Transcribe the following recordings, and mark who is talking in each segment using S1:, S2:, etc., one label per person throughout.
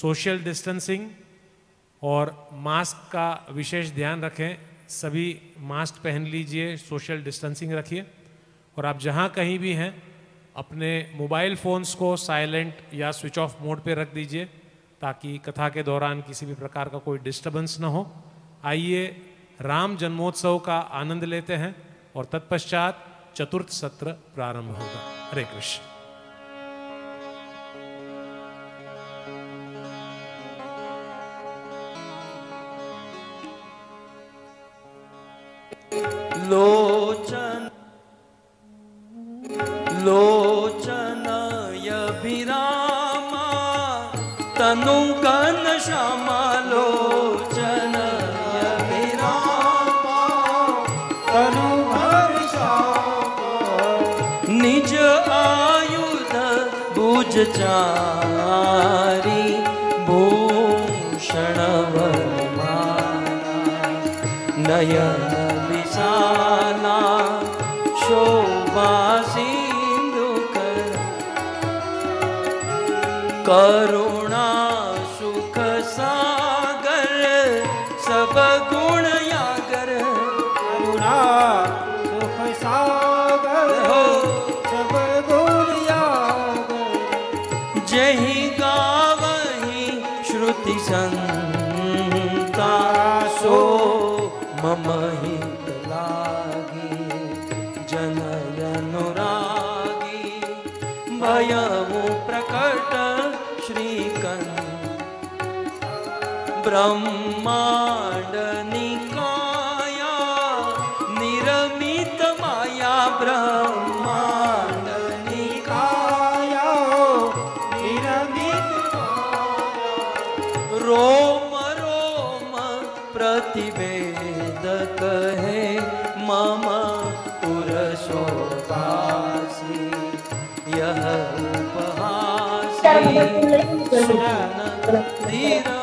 S1: Social distancing और mask का विशेष ध्यान रखें। सभी मास्क पहन लीजिए, सोशल डिस्टेंसिंग रखिए। और आप जहाँ कहीं भी हैं, अपने मोबाइल फ़ोन्स को साइलेंट या स्विच ऑफ़ मोड पे रख दीजिए, ताकि कथा के दौरान किसी भी प्रकार का कोई डिस्टरबेंस न हो। आइए, राम जन्मोत्सव का आनंद लेते हैं और तत्पश्चात चतुर्थ सत्र प्रारंभ होगा। हरे कृष्ण।
S2: लोचन लोचनयभिरामा तनु घनश्यामा लोचनयभिरामा
S3: तनु
S2: निज आयुध भुज चारी करुणा ब्रह्मांड निकाया निरमित माया ब्रह्मांड निकाया
S3: काया निरमित
S2: रोम रोम प्रतिवेदक है मम पुरशोभासी यह उपहासी सुन धीरमति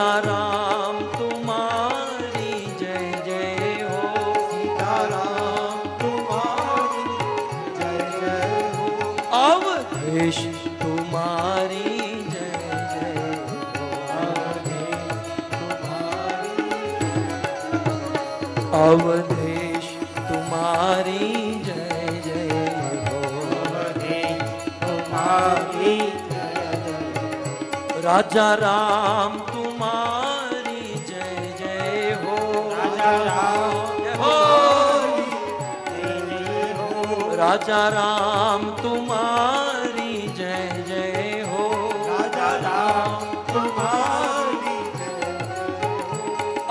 S3: सीताराम
S2: तुम्हारी जय जय हो।
S3: सीताराम तुम्हारी
S2: जय जय हो। अवधेश तुम्हारी जय जय हो। अवधेश तुम्हारी जय जय हो।
S3: तुम्हारी जय जय
S2: राजा राम राजा राम तुम्हारी जय जय हो।
S3: राजा राम तुम्हारी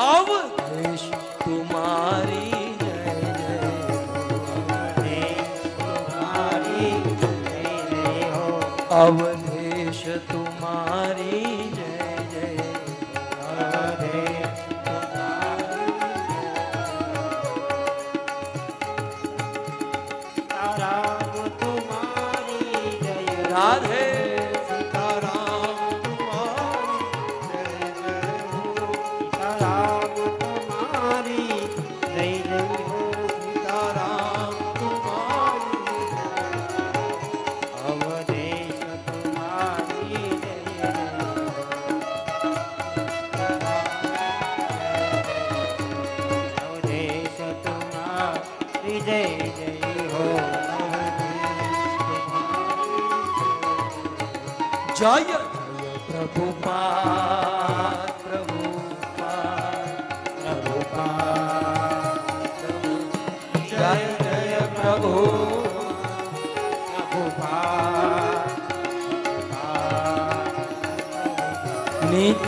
S2: अवधेश तुम्हारी जय जय
S3: तुम्हारी जय जय हो।
S2: अवधेश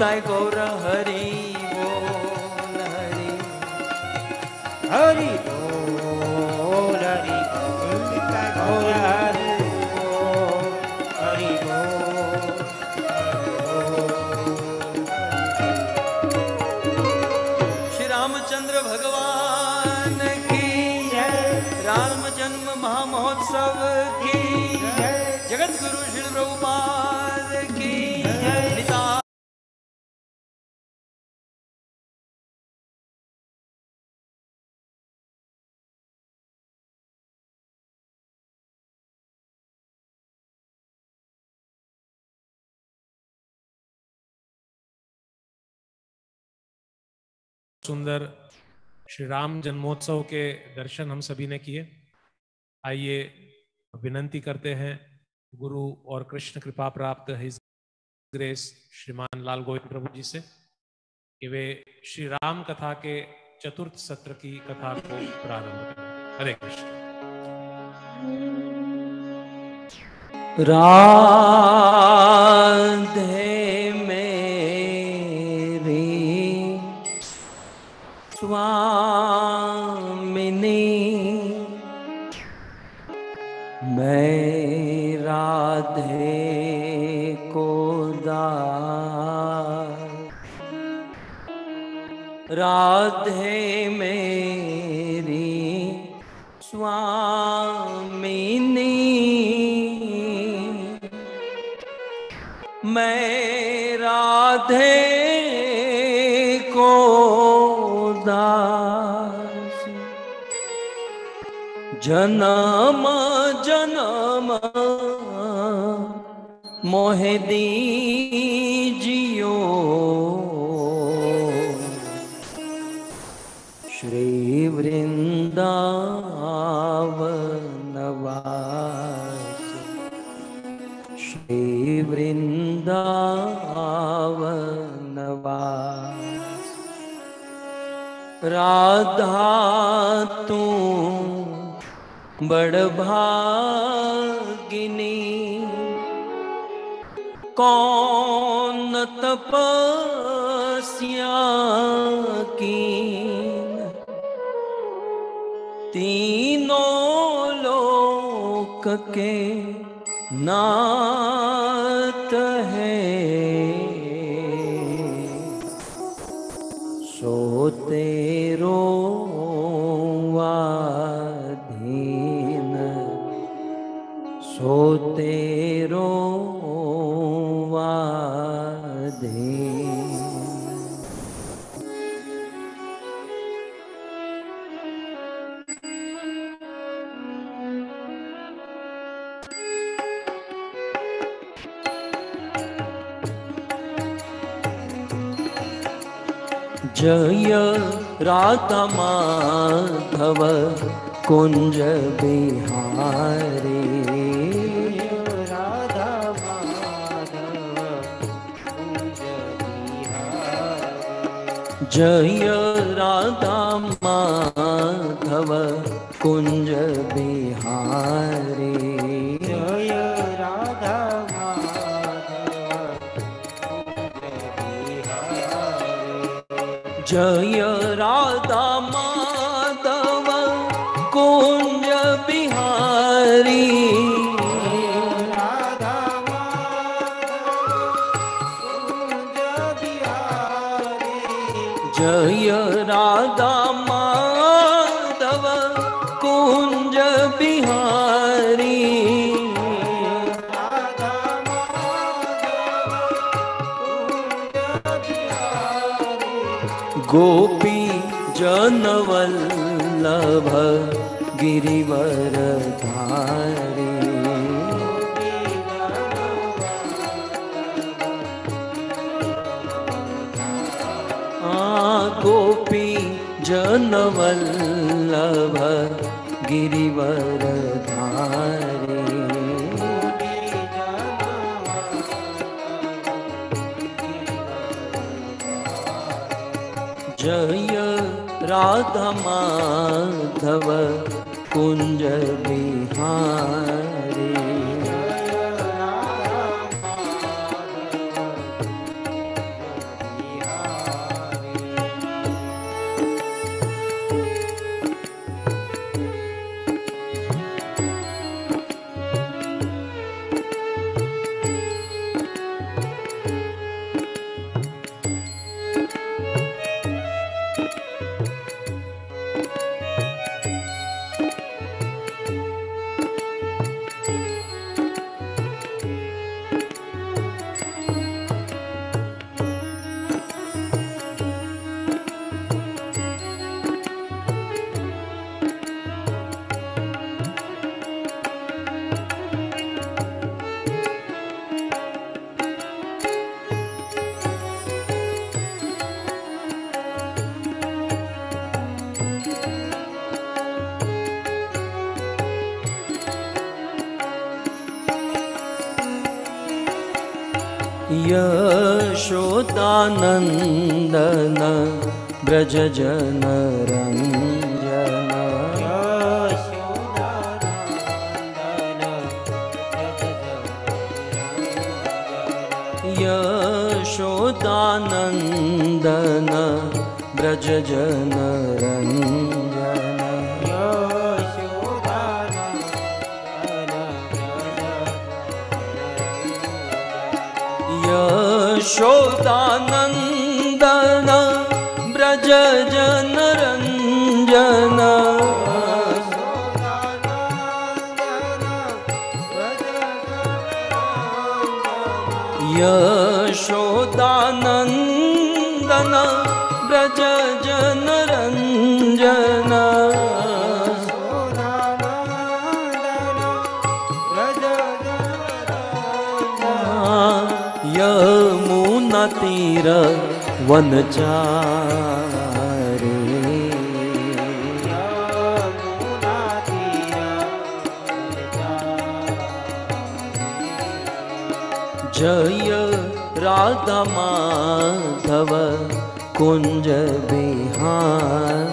S2: निताय गौर
S1: सुंदर श्री राम जन्मोत्सव के दर्शन हम सभी ने किए। आइए विनंती करते हैं, गुरु और कृष्ण कृपा प्राप्त हिज ग्रेस श्रीमान लाल गोविंद प्रभु जी से, कि वे श्री राम कथा के चतुर्थ सत्र की कथा को प्रारंभ करें। हरे कृष्ण।
S2: राधे स्वामिनी मैं राधे को दा। राधे जन्म जन्म। मोह दीजियो। श्री वृंदावन वास श्री वृंदावन वास राधा तू बड़ भागिनी। कौन तपस्या की तीनों लोक के नात है जय रातमाधव कुञ्ज बिहारे। जय राधा माधव कुञ्ज राधाञ्जिहारे
S3: जय राधा
S2: गोपी जनवल्लभ गिरिवर धारे। गोपी जनवल ಮಾಧವ तीर वन चार। जय राधा माधव कुंज बिहार।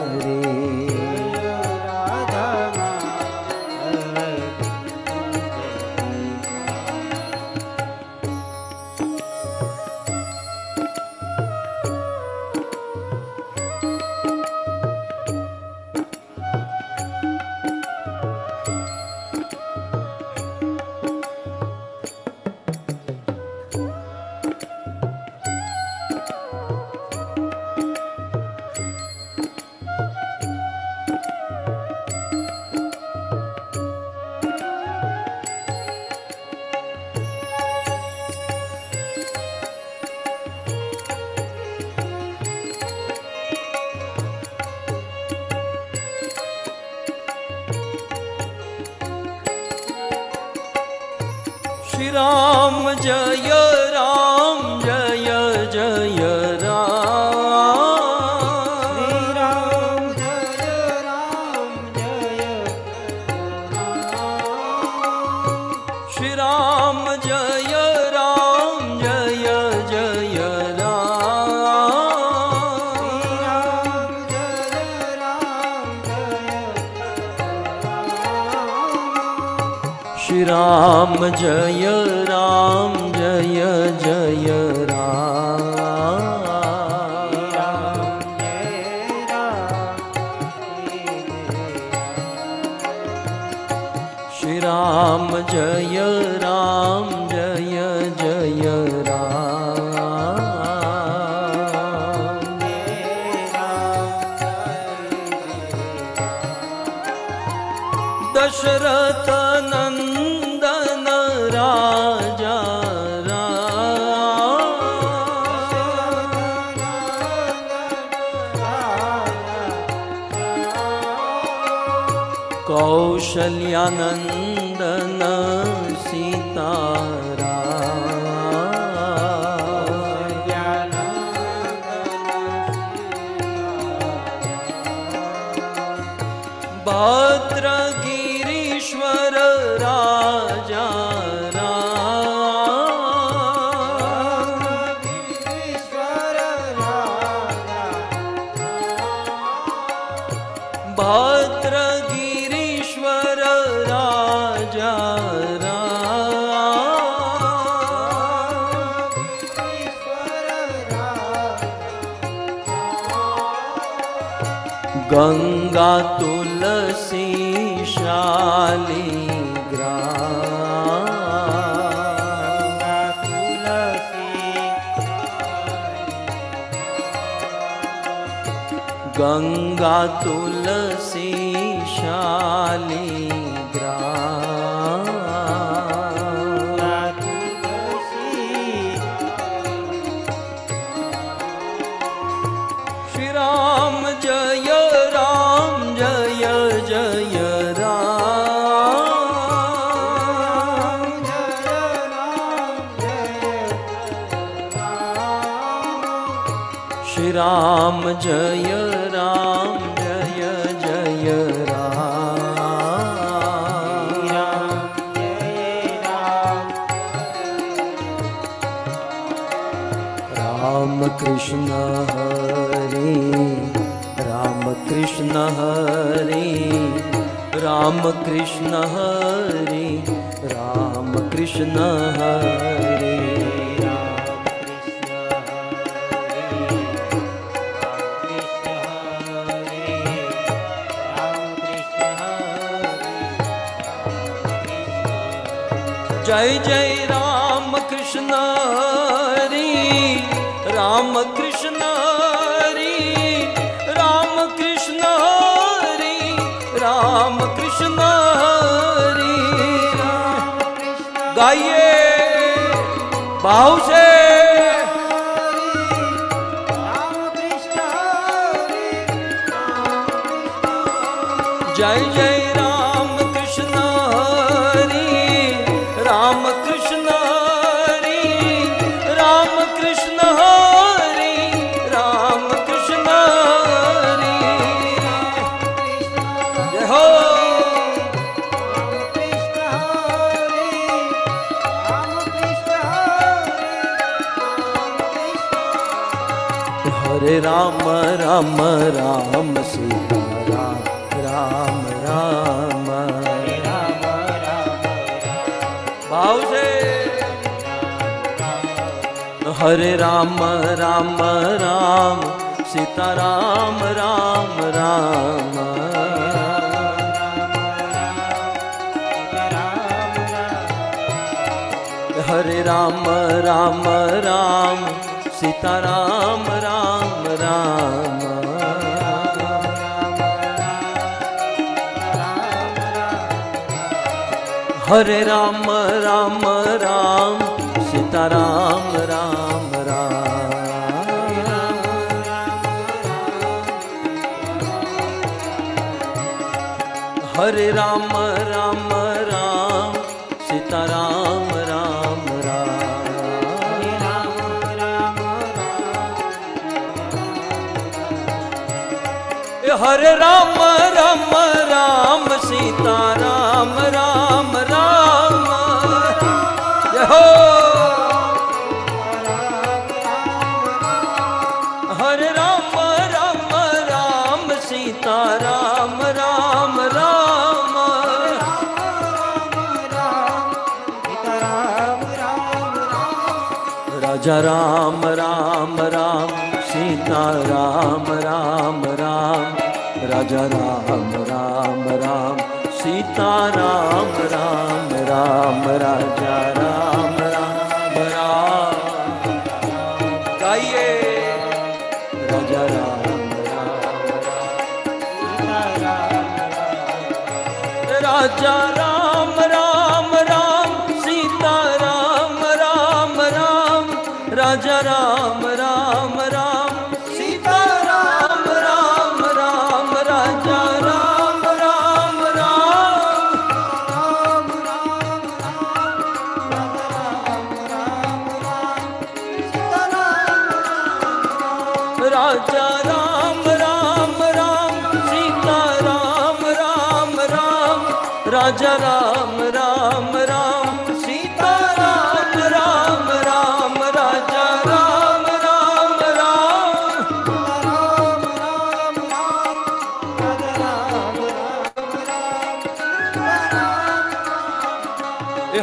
S2: जय जय राम कृष्ण हरि, राम कृष्ण हरि, राम कृष्ण हरि, राम कृष्ण हरि। गाइए, भाव से। जय जय राम राम सीता राम राम। राम भाव से हरे राम राम राम सीता राम राम। राम हरे राम राम राम सीता राम राम राम। हरे राम राम राम सीता राम राम। राम हरे राम राम राम सीता राम राम। राम हरे राम राम सीता राम राम राम। राजा राम राम राम। सीता राम राम राम। राजा राम राम राम। गाइए। राजा राम राम। राजा राम राम राम। सीता राम राम राम। राजा राम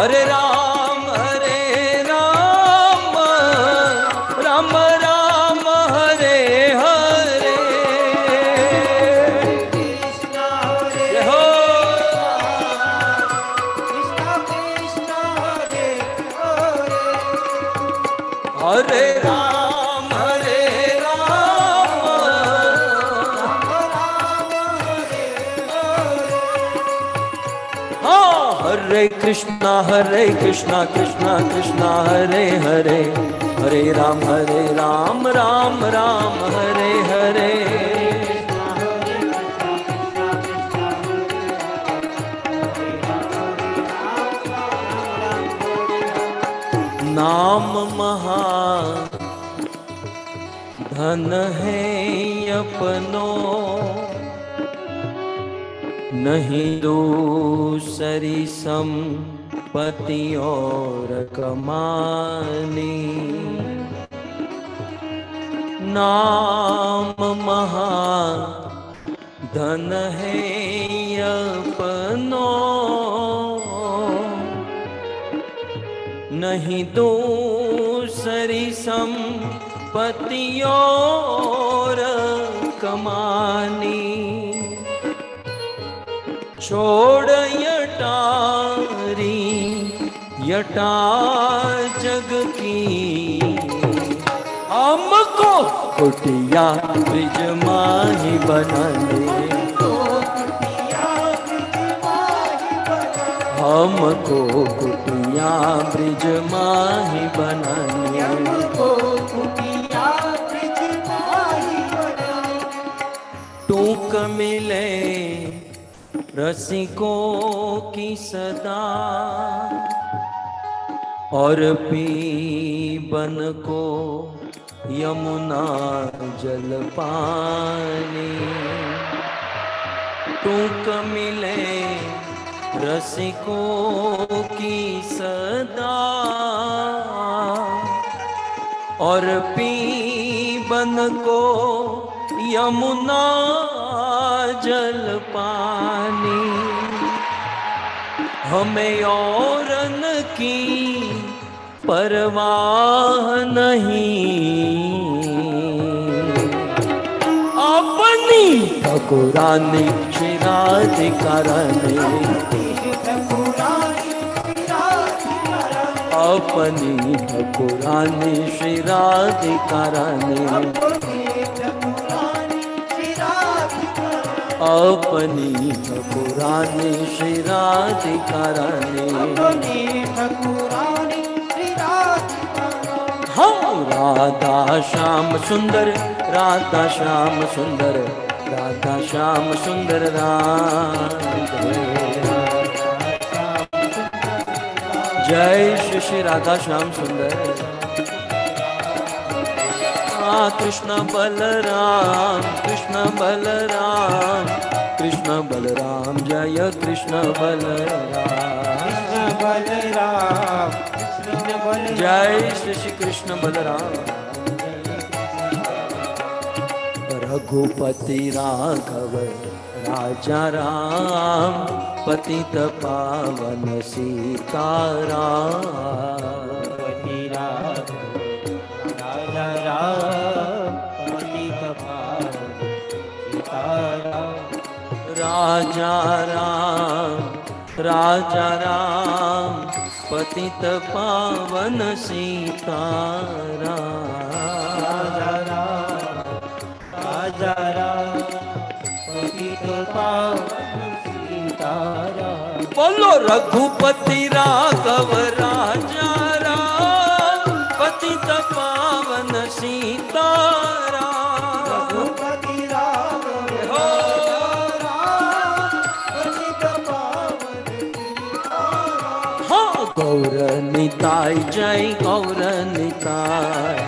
S2: हरे राम। कृष्णा, हरे कृष्णा कृष्णा कृष्णा, हरे हरे हरे राम हरे राम राम राम, हरे हरे। नाम महा धन है अपनो। नहीं दूसरी संपत्ति और कमानी। नाम महा धन है अपनो। नहीं दूसरी संपत्ति छोड़ यटारी, यटा जग की। हमको कुटिया ब्रिज माही बनाने। हमको कुटिया ब्रिज माही बनाने। टूक मिले रसिकों की सदा और पी बन को यमुना जल पानी। टूक मिले रसिकों की सदा और पी बन को यमुना जल पानी। हमें औरन की परवाह नहीं। अपनी ठकुरानी शिराधिकारने अपनी ठकुरानी शिराधिकारने अपनी
S3: ठकुरानी श्री राधिका
S2: रानी अपनी राधा श्याम सुंदर राधा श्याम सुंदर राधा श्याम सुंदर राम जय श्री श्री राधा श्याम सुंदर। कृष्ण बलराम कृष्ण बलराम। कृष्ण बलराम, जय कृष्ण बलराम।
S3: बलराम
S2: जय श्री श्री कृष्ण बलराम। रघुपति राघव, राजा राम, पतित पावन सीताराम।
S3: राजा राम
S2: राजा राम पतित पावन सीताराम।
S3: राजा राम राजा राम पतित पावन सीताराम।
S2: बोलो रघुपति राघव राजा गौर निताय जय गौर निताय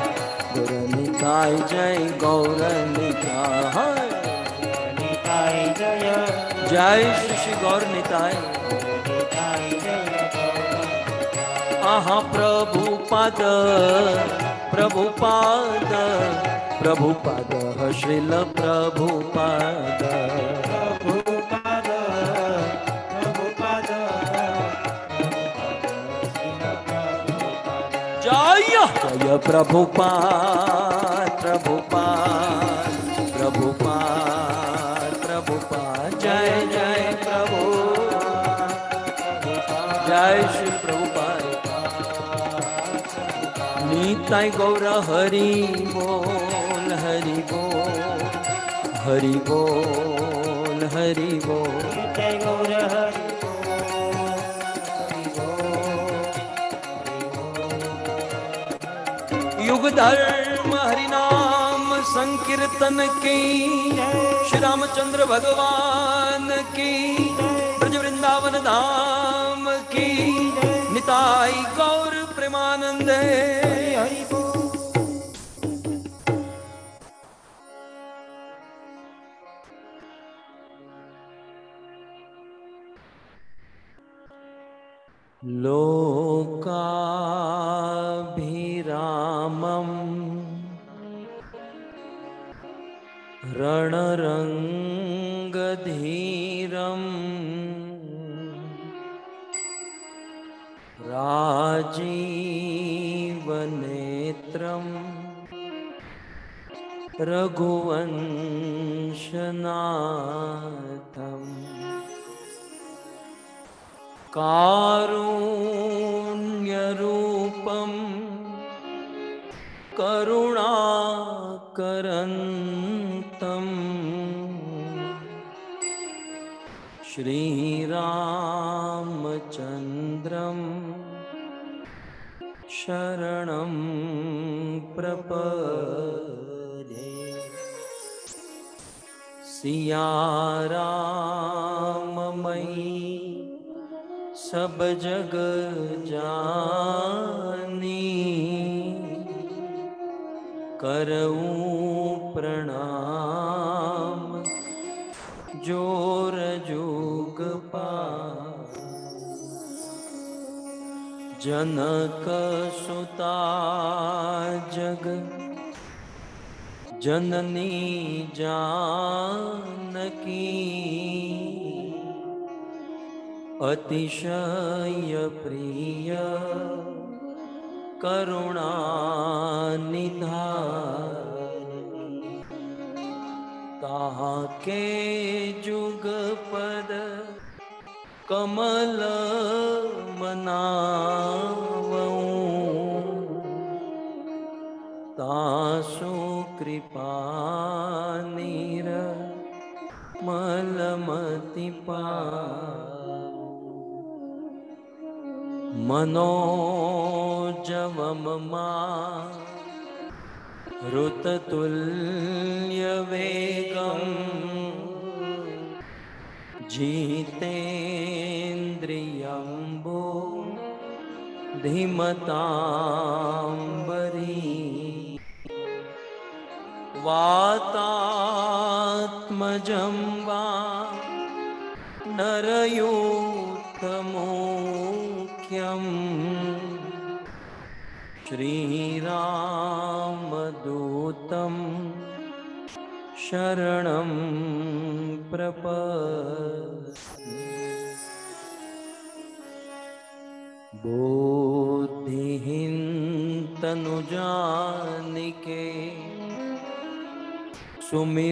S2: गौर निताय जय गौर निताय
S3: निताय जय
S2: जय श्री गौर निताय आहा प्रभुपाद प्रभुपाद प्रभुपाद श्रील जय प्रभुपाद प्रभुपाद प्रभुपाद प्रभुपाद जय जय प्रभु जय श्री प्रभुपाद निताय गौर हरि बोल हरि बोल हरि बोल हरि बोल।
S3: जय गौर हरि
S2: युग धर्म हरि नाम संकीर्तन की श्री रामचंद्र भगवान की ब्रज वृंदावन धाम की निताई गौर प्रेमानंद
S3: हरि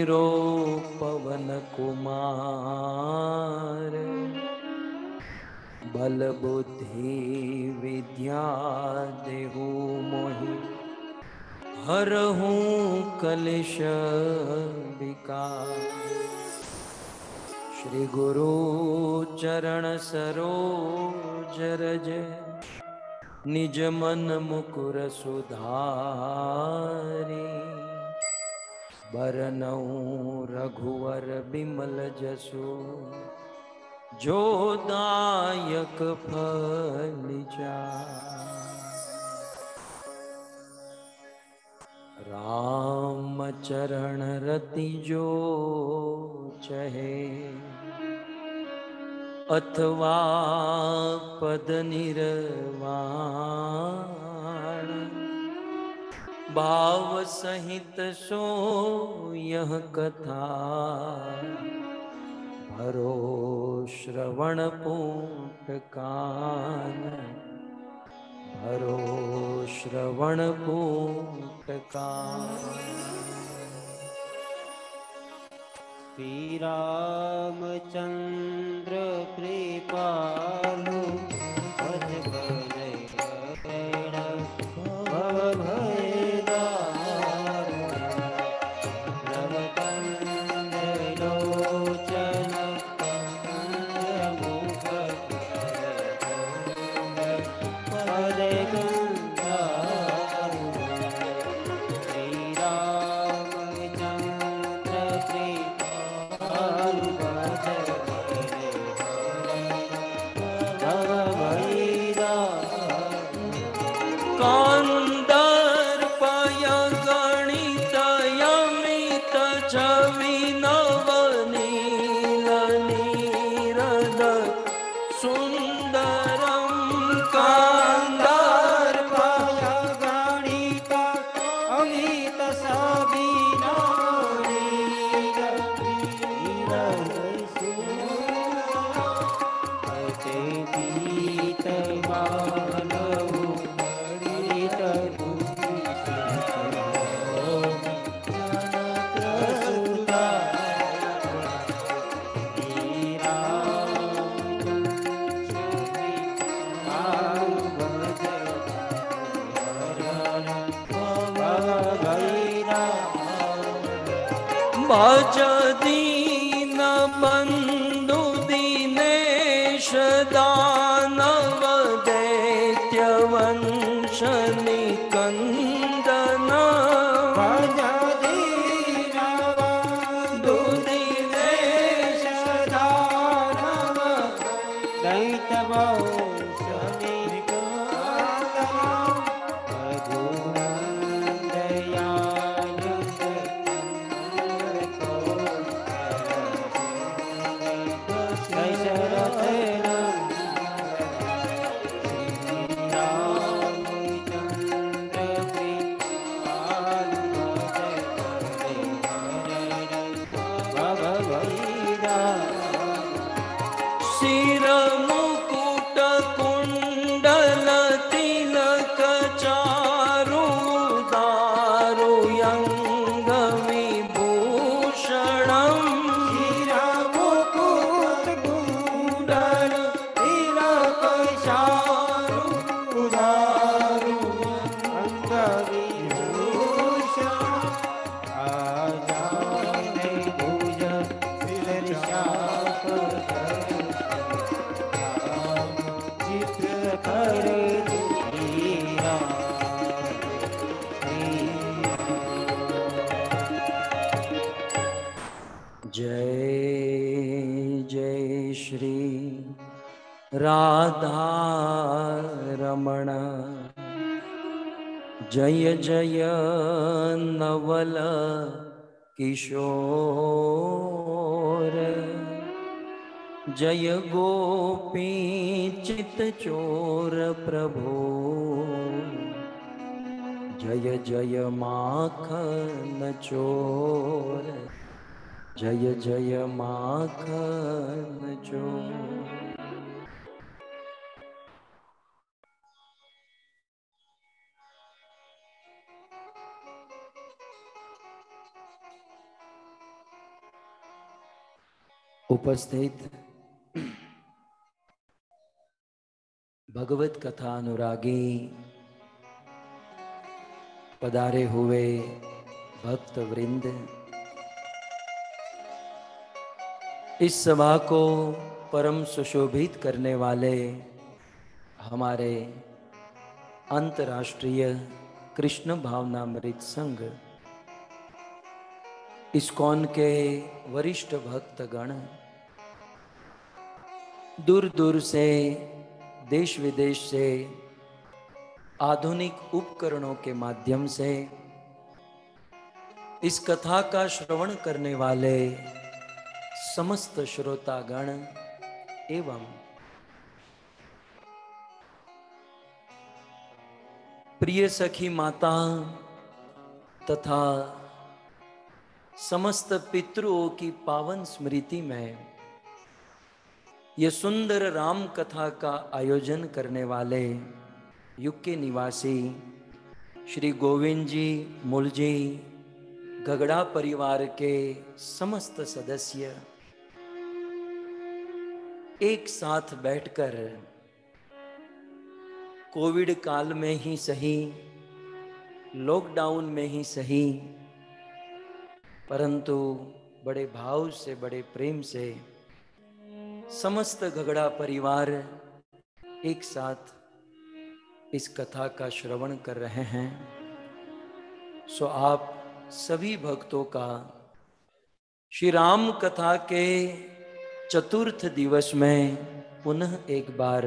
S2: सुमिरो पवन कुमार। बल बुद्धि विद्या देहु मोहि। हरहूँ कलिश विकार। श्री गुरु चरण सरोज रज। निज मन मुकुर सुधारी। बरनऊँ रघुवर बिमल जसो, जो दायक फल जा राम चरण रति जो चहे, अथवा पद निर्वाण भाव सहित सो यह कथा। भरो श्रवण पूट कान। भरो श्रवण पूट कान।
S3: श्री रामचंद्र कृपालु
S2: जय नवल किशोर। जय गोपी चित चोर प्रभो। जय जय माखन चोर। जय जय माखन चोर। उपस्थित भगवत कथा अनुरागी, पधारे हुए भक्त वृंद इस सभा को परम सुशोभित करने वाले हमारे अंतर्राष्ट्रीय कृष्ण भावनामृत संघ, इस्कॉन के वरिष्ठ भक्तगण दूर दूर से, देश विदेश से, आधुनिक उपकरणों के माध्यम से, इस कथा का श्रवण करने वाले समस्त श्रोतागण एवं प्रिय सखी माता तथा समस्त पितरों की पावन स्मृति में ये सुंदर राम कथा का आयोजन करने वाले युग के निवासी श्री गोविंद जी, मूल जी, गगड़ा परिवार के समस्त सदस्य एक साथ बैठकर कोविड काल में ही सही लॉकडाउन में ही सही, परंतु बड़े भाव से, बड़े प्रेम से समस्त घगड़ा परिवार एक साथ इस कथा का श्रवण कर रहे हैं। सो आप सभी भक्तों का श्री राम कथा के चतुर्थ दिवस में पुनः एक बार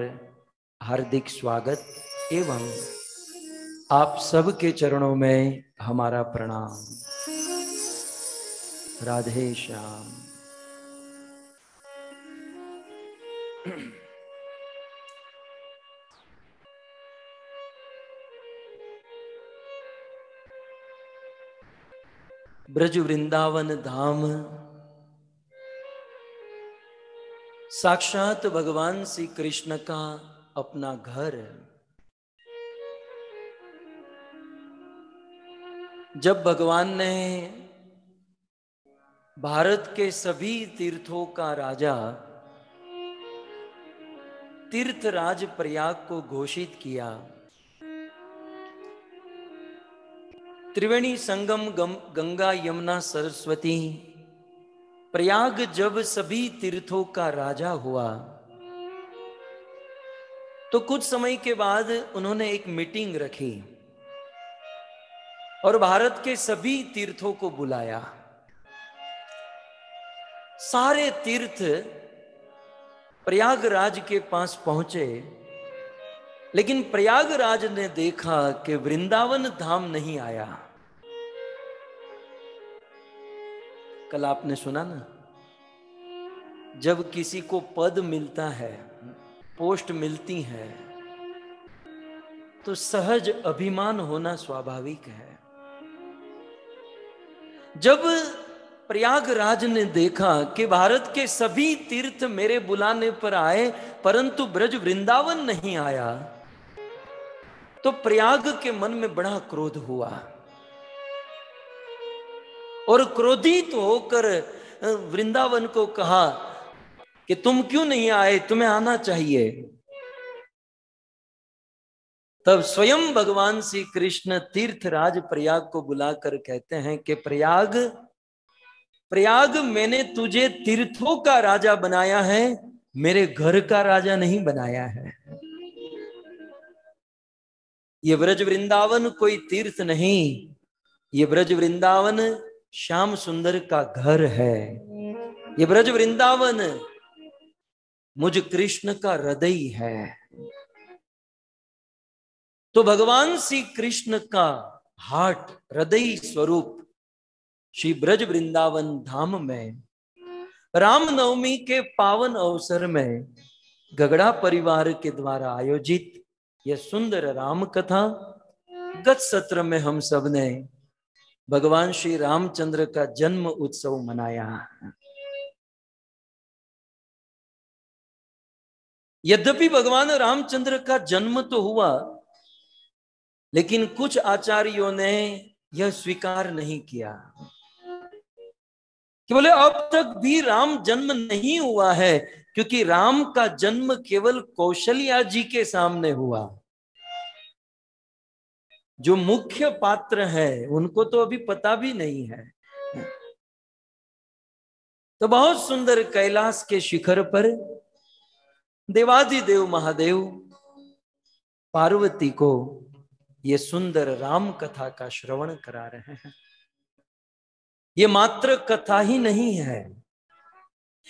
S2: हार्दिक स्वागत एवं आप सबके चरणों में हमारा प्रणाम। राधे श्याम। ब्रज वृंदावन धाम। साक्षात भगवान श्री कृष्ण का अपना घर जब भगवान ने भारत के सभी तीर्थों का राजा तीर्थराज प्रयाग को घोषित किया। त्रिवेणी संगम गंगा यमुना सरस्वती। प्रयाग जब सभी तीर्थों का राजा हुआ। तो कुछ समय के बाद उन्होंने एक मीटिंग रखी। और भारत के सभी तीर्थों को बुलाया। सारे तीर्थ प्रयागराज के पास पहुँचे, लेकिन प्रयागराज ने देखा कि वृंदावन धाम नहीं आया। कल आपने सुना ना, जब किसी को पद मिलता है, पोस्ट मिलती है तो सहज अभिमान होना स्वाभाविक है। जब प्रयागराज ने देखा कि भारत के सभी तीर्थ मेरे बुलाने पर आए, परंतु ब्रज वृंदावन नहीं आया। तो प्रयाग के मन में बड़ा क्रोध हुआ। और क्रोधित होकर वृंदावन को कहा कि तुम क्यों नहीं आए? तुम्हें आना चाहिए। तब स्वयं भगवान श्री कृष्ण तीर्थराज प्रयाग को बुलाकर कहते हैं कि प्रयाग प्रयाग मैंने तुझे तीर्थों का राजा बनाया है, मेरे घर का राजा नहीं बनाया है। ये ब्रज वृंदावन कोई तीर्थ नहीं, ये ब्रज वृंदावन श्याम सुंदर का घर है। ये ब्रज वृंदावन मुझ कृष्ण का हृदय है। तो भगवान श्री कृष्ण का हाट हृदय स्वरूप श्री ब्रज वृंदावन धाम में, रामनवमी के पावन अवसर में गगड़ा परिवार के द्वारा आयोजित यह सुंदर राम कथा गत सत्र में हम सबने भगवान श्री रामचंद्र का जन्म उत्सव मनाया। यद्यपि भगवान रामचंद्र का जन्म तो हुआ, लेकिन कुछ आचार्यों ने यह स्वीकार नहीं किया। कि बोले, अब तक भी राम जन्म नहीं हुआ है, क्योंकि राम का जन्म केवल कौशल्या जी के सामने हुआ। जो मुख्य पात्र है, उनको तो अभी पता भी नहीं है। तो बहुत सुंदर कैलाश के शिखर पर देवादिदेव महादेव पार्वती को ये सुंदर राम कथा का श्रवण करा रहे हैं। ये मात्र कथा ही नहीं है।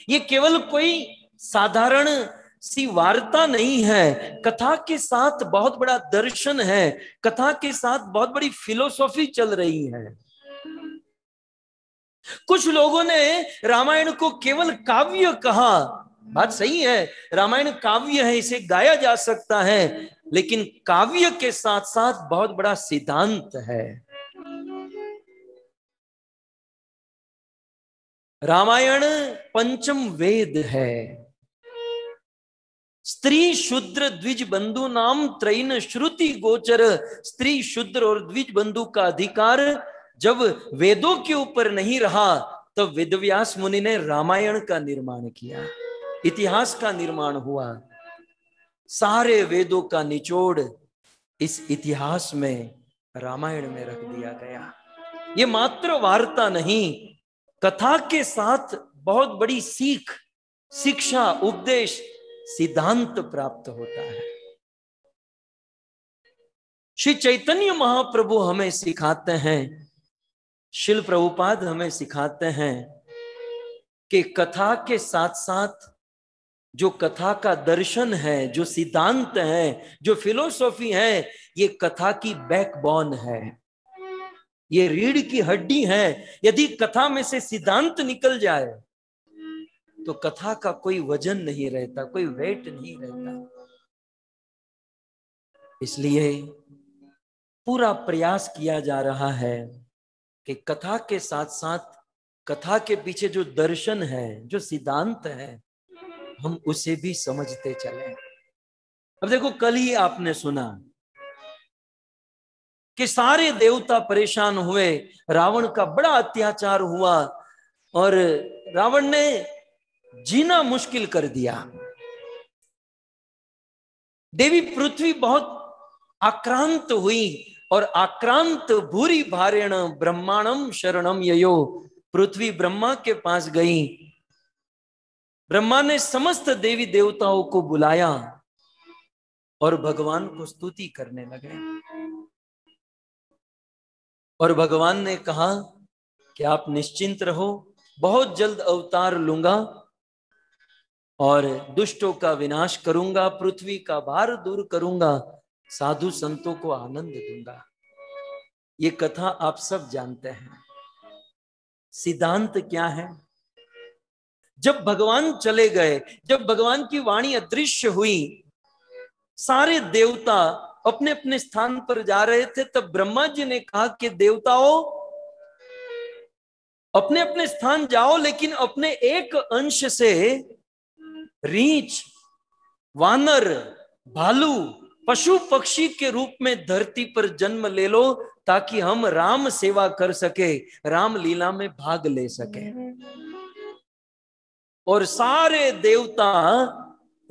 S2: ये केवल कोई साधारण सी वार्ता नहीं है। कथा के साथ बहुत बड़ा दर्शन है। कथा के साथ बहुत बड़ी फिलोसॉफी चल रही है। कुछ लोगों ने रामायण को केवल काव्य कहा। बात सही है, रामायण काव्य है, इसे गाया जा सकता है, लेकिन काव्य के साथ साथ बहुत बड़ा सिद्धांत है। रामायण पंचम वेद है। स्त्री शुद्र द्विज बंधु नाम त्रैन श्रुति गोचर। स्त्री शुद्र और द्विज बंधु का अधिकार जब वेदों के ऊपर नहीं रहा, तब वेदव्यास मुनि ने रामायण का निर्माण किया। इतिहास का निर्माण हुआ। सारे वेदों का निचोड़ इस इतिहास में रामायण में रख दिया गया। ये मात्र वार्ता नहीं कथा के साथ बहुत बड़ी सीख, शिक्षा, उपदेश, सिद्धांत प्राप्त होता है। श्री चैतन्य महाप्रभु हमें सिखाते हैं, शिल प्रभुपाद हमें सिखाते हैं कि कथा के साथ साथ जो कथा का दर्शन है, जो सिद्धांत है, जो फिलोसॉफी है, ये कथा की बैकबोन है। ये रीढ़ की हड्डी है, यदि कथा में से सिद्धांत निकल जाए तो कथा का कोई वज़न नहीं रहता, कोई वेट नहीं रहता। इसलिए पूरा प्रयास किया जा रहा है कि कथा के साथ साथ कथा के पीछे जो दर्शन है, जो सिद्धांत है, हम उसे भी समझते चले। अब देखो, कल ही आपने सुना कि सारे देवता परेशान हुए। रावण का बड़ा अत्याचार हुआ और रावण ने जीना मुश्किल कर दिया। देवी पृथ्वी बहुत आक्रांत हुई और आक्रांत भूरी भारेण ब्रह्मांडम शरणम यो पृथ्वी ब्रह्मा के पास गई। ब्रह्मा ने समस्त देवी देवताओं को बुलाया और भगवान को स्तुति करने लगे। और भगवान ने कहा कि आप निश्चिंत रहो, बहुत जल्द अवतार लूँगा और दुष्टों का विनाश करूँगा, पृथ्वी का भार दूर करूँगा, साधु संतों को आनंद दूँगा। ये कथा आप सब जानते हैं। सिद्धांत क्या है? जब भगवान चले गए, जब भगवान की वाणी अदृश्य हुई, सारे देवता अपने अपने स्थान पर जा रहे थे, तब ब्रह्मा जी ने कहा कि देवताओं अपने अपने स्थान जाओ, लेकिन अपने एक अंश से रीछ, वानर, भालू, पशु पक्षी के रूप में धरती पर जन्म ले लो, ताकि हम राम सेवा कर सके, राम लीला में भाग ले सके। और सारे देवता,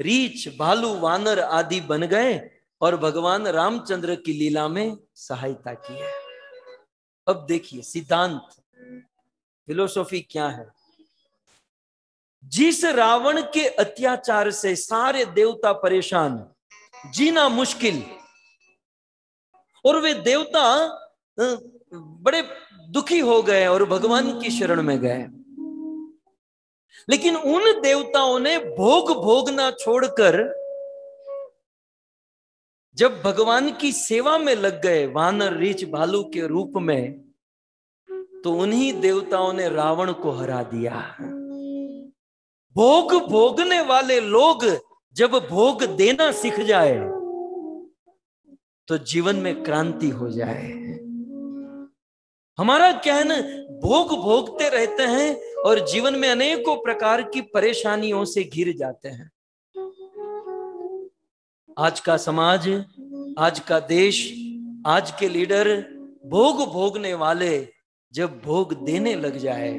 S2: रीछ, भालू, वानर आदि बन गए। और भगवान रामचंद्र की लीला में सहायता की है। अब देखिए सिद्धांत फिलोसॉफी क्या है? जिस रावण के अत्याचार से सारे देवता परेशान, जीना मुश्किल, और वे देवता बड़े दुखी हो गए और भगवान की शरण में गए। लेकिन उन देवताओं ने भोग भोगना छोड़कर जब भगवान की सेवा में लग गए वानर रीछ भालू के रूप में तो उन्हीं देवताओं ने रावण को हरा दिया। भोग भोगने वाले लोग जब भोग देना सीख जाए तो जीवन में क्रांति हो जाए। हमारा क्या है ना भोग भोगते रहते हैं और जीवन में अनेकों प्रकार की परेशानियों से घिर जाते हैं। आज का समाज, आज का देश, आज के लीडर भोग भोगने वाले जब भोग देने लग जाए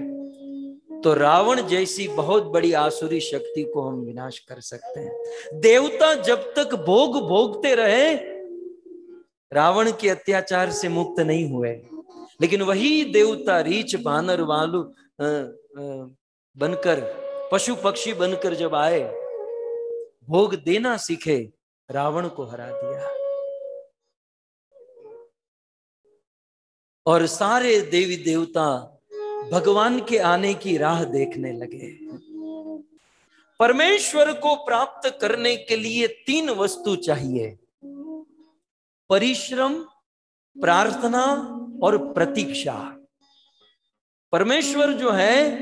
S2: तो रावण जैसी बहुत बड़ी आसुरी शक्ति को हम विनाश कर सकते हैं। देवता जब तक भोग भोगते रहे, रावण के अत्याचार से मुक्त नहीं हुए। लेकिन वही देवता, रीच, बानर, वालू बनकर, पशु पक्षी बनकर जब आए, भोग देना सीखे रावण को हरा दिया। और सारे देवी देवता भगवान के आने की राह देखने लगे। परमेश्वर को प्राप्त करने के लिए तीन वस्तु चाहिए। परिश्रम, प्रार्थना और प्रतीक्षा। परमेश्वर जो है,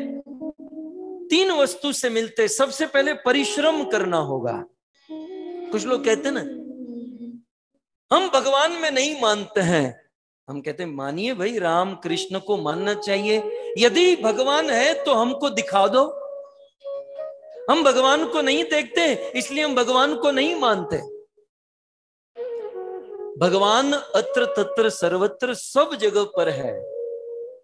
S2: तीन वस्तु से मिलते सबसे पहले परिश्रम करना होगा। कुछ लोग कहते ना, हम भगवान में नहीं मानते हैं। हम कहते हैं, मानिए भाई राम कृष्ण को मानना चाहिए। यदि भगवान है तो हमको दिखा दो। हम भगवान को नहीं देखते, इसलिए हम भगवान को नहीं मानते। भगवान अत्र तत्र सर्वत्र सब जगह पर है।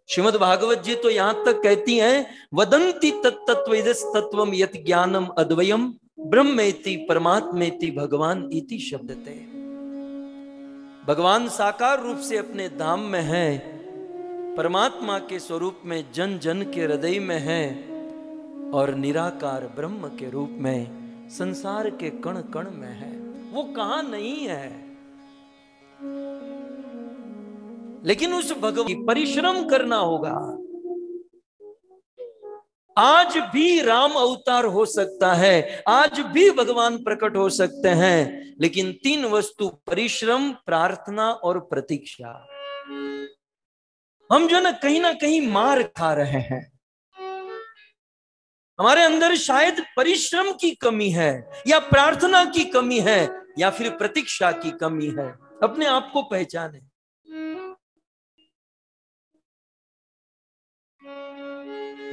S2: श्रीमद भागवत जी तो यहाँ तक कहती हैं वदंती तत्व तत्व यत ज्ञानम अद्वयम। ब्रह्मेति परमात्मेति भगवान इति शब्द थे। भगवान साकार रूप से अपने धाम में है, परमात्मा के स्वरूप में जन जन के हृदय में है और निराकार ब्रह्म के रूप में संसार के कण कण में है। वो कहा नहीं है? लेकिन उस भगवान परिश्रम करना होगा। आज भी राम अवतार हो सकता है, आज भी भगवान प्रकट हो सकते हैं, लेकिन तीन वस्तु, परिश्रम, प्रार्थना और प्रतीक्षा। हम जो ना कहीं ना कहीं मार खा रहे हैं। हमारे अंदर शायद परिश्रम की कमी है, या प्रार्थना की कमी है, या फिर प्रतीक्षा की कमी है। अपने आप को पहचाने।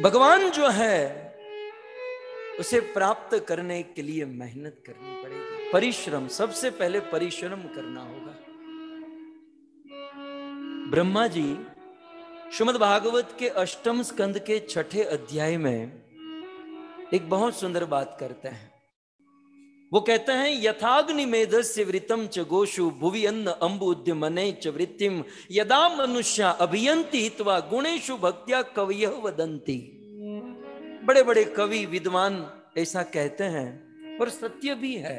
S2: भगवान जो है, उसे प्राप्त करने के लिए मेहनत करनी पड़ेगी। परिश्रम, सबसे पहले परिश्रम करना होगा। ब्रह्मा जी, श्रीमद भागवत के अष्टम स्कंद के छठे अध्याय में एक बहुत सुंदर बात करते हैं। वो कहते हैं, यथाग्नि मेधस्य वृतम च गोशु भुवि अन्न अम्बुद्य मने च वृत्तिम। यदा मनुष्य अभियंती हित्वा गुणेशु भक्त्या कवय वदंती बड़े बड़े कवि, विद्वान ऐसा कहते हैं, और सत्य भी है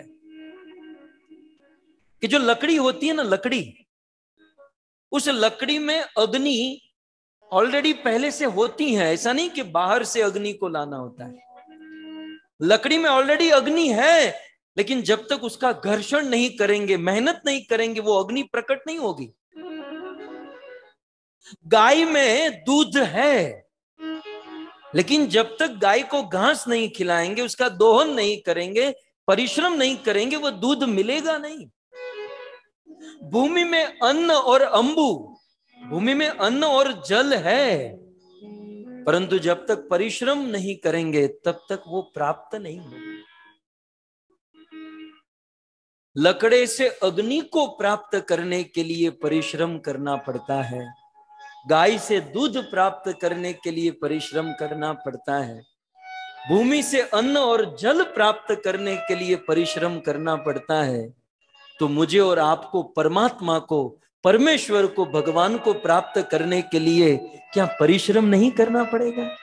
S2: कि जो लकड़ी होती है ना, लकड़ी, उस लकड़ी में अग्नि ऑलरेडी पहले से होती है। ऐसा नहीं कि बाहर से अग्नि को लाना होता है। लकड़ी में ऑलरेडी अग्नि है लेकिन जब तक उसका घर्षण नहीं करेंगे, मेहनत नहीं करेंगे, वो अग्नि प्रकट नहीं होगी। गाय में दूध है, लेकिन जब तक गाय को घास नहीं खिलाएँगे, उसका दोहन नहीं करेंगे, परिश्रम नहीं करेंगे, वो दूध मिलेगा नहीं। भूमि में अन्न और अंबु, भूमि में अन्न और जल है, परंतु जब तक परिश्रम नहीं करेंगे, तब तक वो प्राप्त नहीं होगा। लकड़े से अग्नि को प्राप्त करने के लिए परिश्रम करना पड़ता है। गाय से दूध प्राप्त करने के लिए परिश्रम करना पड़ता है। भूमि से अन्न और जल प्राप्त करने के लिए परिश्रम करना पड़ता है। तो मुझे और आपको, परमात्मा को, परमेश्वर को, भगवान को प्राप्त करने के लिए क्या परिश्रम नहीं करना पड़ेगा?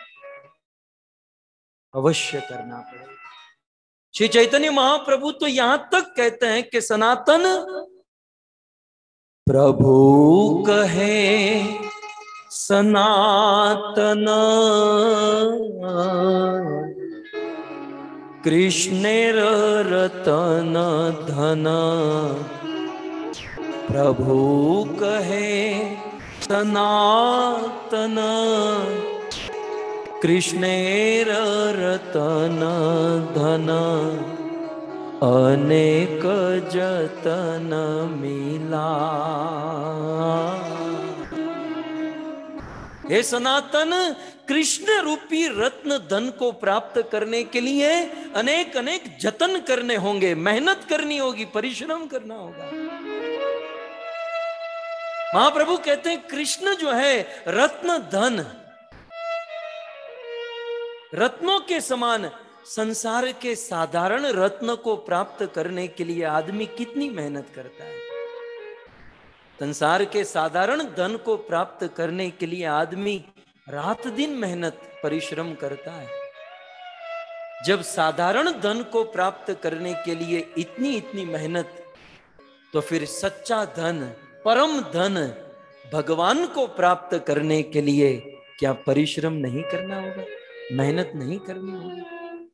S2: अवश्य करना पड़ेगा। श्री चैतन्य महाप्रभु तो यहाँ तक कहते हैं कि सनातन प्रभु कहे, सनातन। कृष्णेर रतन धन। प्रभु कहे, सनातन। कृष्णेर रतन धन अनेक जतन मिला। हे सनातन, कृष्ण रूपी रत्न धन को प्राप्त करने के लिए अनेक अनेक जतन करने होंगे। मेहनत करनी होगी, परिश्रम करना होगा। महाप्रभु कहते हैं, कृष्ण जो है रत्न धन रत्नों के समान, संसार के साधारण रत्न को प्राप्त करने के लिए आदमी कितनी मेहनत करता है? संसार के साधारण धन को प्राप्त करने के लिए आदमी रात दिन मेहनत, परिश्रम करता है। जब साधारण धन को प्राप्त करने के लिए इतनी इतनी मेहनत तो फिर सच्चा धन, परम धन भगवान को प्राप्त करने के लिए क्या परिश्रम नहीं करना होगा? मेहनत नहीं करनी होगी,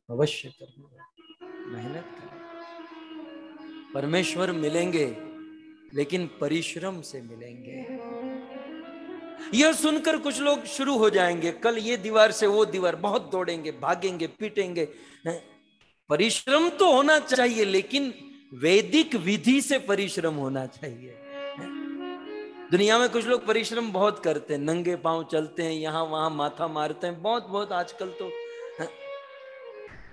S2: अवश्य करनी होगी। मेहनत करनी परमेश्वर मिलेंगे, लेकिन परिश्रम से मिलेंगे। यह सुनकर कुछ लोग शुरू हो जाएँगे। कल ये दीवार से वो दीवार, बहुत दौड़ेंगे, भागेंगे, पीटेंगे। परिश्रम तो होना चाहिए, लेकिन वैदिक विधि से परिश्रम होना चाहिए। दुनिया में कुछ लोग परिश्रम बहुत करते हैं, नंगे पाँव चलते हैं, यहाँ वहाँ माथा मारते हैं, बहुत बहुत आजकल तो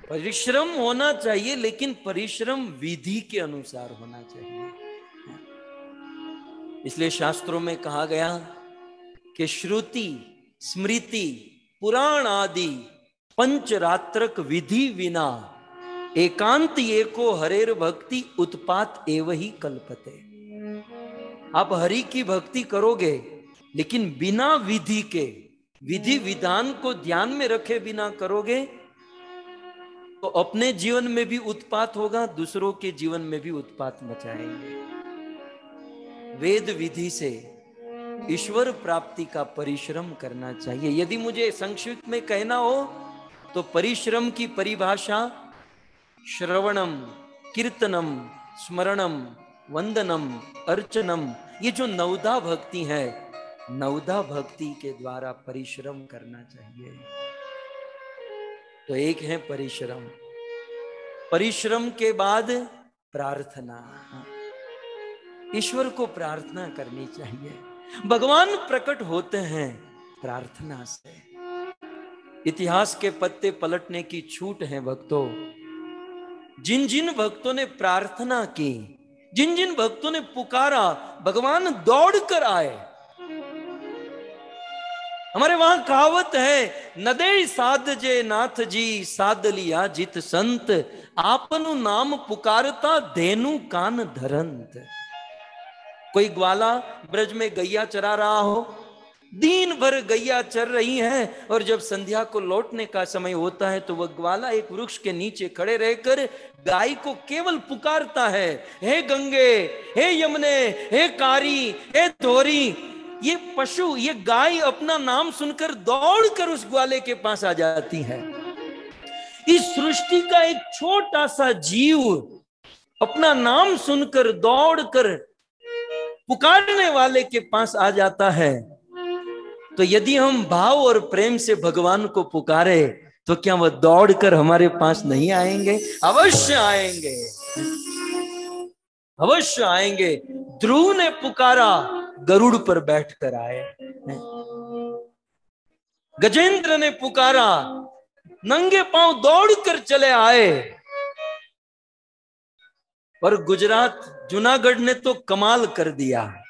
S2: परिश्रम होना चाहिए, लेकिन परिश्रम विधि के अनुसार होना चाहिए। इसलिए शास्त्रों में कहा गया कि श्रुति, स्मृति, पुराण आदि पंचरात्रक विधि विना एकांत एको हरेर भक्ति उत्पात एव ही कल्पते। आप हरि की भक्ति करोगे, लेकिन बिना विधि के, विधि विधान को ध्यान में रखे बिना करोगे तो अपने जीवन में भी उत्पात होगा, दूसरों के जीवन में भी उत्पात मचाएँगे। वेद विधि से ईश्वर प्राप्ति का परिश्रम करना चाहिए। यदि मुझे संक्षिप्त में कहना हो तो परिश्रम की परिभाषा, श्रवणम, कीर्तनम, स्मरणम, वंदनम, अर्चनम ये जो नवदा भक्ति है नवदा भक्ति के द्वारा परिश्रम करना चाहिए। तो एक है परिश्रम। परिश्रम के बाद प्रार्थना। ईश्वर को प्रार्थना करनी चाहिए। भगवान प्रकट होते हैं प्रार्थना से। इतिहास के पत्ते पलटने की छूट है भक्तों। जिन जिन भक्तों ने प्रार्थना की जिन जिन भक्तों ने पुकारा, भगवान दौड़ कर आए। हमारे वहाँ कहावत है, नदे साध जे नाथ जी, साध लिया जित संत। आपनु नाम पुकारता धेनु कान धरंत। कोई ग्वाला ब्रज में गैया चरा रहा हो दिन भर गैया चर रही है और जब संध्या को लौटने का समय होता है तो वह ग्वाला एक वृक्ष के नीचे खड़े रहकर गाय को केवल पुकारता है, हे गंगे, हे यमुने, हे कारी, हे धोरी, ये पशु, ये गाय अपना नाम सुनकर दौड़कर उस ग्वाले के पास आ जाती है। इस सृष्टि का एक छोटा सा जीव अपना नाम सुनकर दौड़कर पुकारने वाले के पास आ जाता है। तो यदि हम भाव और प्रेम से भगवान को पुकारे तो क्या वह दौड़कर हमारे पास नहीं आएँगे? अवश्य आएँगे। अवश्य आएँगे। ध्रुव ने पुकारा, गरुड़ पर बैठकर आए। गजेंद्र ने पुकारा, नंगे पाँव दौड़कर चले आए। और गुजरात, जूनागढ़ ने तो कमाल कर दिया।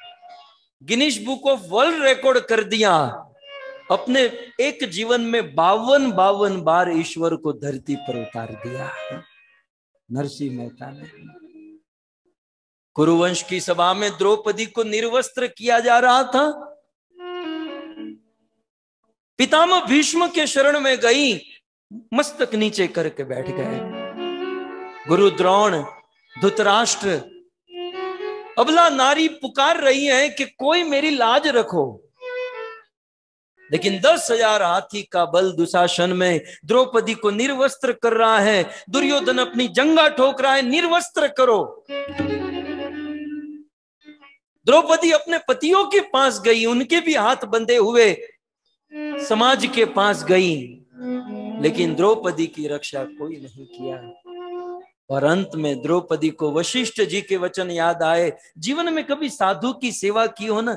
S2: Guinness book of world record कर दिया। अपने एक जीवन में बावन बावन बार ईश्वर को धरती पर उतार दिया नरसिंह मेहता ने। कुरुवंश की सभा में द्रौपदी को निर्वस्त्र किया जा रहा था। पितामह भीष्म के शरण में गई, मस्तक नीचे करके बैठ गए। गुरु द्रोण, धुतराष्ट्र अबला नारी पुकार रही है कि कोई मेरी लाज रखो। लेकिन दस हज़ार हाथी का बल दुशासन में द्रौपदी को निर्वस्त्र कर रहा है। दुर्योधन अपनी जंगा ठोक रहा है, निर्वस्त्र करो। द्रौपदी अपने पतियों के पास गई, उनके भी हाथ बंधे हुए, समाज के पास गई। लेकिन द्रौपदी की रक्षा कोई नहीं किया। और अंत में द्रौपदी को वशिष्ठ जी के वचन याद आए। जीवन में कभी साधु की सेवा की हो ना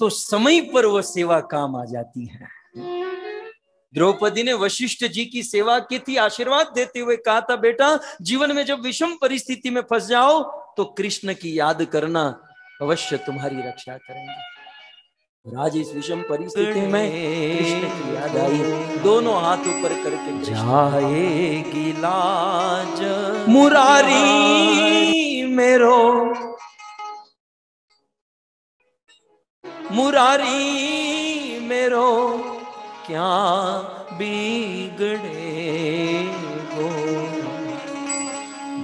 S2: तो समय पर वह सेवा काम आ जाती है। द्रौपदी ने वशिष्ठ जी की सेवा की थी, आशीर्वाद देते हुए कहा था, बेटा, जीवन में जब विषम परिस्थिति में फंस जाओ तो कृष्ण की याद करना अवश्य तुम्हारी रक्षा करेंगे। और आज इस विषम परिस्थिति में कृष्ण की याद आई। दोनों हाथ ऊपर करके जाएगी लाज। मुरारी मेरो। मुरारी मेरो क्या बिगड़े गो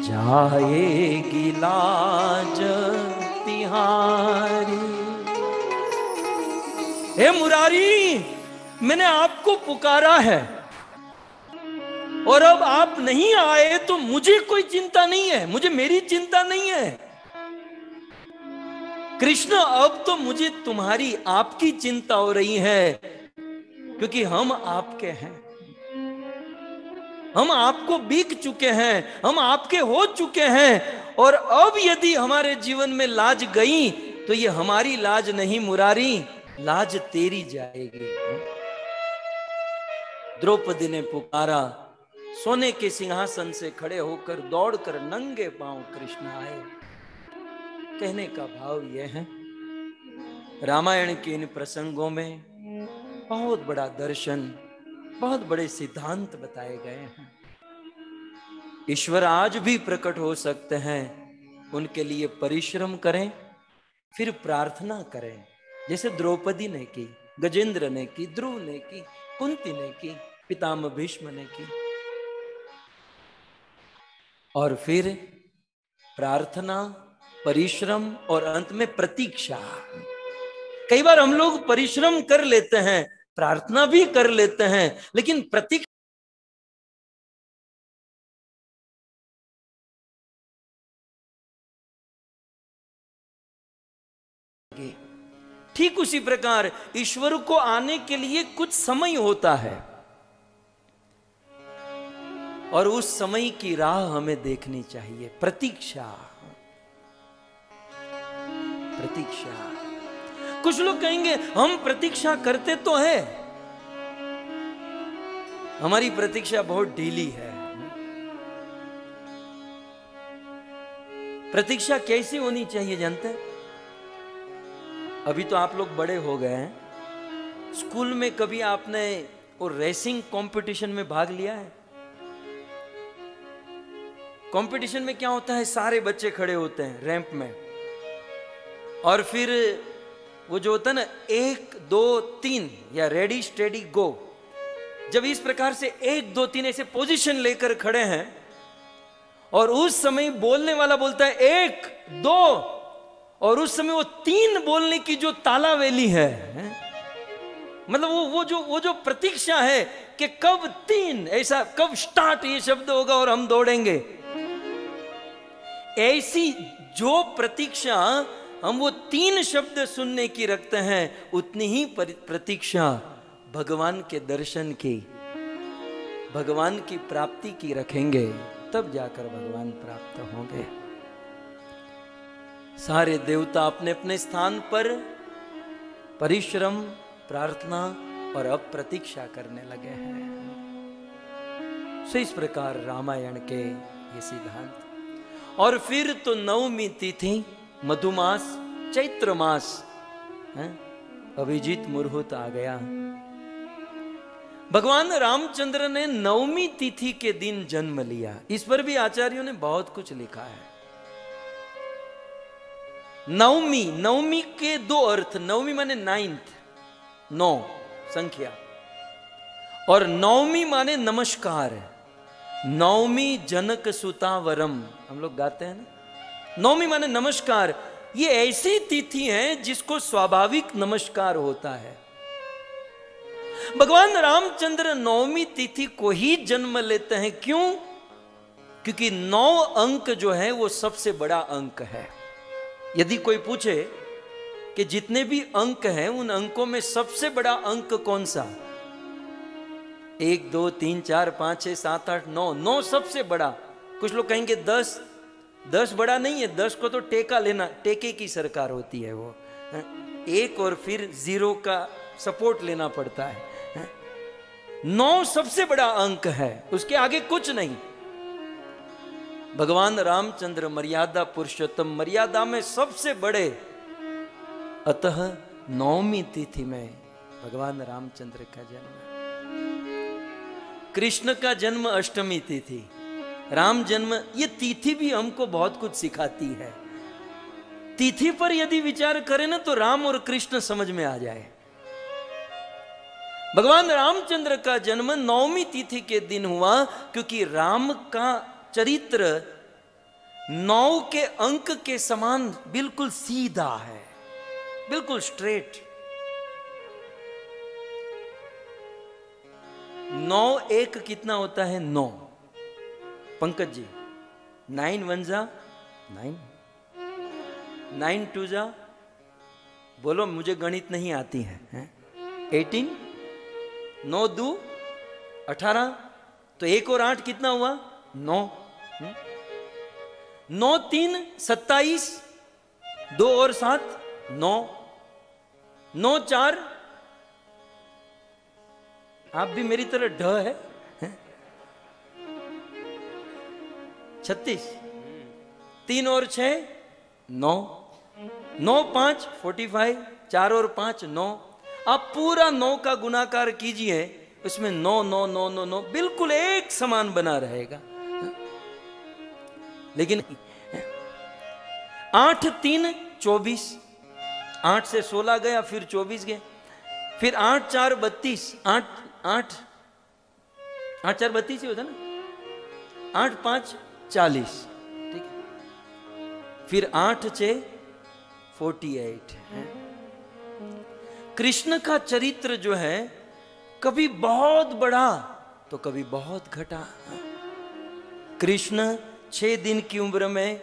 S2: जाएगी लाज तिहारी हे मुरारी, मैंने आपको पुकारा है। और अब आप नहीं आए तो मुझे कोई चिंता नहीं है, मुझे मेरी चिंता नहीं है। कृष्ण, अब तो मुझे तुम्हारी आपकी चिंता हो रही है, क्योंकि हम आपके हैं। हम आपको बीक चुके हैं, हम आपके हो चुके हैं, और अब यदि हमारे जीवन में लाज गई तो ये हमारी लाज नहीं मुरारी। लाज तेरी जाएगी। द्रौपदी ने पुकारा, सोने के सिंहासन से खड़े होकर दौड़कर नंगे पाँव कृष्ण आए। कहने का भाव यह है, रामायण के इन प्रसंगों में बहुत बड़ा दर्शन, बहुत बड़े सिद्धांत बताए गए हैं। ईश्वर आज भी प्रकट हो सकते हैं, उनके लिए परिश्रम करें, फिर प्रार्थना करें। जैसे द्रौपदी ने की, गजेंद्र ने की, ध्रुव ने की, कुंती ने की, पितामह भीष्म ने की। और फिर प्रार्थना, परिश्रम और अंत में प्रतीक्षा। कई बार हम लोग परिश्रम कर लेते हैं, प्रार्थना भी कर लेते हैं, लेकिन प्रतीक्षा ठीक उसी प्रकार ईश्वर को आने के लिए कुछ समय होता है और उस समय की राह हमें देखनी चाहिए। प्रतीक्षा। प्रतीक्षा। कुछ लोग कहेंगे, हम प्रतीक्षा करते तो है। हमारी प्रतीक्षा बहुत ढीली है। प्रतीक्षा कैसी होनी चाहिए, जानते हैं? अभी तो आप लोग बड़े हो गए हैं। स्कूल में कभी आपने वो रेसिंग कंपटीशन में भाग लिया है? कंपटीशन में क्या होता है? सारे बच्चे खड़े होते हैं रैंप में। और फिर वो जो होता है ना, एक, दो, तीन, या रेडी स्टेडी गो जब इस प्रकार से एक, दो, तीन ऐसे पोजीशन लेकर खड़े हैं, और उस समय बोलने वाला बोलता है, एक, दो और उस समय वो तीन बोलने की जो तालावेली है मतलब वो वो जो वो जो प्रतीक्षा है कि कब तीन, ऐसा कब स्टार्ट ये शब्द होगा और हम दौड़ेंगे। ऐसी जो प्रतीक्षा हम वो तीन शब्द सुनने की रखते हैं, उतनी ही प्रतीक्षा भगवान के दर्शन की, भगवान की प्राप्ति की रखेंगे, तब जाकर भगवान प्राप्त होंगे। सारे देवता अपने अपने स्थान पर परिश्रम, प्रार्थना और अब प्रतीक्षा करने लगे हैं। इस प्रकार रामायण के ये सिद्धांत। और फिर तो नवमी तिथि, मधुमास चैत्र मास है? अभिजीत मुरहुत आ गया। भगवान रामचंद्र ने नवमी तिथि के दिन जन्म लिया। इस पर भी आचार्यों ने बहुत कुछ लिखा है। नवमी नवमी के दो अर्थ नवमी माने नाइन्थ नौ, संख्या। और नवमी माने नमस्कार। नवमी जनक सुतावरम, हम लोग गाते हैं ना? नवमी माने नमस्कार। ये ऐसी तिथि है जिसको स्वाभाविक नमस्कार होता है। भगवान रामचंद्र नवमी तिथि को ही जन्म लेते हैं। क्यों? क्योंकि नौ अंक जो है वो सबसे बड़ा अंक है। यदि कोई पूछे कि जितने भी अंक हैं, उन अंकों में सबसे बड़ा अंक कौन सा? एक, दो, तीन, चार, पाँच छः सात, आठ, नौ। नौ सबसे बड़ा। कुछ लोग कहेंगे, दस। दस बड़ा नहीं है। दस को तो टेका लेना, टेके की सरकार होती है वो। एक और फिर ज़ीरो का सपोर्ट लेना पड़ता है। नौ सबसे बड़ा अंक है। उसके आगे कुछ नहीं। भगवान रामचंद्र मर्यादा पुरुषोत्तम मर्यादा में सबसे बड़े। अतः नौमी तिथि में भगवान रामचंद्र का जन्म। कृष्ण का जन्म अष्टमी तिथि। राम जन्म, ये तिथि भी हमको बहुत कुछ सिखाती है। तिथि पर यदि विचार करें ना तो राम और कृष्ण समझ में आ जाए। भगवान रामचंद्र का जन्म नवमी तिथि के दिन हुआ, क्योंकि राम का चरित्र नौ के अंक के समान बिल्कुल सीधा है, बिल्कुल स्ट्रेट नौ एक कितना होता है? नौ। पंकज जी, नाइन वन जा, नाइन। नाइन टू जा। बोलो, मुझे गणित नहीं आती है? एटीन, नौ दो, अठारह तो एक और आठ कितना हुआ? नौ? नौ तीन सत्ताईस, दो और सात, नौ। नौ चार। आप भी मेरी तरह ढ है छत्तीस। तीन और छ नौ। नौ पाँच, फोर्टी फाइव, चार और पाँच, नौ। आप पूरा नौ का गुणाकार कीजिए, उसमें नौ नौ नौ नौ नौ, बिल्कुल एक समान बना रहेगा। लेकिन आठ, तीन, चौबीस। आठ से सोलह गया फिर चौबीस गए। फिर आठ, चार, बत्तीस। आठ आठ। आठ, चार, बत्तीस ही होता ना? आठ, पाँच, चालीस। ठीक है? फिर आठ छ, फोर्टी एट कृष्ण का चरित्र जो है, कभी बहुत बढ़ा तो कभी बहुत घटा। कृष्ण छह दिन की उम्र में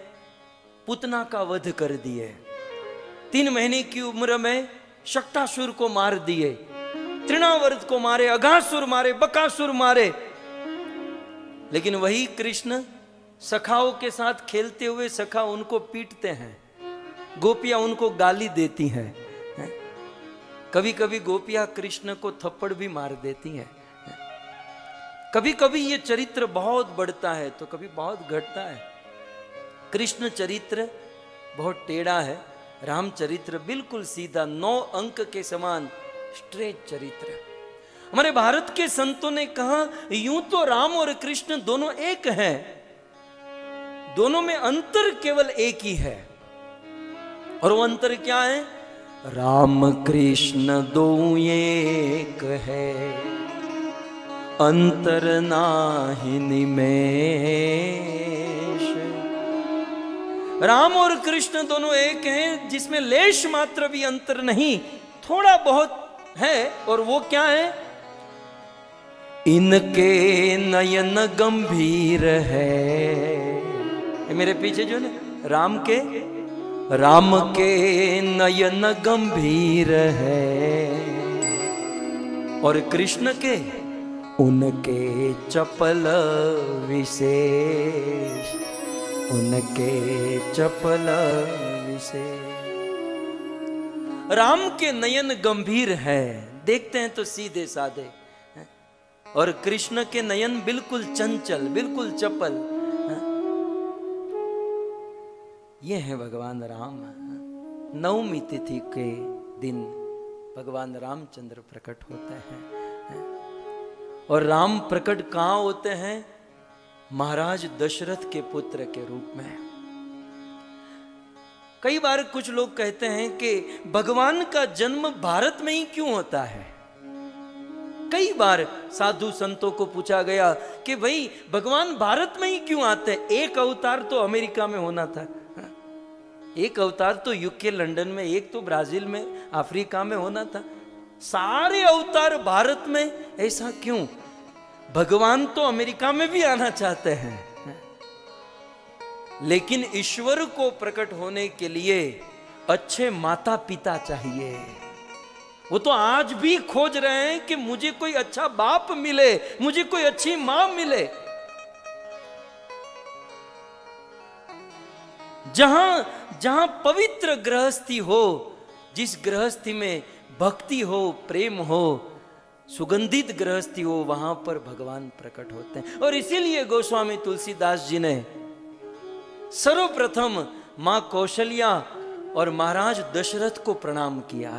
S2: पुतना का वध कर दिए। तीन महीने की उम्र में शक्तासुर को मार दिए। तृणावर्त को मारे, अघासुर मारे, बकासुर मारे। लेकिन वही कृष्ण सखाओं के साथ खेलते हुए सखा उनको पीटते हैं। गोपियाँ उनको गाली देती हैं? कभी कभी गोपियाँ कृष्ण को थप्पड़ भी मार देती हैं। कभी कभी ये चरित्र बहुत बढ़ता है तो कभी बहुत घटता है। कृष्ण चरित्र बहुत टेढ़ा है रामचरित्र बिल्कुल सीधा, नौ अंक के समान स्ट्रेट चरित्र हमारे भारत के संतों ने कहा, यूँ तो राम और कृष्ण दोनों एक हैं, दोनों में अंतर केवल एक ही है। और वो अंतर क्या है? राम कृष्ण दो एक है। अंतर नाही में राम और कृष्ण दोनों एक हैं, जिसमें लेश मात्र भी अंतर नहीं, थोड़ा बहुत है, और वो क्या है? इनके नयन गंभीर है। मेरे पीछे जो ना, राम के? राम के नयन गंभीर है। और कृष्ण के? उनके चपल विशेष, उनके चपल विशेष। राम के नयन गंभीर है, देखते हैं तो सीधे साधे और कृष्ण के नयन बिल्कुल चंचल, बिल्कुल चपल ये है भगवान राम। नवमी तिथि के दिन भगवान रामचंद्र प्रकट होते हैं। और राम प्रकट कहाँ होते हैं? महाराज दशरथ के पुत्र के रूप में। कई बार कुछ लोग कहते हैं कि भगवान का जन्म भारत में ही क्यों होता है? कई बार साधु संतों को पूछा गया कि भाई, भगवान भारत में ही क्यों आते हैं? एक अवतार तो अमेरिका में होना था। एक अवतार तो यूके, लंदन में, एक तो ब्राज़ील में, अफ्रीका में होना था। सारे अवतार भारत में, ऐसा क्यों? भगवान तो अमेरिका में भी आना चाहते हैं। लेकिन ईश्वर को प्रकट होने के लिए अच्छे माता पिता चाहिए। वो तो आज भी खोज रहे हैं कि मुझे कोई अच्छा बाप मिले, मुझे कोई अच्छी माँ मिले। जहाँ जहाँ पवित्र गृहस्थी हो, जिस गृहस्थी में भक्ति हो, प्रेम हो, सुगंधित गृहस्थी हो, वहाँ पर भगवान प्रकट होते हैं। और इसीलिए गोस्वामी तुलसीदास जी ने सर्वप्रथम माँ कौशल्या और महाराज दशरथ को प्रणाम किया।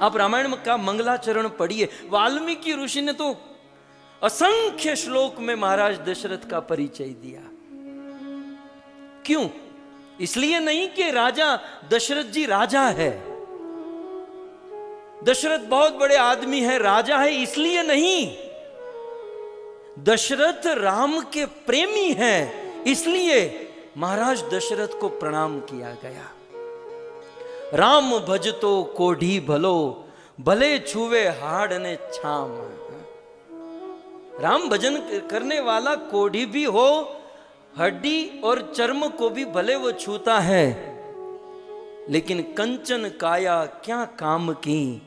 S2: आप रामायण का मंगलाचरण पढ़िए, वाल्मीकि ऋषि ने तो असंख्य श्लोक में महाराज दशरथ का परिचय दिया। क्यों? इसलिए नहीं कि राजा दशरथ जी राजा है। दशरथ बहुत बड़े आदमी है, राजा है, इसलिए नहीं। दशरथ राम के प्रेमी हैं, इसलिए महाराज दशरथ को प्रणाम किया गया। राम भजतो, कोढ़ी भलो, भले छुवे हाड़ ने छाम। राम भजन करने वाला कोढ़ी भी हो, हड्डी और चर्म को भी भले वो छूता है, लेकिन कंचन काया क्या काम की?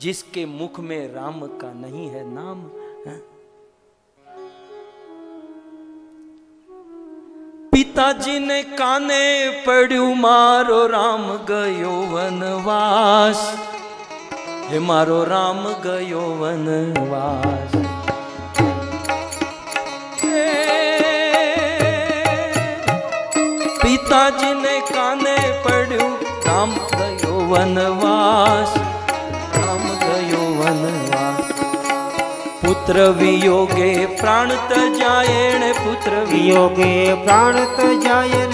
S2: जिसके मुख में राम का नहीं है नाम, है? पिताजी ने काने पड़ू मारो राम गयो वनवास। हे मारो राम गयो वनवास। पिताजी ने काने पड़ू राम गयो वनवास। पुत्र वियोगे प्राण त जायण पुत्र वियोगे प्राण त जायण।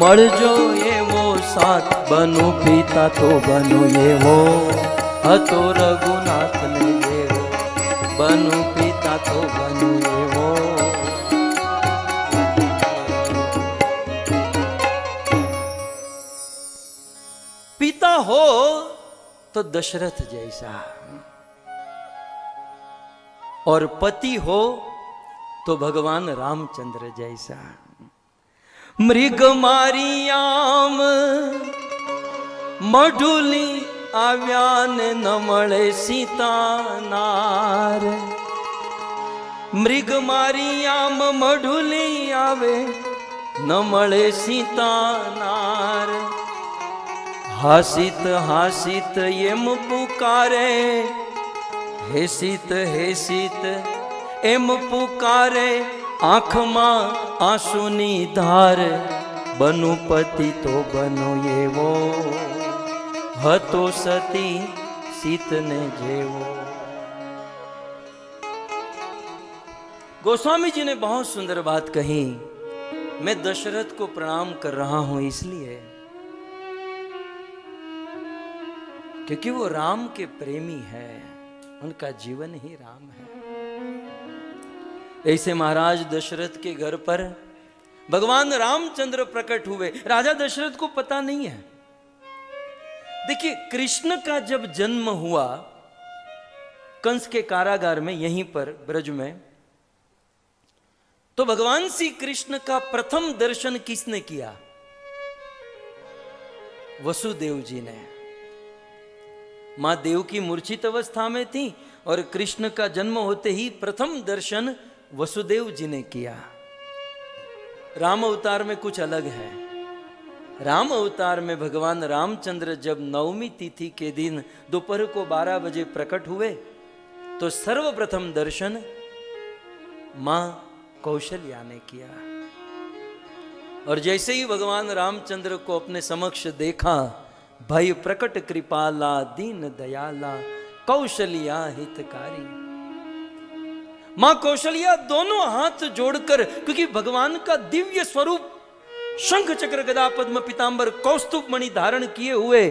S3: मर जो ये वो
S2: साथ बनू पिता तो बनू ये वो। हतो रघुनाथ ने ये वो बनू पिता तो बनू ये वो। पिता हो तो दशरथ जैसा। और पति हो तो भगवान रामचंद्र जैसा मृग मारियाम मढुली આવ્યાન ન મળે સીતા નાર મૃગ મારી આમ મઢુલી આવે ન મળે સીતા નાર હાસિત હાસિત એમ પુકારે હે સીત હે સીત એમ પુકારે આંખમાં આંસુની ધાર બનુ પતિ તો બનો એવો હતો સતી સીતને જેવો गोस्वामी जी ने बहुत सुंदर बात कही मैं दशरथ को प्रणाम कर रहा हूं इसलिए क्योंकि वो राम के प्रेमी है उनका जीवन ही राम है। ऐसे महाराज दशरथ के घर पर भगवान रामचंद्र प्रकट हुए। राजा दशरथ को पता नहीं है। देखिए, कृष्ण का जब जन्म हुआ, कंस के कारागार में, यहीं पर, ब्रज में तो भगवान श्री कृष्ण का प्रथम दर्शन किसने किया? वसुदेव जी ने। माँ देव की मूर्छित अवस्था में थी और कृष्ण का जन्म होते ही प्रथम दर्शन वसुदेव जी ने किया। राम अवतार में कुछ अलग है। राम अवतार में भगवान रामचंद्र जब नवमी तिथि के दिन दोपहर को 12 बजे प्रकट हुए तो सर्वप्रथम दर्शन माँ कौशल्या ने किया। और जैसे ही भगवान रामचंद्र को अपने समक्ष देखा भय प्रकट कृपाला, दीन दयाला, कौशलिया हितकारी। माँ कौशलिया दोनों हाथ जोड़कर, क्योंकि भगवान का दिव्य स्वरूप, शंख चक्र गदा पद्म पीतांबर कौस्तुभ मणि धारण किए हुए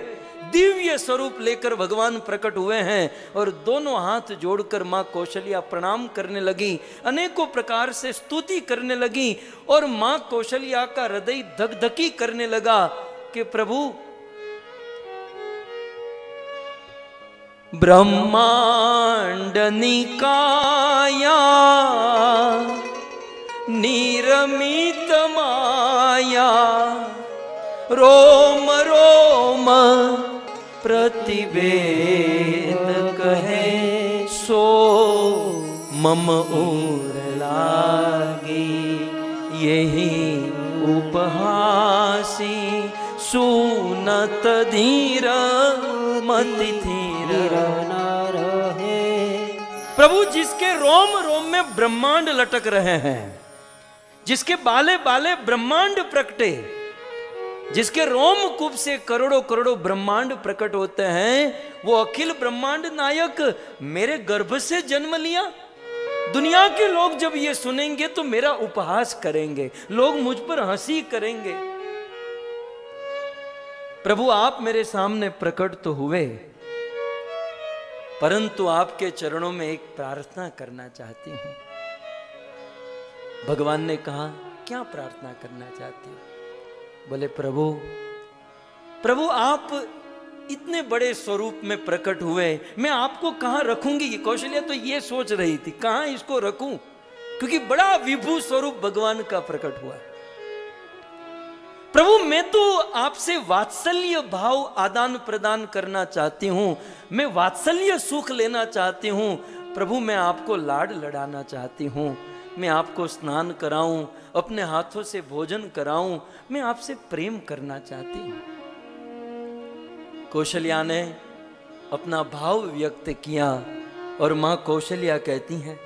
S2: दिव्य स्वरूप लेकर भगवान प्रकट हुए हैं और दोनों हाथ जोड़कर माँ कौशल्या प्रणाम करने लगी, अनेकों प्रकार से स्तुति करने लगी और माँ कौशल्या का हृदय धकधकी करने लगा कि प्रभु ब्रह्मांड निकाया नीर रमित माया, रोम रोम प्रतिवेद कहे, सो मम उर लागी, यही उपहासी सुनत धीर, मति धीर।
S3: रहे
S2: प्रभु, जिसके रोम रोम में ब्रह्मांड लटक रहे हैं, जिसके बाले बाले ब्रह्मांड प्रकटे, जिसके रोम कुप से करोड़ों करोड़ों ब्रह्मांड प्रकट होते हैं, वो अखिल ब्रह्मांड नायक मेरे गर्भ से जन्म लिया। दुनिया के लोग जब ये सुनेंगे तो मेरा उपहास करेंगे, लोग मुझ पर हँसी करेंगे। प्रभु, आप मेरे सामने प्रकट तो हुए, परंतु आपके चरणों में एक प्रार्थना करना चाहती हूँ। भगवान ने कहा, क्या प्रार्थना करना चाहती हो? बोले, प्रभु प्रभु, आप इतने बड़े स्वरूप में प्रकट हुए, मैं आपको कहाँ रखूँगी कौशल्या? तो ये सोच रही थी, कहाँ इसको रखूँ? क्योंकि बड़ा विभू स्वरूप भगवान का प्रकट हुआ है। प्रभु, मैं तो आपसे वात्सल्य भाव आदान प्रदान करना चाहती हूँ। मैं वात्सल्य सुख लेना चाहती हूँ। प्रभु, मैं आपको लाड लड़ाना चाहती हूँ। मैं आपको स्नान कराऊं, अपने हाथों से भोजन कराऊं, मैं आपसे प्रेम करना चाहती हूँ। कौशल्या ने अपना भाव व्यक्त किया और माँ कौशल्या कहती हैं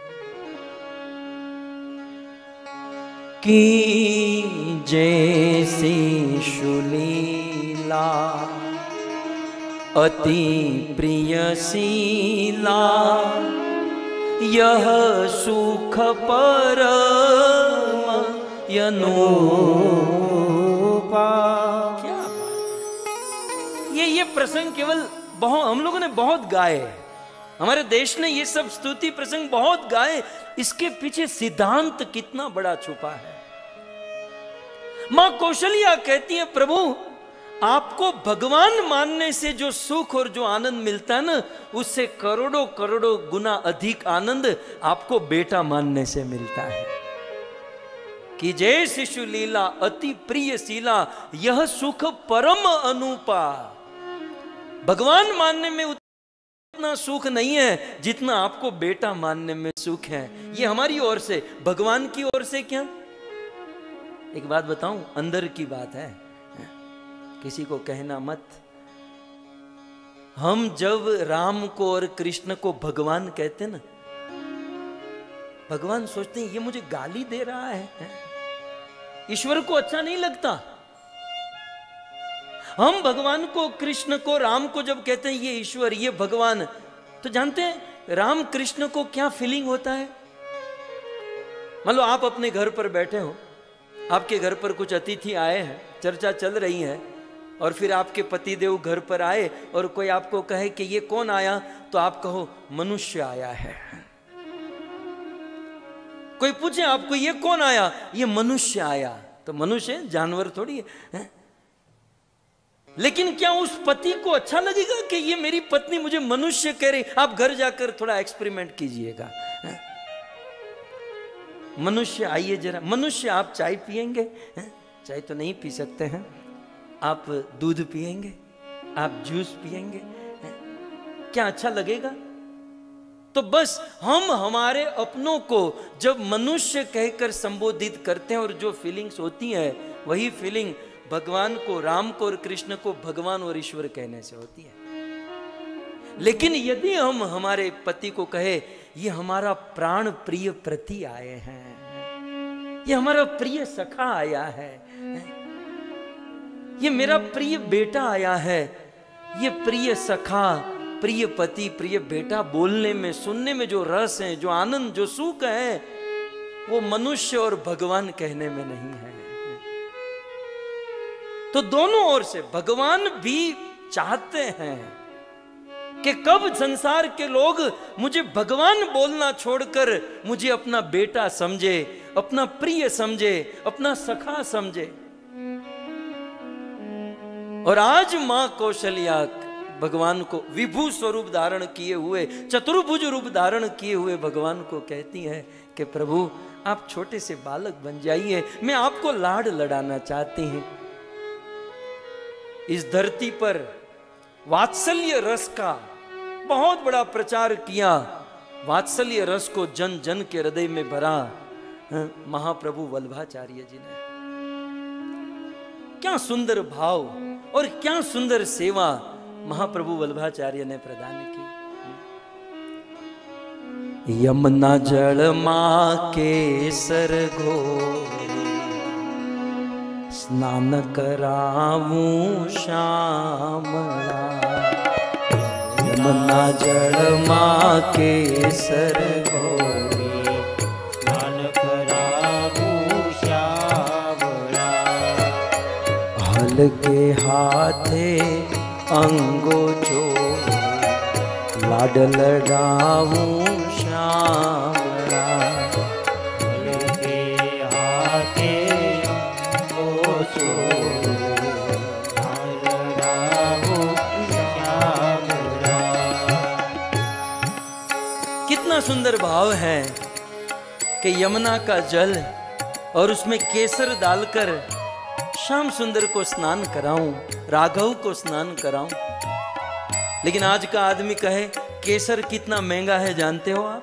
S2: की जैसी शुलीला अति प्रिय शीला, यह सुख परम
S3: रूपा
S2: क्या ये ये प्रसंग केवल बहुत हम लोगों ने बहुत गाए हैं। हमारे देश ने ये सब स्तुति प्रसंग बहुत गाए, इसके पीछे सिद्धांत कितना बड़ा छुपा है। माँ कौशल्या कहती है, प्रभु, आपको भगवान मानने से जो सुख और जो आनंद मिलता है ना, उससे करोड़ों करोड़ों गुना अधिक आनंद आपको बेटा मानने से मिलता है। कि जय शिशु लीला, अति प्रिय शीला, यह सुख परम अनुपा। भगवान मानने में उतना सुख नहीं है जितना आपको बेटा मानने में सुख है। ये हमारी ओर से, भगवान की ओर से क्या? एक बात बताऊँ, अंदर की बात है। किसी को कहना मत। हम जब राम को और कृष्ण को भगवान कहते ना, भगवान सोचते हैं, ये मुझे गाली दे रहा है? ईश्वर को अच्छा नहीं लगता। हम भगवान को, कृष्ण को, राम को जब कहते हैं, ये ईश्वर, ये भगवान तो जानते हैं, राम, कृष्ण को क्या फीलिंग होता है? मान लो आप अपने घर पर बैठे हो, आपके घर पर कुछ अतिथि आए हैं, चर्चा चल रही है, और फिर आपके पतिदेव घर पर आए, और कोई आपको कहे कि ये कौन आया? तो आप कहो, मनुष्य आया है। कोई पूछे आपको, ये कौन आया? ये मनुष्य आया। तो मनुष्य, जानवर थोड़ी है? लेकिन क्या उस पति को अच्छा लगेगा कि ये मेरी पत्नी मुझे मनुष्य कह रही? आप घर जाकर थोड़ा एक्सपेरिमेंट कीजिएगा। मनुष्य, आइए जरा। मनुष्य, आप चाय पियेंगे? चाय तो नहीं पी सकते हैं। आप दूध पिएँगे आप जूस पियेंगे? क्या अच्छा लगेगा? तो बस हम हमारे अपनों को जब मनुष्य कहकर संबोधित करते हैं और जो फीलिंग्स होती हैं, वही फीलिंग भगवान को, राम को और कृष्ण को भगवान और ईश्वर कहने से होती है। लेकिन यदि हम हमारे पति को कहे, ये हमारा प्राण प्रिय प्रति आए हैं, ये हमारा प्रिय सखा आया है, ये मेरा प्रिय बेटा आया है, ये प्रिय सखा, प्रिय पति, प्रिय बेटा बोलने में, सुनने में जो रस है, जो आनंद, जो सुख है, वो मनुष्य और भगवान कहने में नहीं है। तो दोनों ओर से भगवान भी चाहते हैं कि कब संसार के लोग मुझे भगवान बोलना छोड़कर मुझे अपना बेटा समझे, अपना प्रिय समझे, अपना सखा समझे। और आज माँ कौशल्या भगवान को विभू स्वरूप धारण किए हुए, चतुर्भुज रूप धारण किए हुए भगवान को कहती है कि प्रभु, आप छोटे से बालक बन जाइए, मैं आपको लाड लड़ाना चाहती हूँ। इस धरती पर वात्सल्य रस का बहुत बड़ा प्रचार किया। वात्सल्य रस को जन जन के हृदय में भरा हाँ, महाप्रभु वल्लभाचार्य जी ने। क्या सुंदर भाव और क्या सुंदर सेवा महाप्रभु वल्लभाचार्य ने प्रदान की। यमुना जल माँ के सर घो स्नान करावू श्यामला यमुना जल मा के सर गोरी।
S3: स्नान कराऊं श्यामला
S2: हल के हाथे अंगो चो लाड लड़ाऊ श्याम सुंदर भाव है कि यमुना का जल और उसमें केसर डालकर श्याम सुंदर को स्नान कराऊं, राघव को स्नान कराऊं। लेकिन आज का आदमी कहे, केसर कितना महँगा है, जानते हो आप?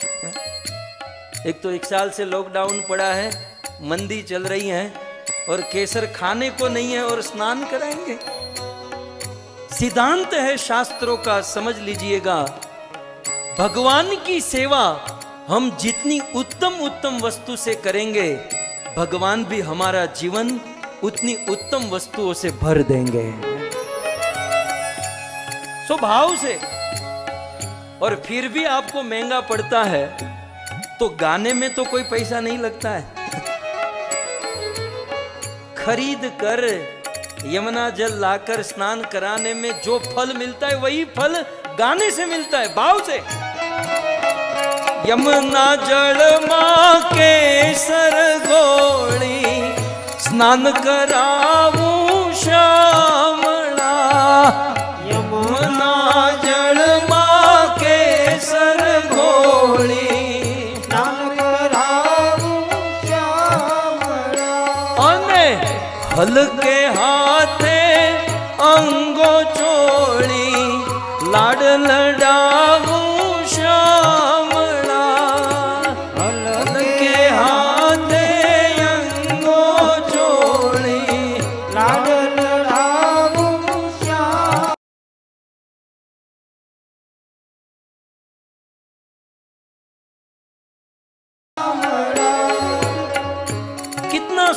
S2: एक तो एक साल से लॉकडाउन पड़ा है, मंदी चल रही है और केसर खाने को नहीं है और स्नान कराएँगे। सिद्धांत है शास्त्रों का, समझ लीजिएगा। भगवान की सेवा हम जितनी उत्तम उत्तम वस्तु से करेंगे, भगवान भी हमारा जीवन उतनी उत्तम वस्तुओं से भर देंगे। स्वभाव से। और फिर भी आपको महँगा पड़ता है तो गाने में तो कोई पैसा नहीं लगता है। खरीद कर यमुना जल लाकर स्नान कराने में जो फल मिलता है, वही फल गाने से मिलता है, भाव से। यमुना जल माँ के सर घोड़ी, स्नान कराऊं श्यामला। यमुना जल माँ के सर घोड़ी, स्नान कराऊं श्यामला।
S3: के हाथे अंगो
S2: चोर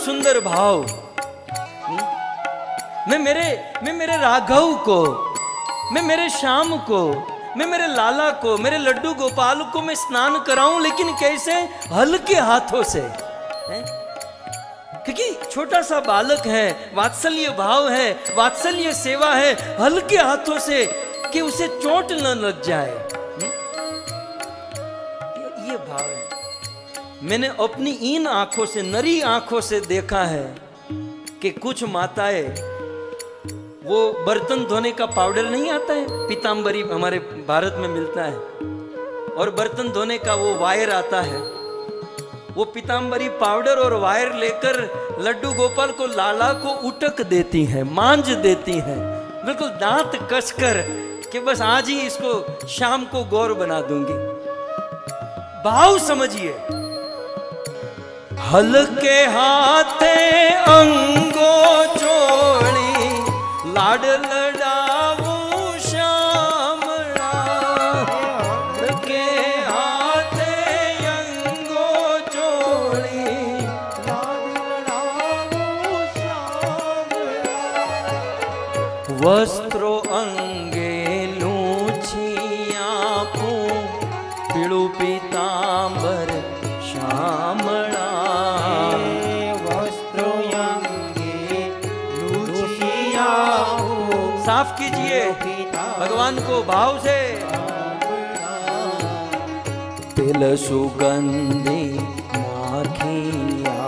S2: सुंदर भाव? मैं मेरे मैं मेरे राघव को, मैं मेरे श्याम को, मैं मेरे लाला को, मेरे लड्डू गोपाल को मैं स्नान कराऊं, लेकिन कैसे हल्के हाथों से? क्योंकि छोटा सा बालक है, वात्सल्य भाव है, वात्सल्य सेवा है, हल्के हाथों से कि उसे चोट न लग जाए मैंने अपनी इन आँखों से, नरी आँखों से देखा है कि कुछ माताएँ, वो बर्तन धोने का पाउडर नहीं आता है? पीताम्बरी हमारे भारत में मिलता है। और बर्तन धोने का वो वायर आता है। वो पीताम्बरी पाउडर और वायर लेकर लड्डू गोपाल को, लाला को उटक देती है मांझ देती है। बिल्कुल दांत कसकर कि बस आज ही इसको शाम को गौर बना दूँगी। भाव समझिए। हलके हाथे अंगो जोड़ी लाड लड़ाऊ श्याम हलके हाथे अंगो जोड़ी लाड
S3: लड़ाऊ श्याम वस्त
S2: साफ़ कीजिए। भगवान को भाव से। तिल सुगंधी माखिया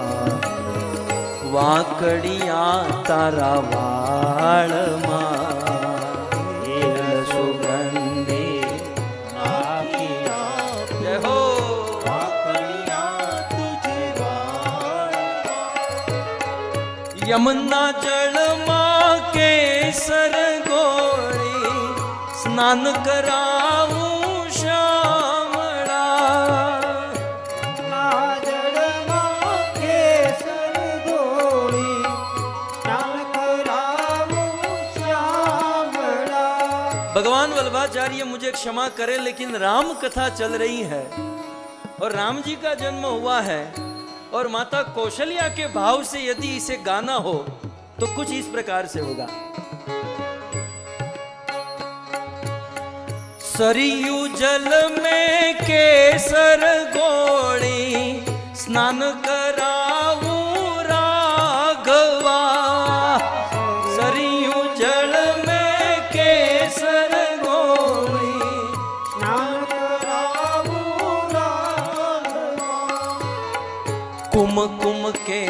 S2: वाकड़िया तारा वाड़ सुगंधी
S3: हो। वाकड़िया यमुना चढ़ स्नान कराऊ
S2: भगवान वल्लभाचार्य मुझे क्षमा करे लेकिन राम कथा चल रही है और राम जी का जन्म हुआ है और माता कौशल्या के भाव से यदि इसे गाना हो तो कुछ इस प्रकार से होगा। सरयू जल में केसर गोड़ी, स्नान कराऊ राघवा। सरयू जल में केसर गोड़ी,
S3: स्नान कराऊ
S2: कुम कुम के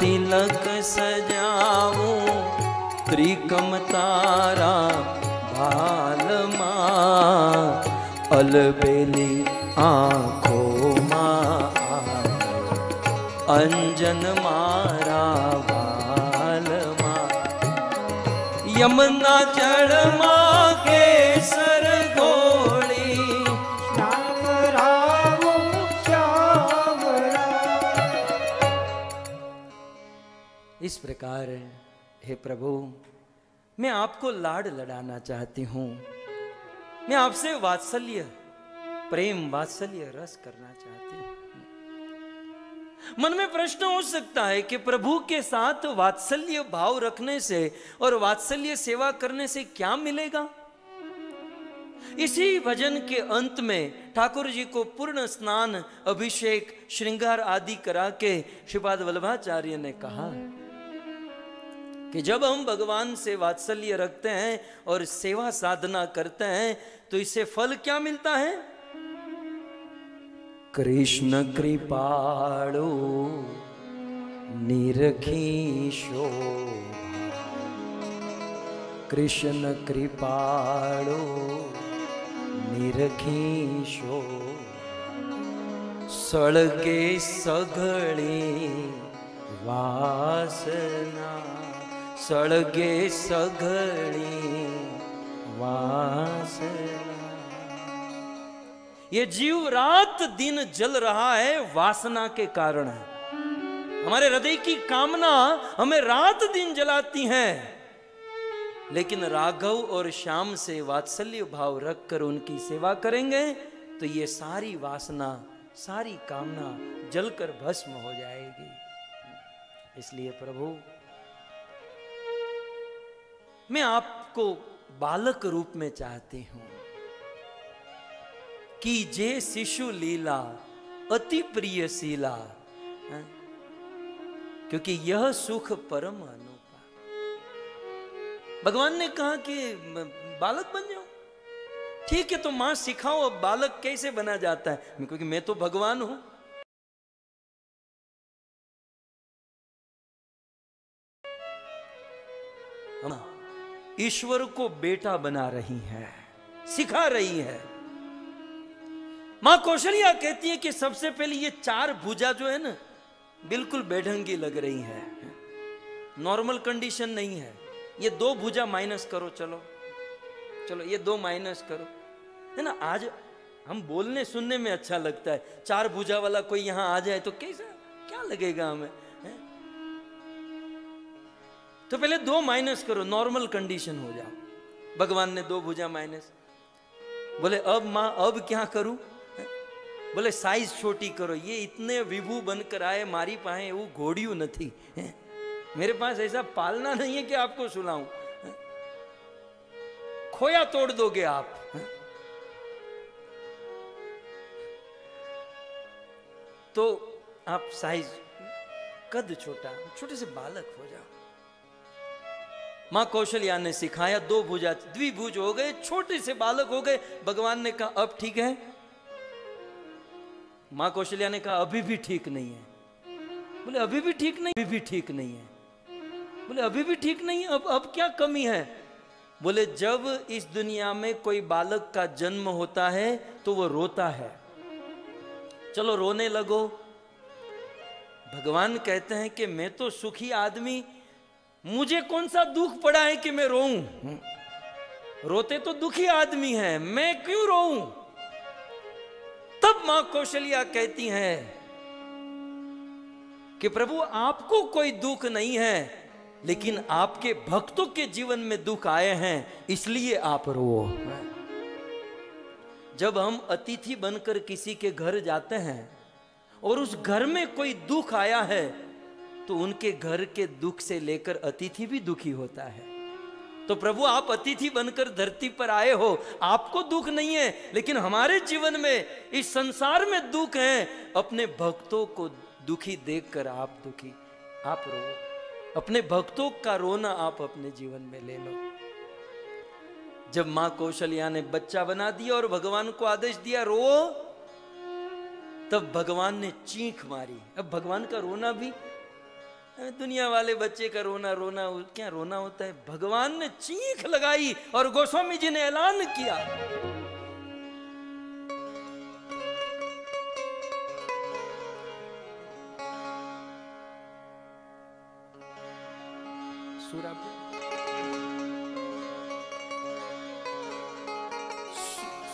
S2: तिलक सजाऊ त्रिकम तारा भाल अलबेली आँखों माँ, अंजन मारा बाल यमुना चढ़ मा
S3: के सर घोड़ी।
S2: इस प्रकार, हे प्रभु, मैं आपको लाड लड़ाना चाहती हूँ। मैं आपसे वात्सल्य, प्रेम वात्सल्य रस करना चाहती हूँ। मन में प्रश्न हो सकता है कि प्रभु के साथ वात्सल्य भाव रखने से और वात्सल्य सेवा करने से क्या मिलेगा? इसी भजन के अंत में ठाकुर जी को पूर्ण स्नान, अभिषेक, श्रृंगार आदि करा के श्रीपाद वल्लभाचार्य ने कहा कि जब हम भगवान से वात्सल्य रखते हैं और सेवा साधना करते हैं तो इससे फल क्या मिलता है? कृष्ण कृपाड़ो निरखीशो कृष्ण कृपाड़ो निरखीशो सड़के सघड़े वासना। सड़गे सघळी वास ये जीव रात दिन जल रहा है, वासना के कारण है। हमारे हृदय की कामना हमें रात दिन जलाती है। लेकिन राघव और श्याम से वात्सल्य भाव रखकर उनकी सेवा करेंगे तो ये सारी वासना, सारी कामना जलकर भस्म हो जाएगी। इसलिए प्रभु मैं आपको बालक रूप में चाहती हूँ कि जे शिशु लीला, अति प्रिय शीला क्योंकि यह सुख परम अनुपा भगवान ने कहा कि बालक बन जाओ। ठीक है तो माँ सिखाओ, अब बालक कैसे बना जाता है? क्योंकि मैं तो भगवान हूँ। हम ईश्वर को बेटा बना रही है, सिखा रही है। माँ कौशल्या कहती है कि सबसे पहले ये चार भुजा जो है ना, बिल्कुल बेढंगी लग रही है। नॉर्मल कंडीशन नहीं है। ये दो भुजा माइनस करो, चलो। चलो, ये दो माइनस करो। है ना, आज हम बोलने सुनने में अच्छा लगता है। चार भुजा वाला कोई यहाँ आ जाए तो कैसा, क्या लगेगा हमें? तो पहले दो माइनस करो नॉर्मल कंडीशन हो जाओ भगवान ने दो भुजा माइनस बोले, अब माँ, अब क्या करूँ? बोले, साइज़ छोटी करो, ये इतने विभू बनकर आए, मारी पाए, वो घोड़ियों નથી हैं? मेरे पास ऐसा पालना नहीं है कि आपको सुलाऊं, हैं? खोया तोड़ दोगे आप? तो आप साइज़, कद छोटा, छोटे से बालक हो जाओ माँ कौशल्या ने सिखाया, दो भुजा द्विभुज हो गए, छोटे से बालक हो गए। भगवान ने कहा, अब ठीक है। माँ कौशल्या ने कहा, अभी भी ठीक नहीं है। बोले, अभी भी ठीक नहीं, अभी भी ठीक नहीं है। बोले, अभी भी ठीक नहीं है, अब अब क्या कमी है? बोले, जब इस दुनिया में कोई बालक का जन्म होता है तो वो रोता है। चलो, रोने लगो। भगवान कहते हैं कि मैं तो सुखी आदमी मुझे कौन सा दुख पड़ा है कि मैं रोऊं? रोते तो दुखी आदमी हैं, मैं क्यों रोऊं? तब माँ कौशल्या कहती हैं कि प्रभु, आपको कोई दुख नहीं है, लेकिन आपके भक्तों के जीवन में दुख आए हैं, इसलिए आप रो जब हम अतिथि बनकर किसी के घर जाते हैं और उस घर में कोई दुख आया है तो उनके घर के दुख से लेकर अतिथि भी दुखी होता है। तो प्रभु, आप अतिथि बनकर धरती पर आए हो, आपको दुख नहीं है, लेकिन हमारे जीवन में, इस संसार में दुख है। अपने भक्तों को दुखी देखकर आप दुखी, आप रो। अपने भक्तों का रोना आप अपने जीवन में ले लो। जब माँ कौशल्या ने बच्चा बना दिया और भगवान को आदेश दिया, रो, तब भगवान ने चीख मारी। अब भगवान का रोना भी दुनिया वाले बच्चे का रोना रोना क्या रोना होता है? भगवान ने चीख लगाई और गोस्वामी जी ने ऐलान किया। सूरा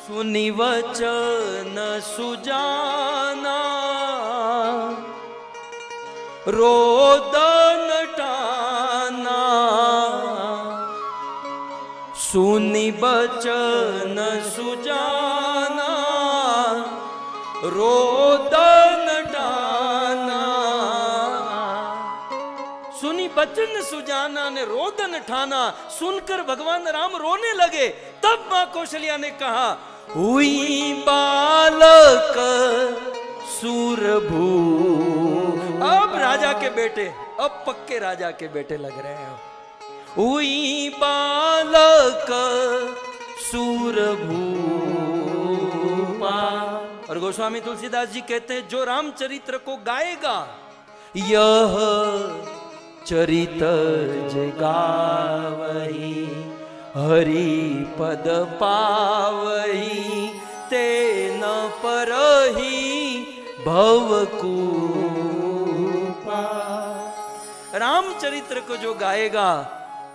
S2: सुनी वचन सुजाना। रोदन टाना। सुनी बचन सुजाना। रोदन टाना। सुनी बचन सुजाना ने रोदन ठाना। सुनकर भगवान राम रोने लगे। तब माँ कौशल्या ने कहा, हुई बालक, सूरभू अब राजा के बेटे, अब पक्के राजा के बेटे लग रहे हैं। हुई बालक सूरभूपा। और गोस्वामी तुलसीदास जी कहते हैं, जो रामचरित्र को गाएगा, यह चरित जगावही हरि पद पावही, ते न परही भवकूपा। रामचरित्र को जो गाएगा,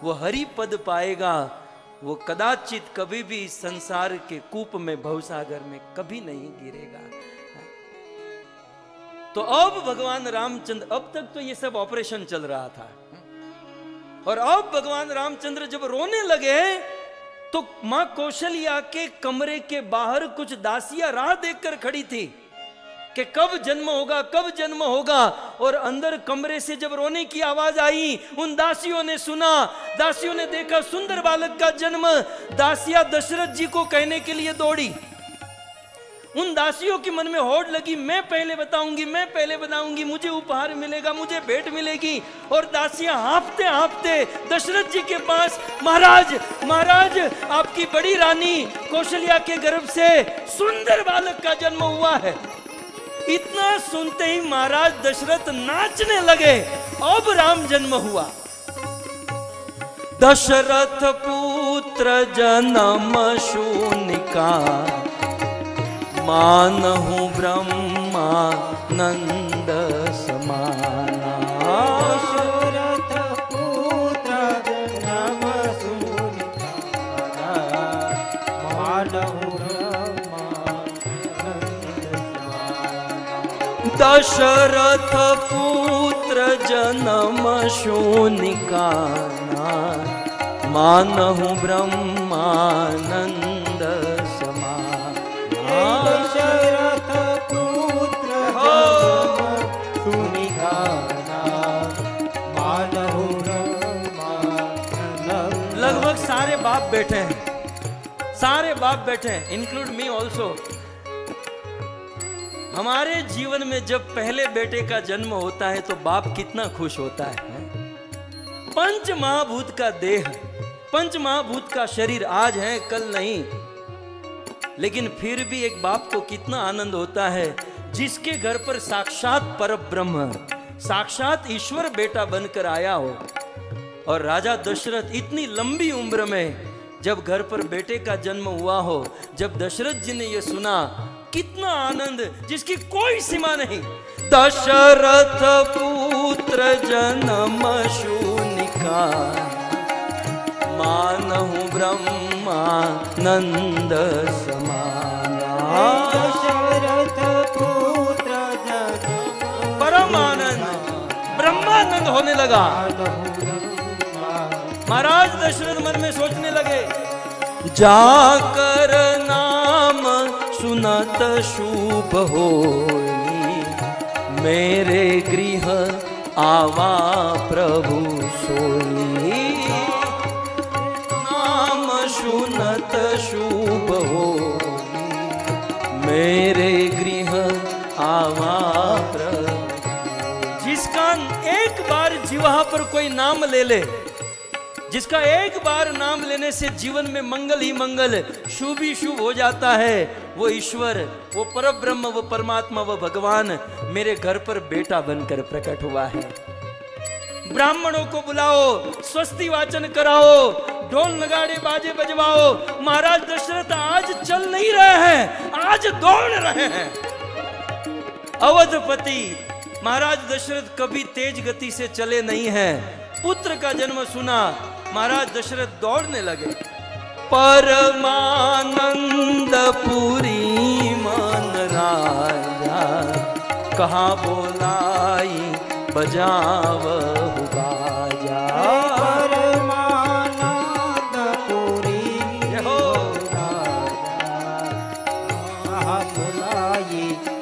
S2: वो हरि पद पाएगा, वो कदाचित कभी भी संसार के कूप में, भवसागर में कभी नहीं गिरेगा। तो अब भगवान रामचंद्र, अब तक तो ये सब ऑपरेशन चल रहा था। और अब भगवान रामचंद्र जब रोने लगे तो माँ कौशल्या के कमरे के बाहर कुछ दासियाँ राह देखकर खड़ी थी। कि कब जन्म होगा, कब जन्म होगा। और अंदर कमरे से जब रोने की आवाज़ आई, उन दासियों ने सुना। दासियों ने देखा सुंदर बालक का जन्म। दासिया दशरथ जी को कहने के लिए दौड़ी। उन दासियों के मन में होड़ लगी, मैं पहले बताऊँगी, मैं पहले बताऊँगी मुझे उपहार मिलेगा, मुझे भेंट मिलेगी। और दासियाँ हाँफते हाँफते दशरथ जी के पास, महाराज महाराज, आपकी बड़ी रानी कौशल्या के गर्भ से सुंदर बालक का जन्म हुआ है। इतना सुनते ही महाराज दशरथ नाचने लगे। अब राम जन्म हुआ। दशरथ पुत्र जन्म शूनिका मानहु ब्रह्मा नंद समाना
S3: दशरथ पुत्र जन्म
S2: शूनिका मानहु ब्रह्मानंद समाना
S3: दशरथ पुत्र मानहु ब्रह्मानंद
S2: लगभग सारे बाप बैठे हैं। सारे बाप बैठे हैं इंक्लूड मी ऑल्सो हमारे जीवन में जब पहले बेटे का जन्म होता है तो बाप कितना खुश होता है पंच महाभूत का देह, पंच महाभूत का शरीर आज है, कल नहीं। लेकिन फिर भी एक बाप को कितना आनंद होता है, जिसके घर पर साक्षात पर ब्रह्म साक्षात ईश्वर बेटा बनकर आया हो। और राजा दशरथ इतनी लंबी उम्र में जब घर पर बेटे का जन्म हुआ हो, जब दशरथ जी ने यह सुना कितना आनंद जिसकी कोई सीमा नहीं। दशरथ पुत्र जन्म शूनिका मानहु ब्रह्मानंद समाना।
S3: दशरथ पुत्र जन्म
S2: परमानंद ब्रह्मानंद होने लगा। महाराज दशरथ मन में सोचने लगे जाकर नाम सुनत शुभ हो मेरे गृह आवा प्रभु सोई। नाम सुनत शुभ हो मेरे गृह आवा प्रभु। जिसका एक बार जीवा पर कोई नाम ले ले जिसका एक बार नाम लेने से जीवन में मंगल ही मंगल, शुभ ही शुभ हो जाता है। वो ईश्वर, वो पर ब्रह्म वो परमात्मा, वो भगवान मेरे घर पर बेटा बनकर प्रकट हुआ है। ब्राह्मणों को बुलाओ, स्वस्ति वाचन कराओ, ढोल नगाड़े, बाजे बजवाओ। महाराज दशरथ आज चल नहीं रहे हैं, आज दौड़ रहे हैं। अवधपति, महाराज दशरथ कभी तेज गति से चले नहीं हैं। पुत्र का जन्म सुना महाराज दशरथ दौड़ने लगे। परमानंद पुरी मन राजा कहा बोलाई बजावहु बाजा।
S3: परमानंद
S2: हो। हाँ, हाँ,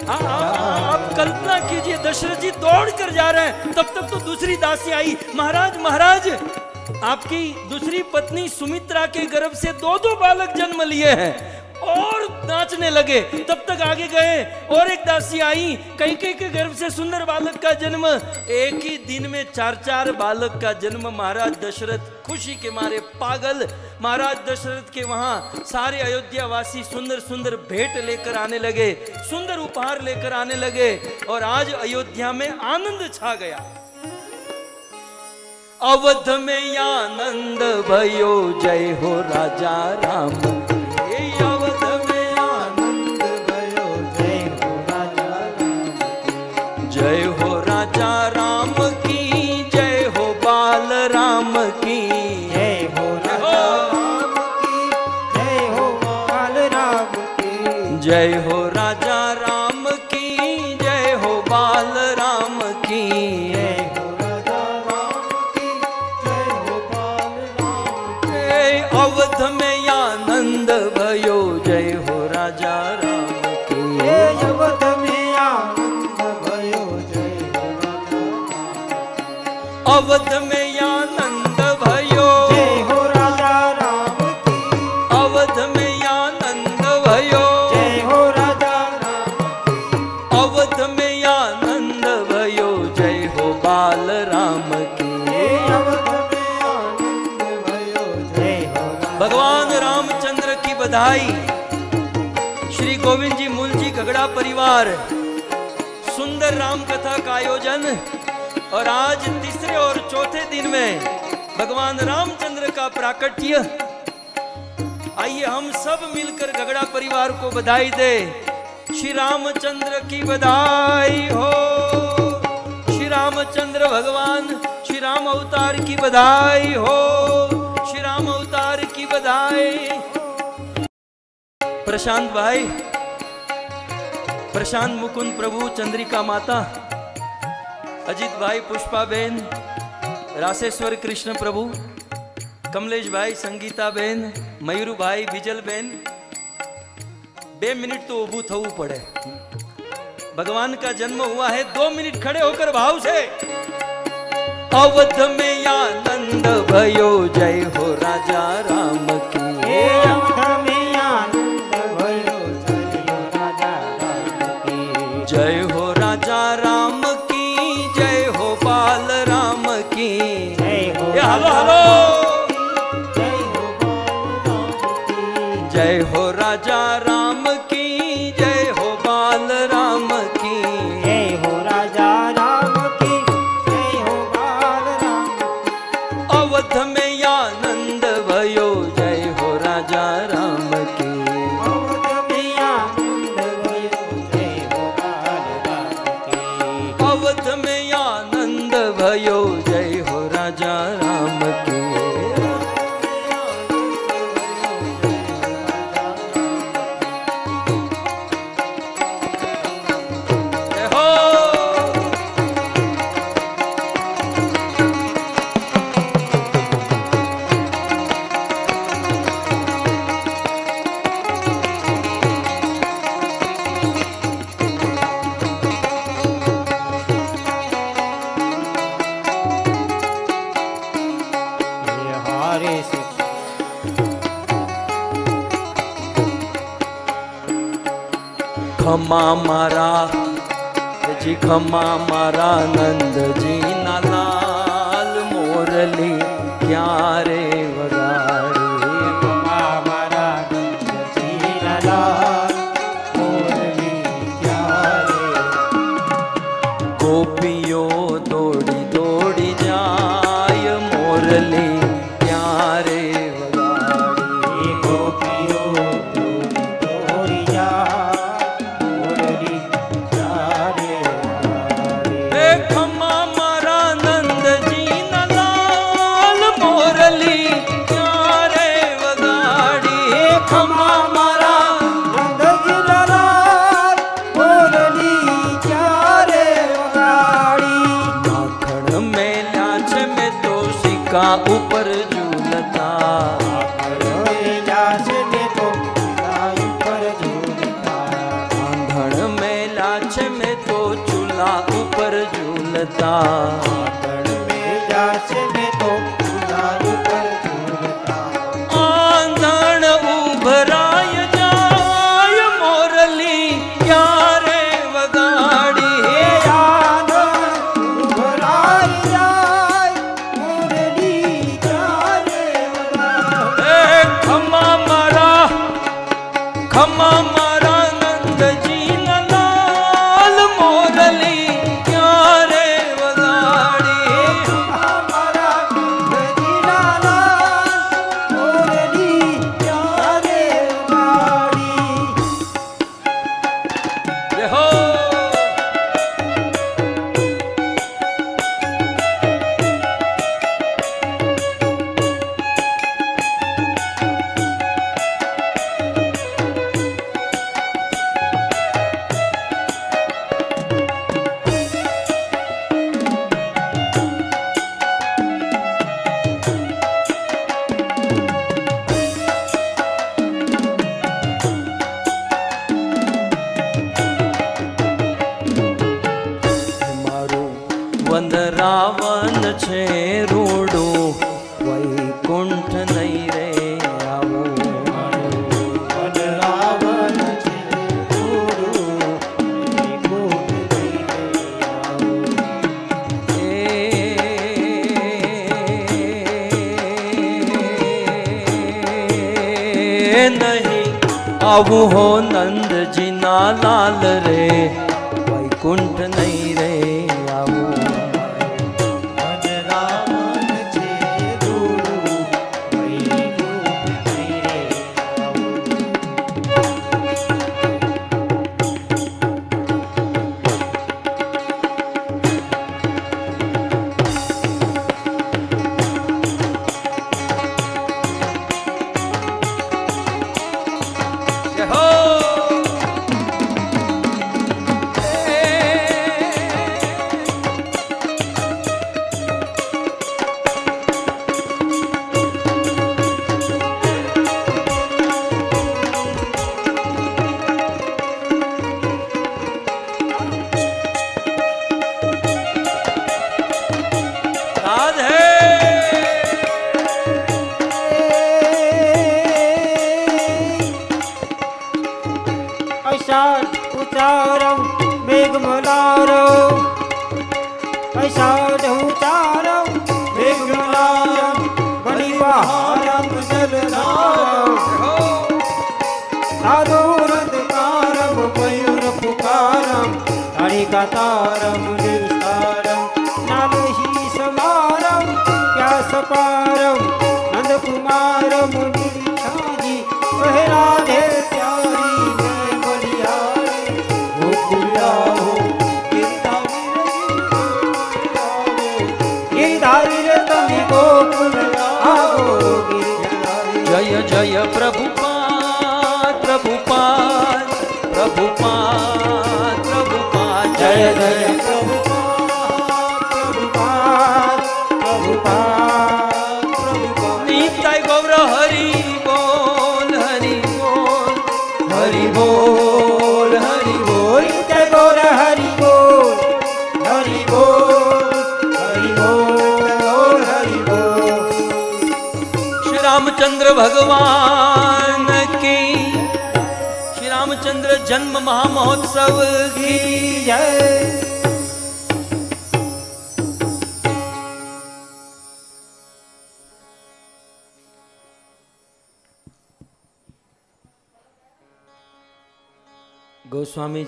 S2: हाँ, आप कल्पना कीजिए दशरथ जी दौड़ कर जा रहे हैं तब तक तो दूसरी दासी आई। महाराज महाराज आपकी दूसरी पत्नी सुमित्रा के गर्भ से दो दो बालक जन्म लिए हैं और नाचने लगे। तब तक आगे गए और एक दासी आई। कई कई के गर्भ से सुंदर बालक का जन्म। एक ही दिन में चार चार बालक का जन्म। महाराज दशरथ खुशी के मारे पागल। महाराज दशरथ के वहाँ सारे अयोध्या वासी सुंदर सुंदर भेंट लेकर आने लगे, सुंदर उपहार लेकर आने लगे और आज अयोध्या में आनंद छा गया। अवध में आनंद भयो। जय हो राजा राम। के। अवध में आनंद
S3: भयो। जय हो राजा राम।
S2: जय हो राजा राम की जय हो बाल राम की।
S3: जय हो राजा हो
S2: परिवार सुंदर राम कथा का आयोजन और आज तीसरे और चौथे दिन में भगवान रामचंद्र का प्राकट्य। आइए हम सब मिलकर घगड़ा परिवार को बधाई दे। श्री रामचंद्र की बधाई हो। श्री रामचंद्र भगवान, श्री राम अवतार की बधाई हो। श्री राम अवतार की बधाई। प्रशांत भाई प्रशांत मुकुंद प्रभु, चंद्रिका माता, अजित भाई पुष्पा बेन रासेश्वर कृष्ण प्रभु, कमलेश भाई, संगीता बेन, मयूरू भाई बिजल बेन। बे मिनट तो उभू थवू पड़े। भगवान का जन्म हुआ है, दो मिनट खड़े होकर भाव से। अवध में आनंद भयो, जय हो राजा राम की।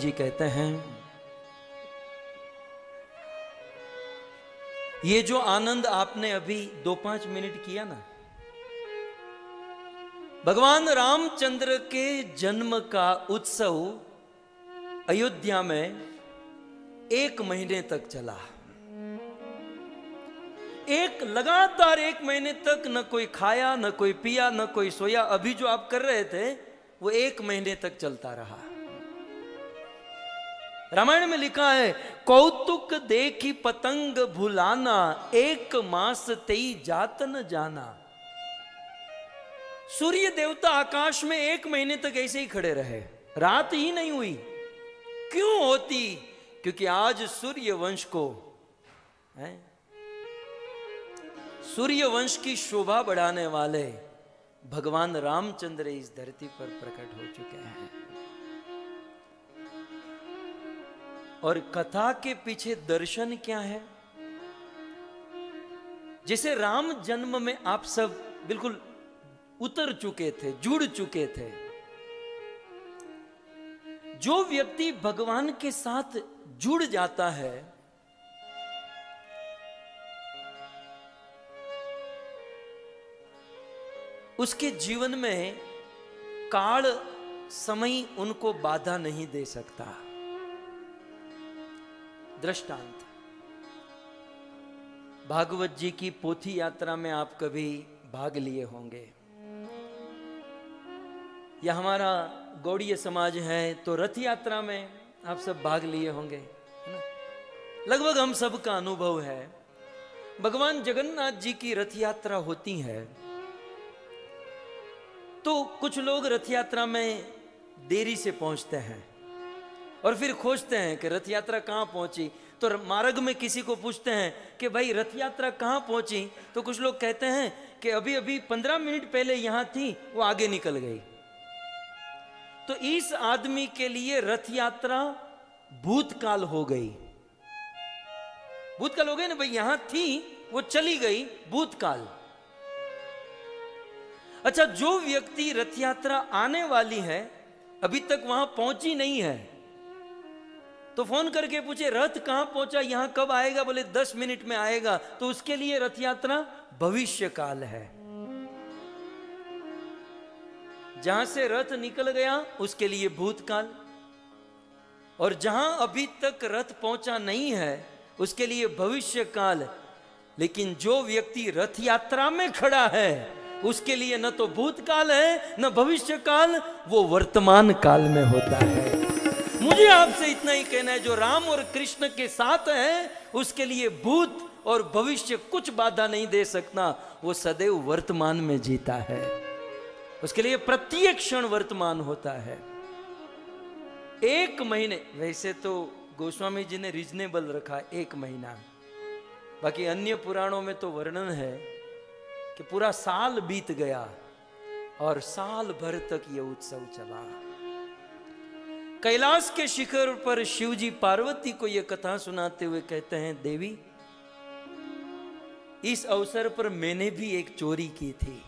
S2: जी कहते हैं, ये जो आनंद आपने अभी दो पाँच मिनट किया ना, भगवान रामचंद्र के जन्म का उत्सव अयोध्या में एक महीने तक चला। एक, लगातार एक महीने तक न कोई खाया, न कोई पिया, न कोई सोया, अभी जो आप कर रहे थे, वो एक महीने तक चलता रामायण में लिखा है, कौतुक देखी पतंग भुलाना, एक मास तेई जात न जाना। सूर्य देवता आकाश में एक महीने तक ऐसे ही खड़े रहे। रात ही नहीं हुई। क्यों होती? क्योंकि आज सूर्य वंश को सूर्य वंश की शोभा बढ़ाने वाले भगवान रामचंद्र इस धरती पर प्रकट हो चुके हैं। और कथा के पीछे दर्शन क्या है? जैसे राम जन्म में आप सब बिल्कुल उतर चुके थे, जुड़ चुके थे। जो व्यक्ति भगवान के साथ जुड़ जाता है, उसके जीवन में काल समय उनको बाधा नहीं दे सकता। दृष्टांत। भागवत जी की पोथी यात्रा में आप कभी भाग लिए होंगे। या हमारा गौड़ीय समाज है तो रथ यात्रा में आप सब भाग लिए होंगे लगभग हम सबका अनुभव है, भगवान जगन्नाथ जी की रथ यात्रा होती है। तो कुछ लोग रथ यात्रा में देरी से पहुँचते हैं। और फिर खोजते हैं कि रथ यात्रा कहाँ पहुँची? तो मार्ग में किसी को पूछते हैं कि भाई रथ यात्रा कहाँ पहुँची? तो कुछ लोग कहते हैं कि अभी अभी पंद्रह मिनट पहले यहाँ थी, वो आगे निकल गई। तो इस आदमी के लिए रथ यात्रा भूतकाल हो गई। भूतकाल हो गई ना भाई, यहाँ थी, वो चली गई भूतकाल। अच्छा जो व्यक्ति रथ यात्रा आने वाली है, अभी तक वहाँ पहुँची नहीं है तो फ़ोन करके पूछे, रथ कहाँ पहुँचा? यहाँ कब आएगा? बोले, दस मिनट में आएगा। तो उसके लिए रथ यात्रा भविष्य काल है। जहाँ से रथ निकल गया, उसके लिए भूतकाल। और जहाँ अभी तक रथ पहुँचा नहीं है, उसके लिए भविष्य काल लेकिन जो व्यक्ति रथ यात्रा में खड़ा है, उसके लिए न तो भूतकाल है, न भविष्य काल वो वर्तमान काल में होता है। मुझे आपसे इतना ही कहना है, जो राम और कृष्ण के साथ है, उसके लिए भूत और भविष्य कुछ बाधा नहीं दे सकता। वो सदैव वर्तमान में जीता है। उसके लिए प्रत्येक क्षण वर्तमान होता है। एक महीने, वैसे तो गोस्वामी जी ने रीजनेबल रखा, एक महीना। बाकी अन्य पुराणों में तो वर्णन है कि पूरा साल बीत गया और साल भर तक यह उत्सव चला। कैलाश के शिखर पर शिवजी पार्वती को यह कथा सुनाते हुए कहते हैं, देवी, इस अवसर पर मैंने भी एक चोरी की थी।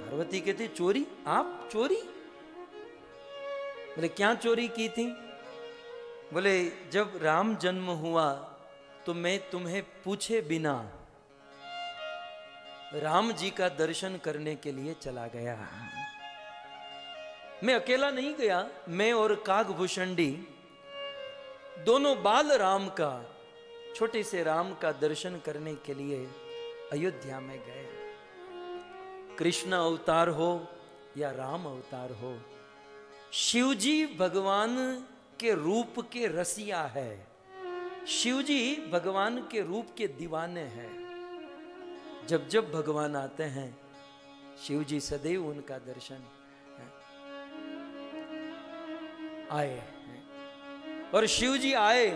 S2: पार्वती कहती, चोरी? आप चोरी? बोले, क्या चोरी की थी? बोले, जब राम जन्म हुआ तो मैं तुम्हें पूछे बिना राम जी का दर्शन करने के लिए चला गया। मैं अकेला नहीं गया, मैं और कागभूषणी दोनों बाल राम का, छोटे से राम का दर्शन करने के लिए अयोध्या में गए। कृष्ण अवतार हो या राम अवतार हो, शिवजी भगवान के रूप के रसिया है। शिवजी भगवान के रूप के दीवाने हैं। जब जब भगवान आते हैं, शिवजी सदैव उनका दर्शन आए और शिव जी आए।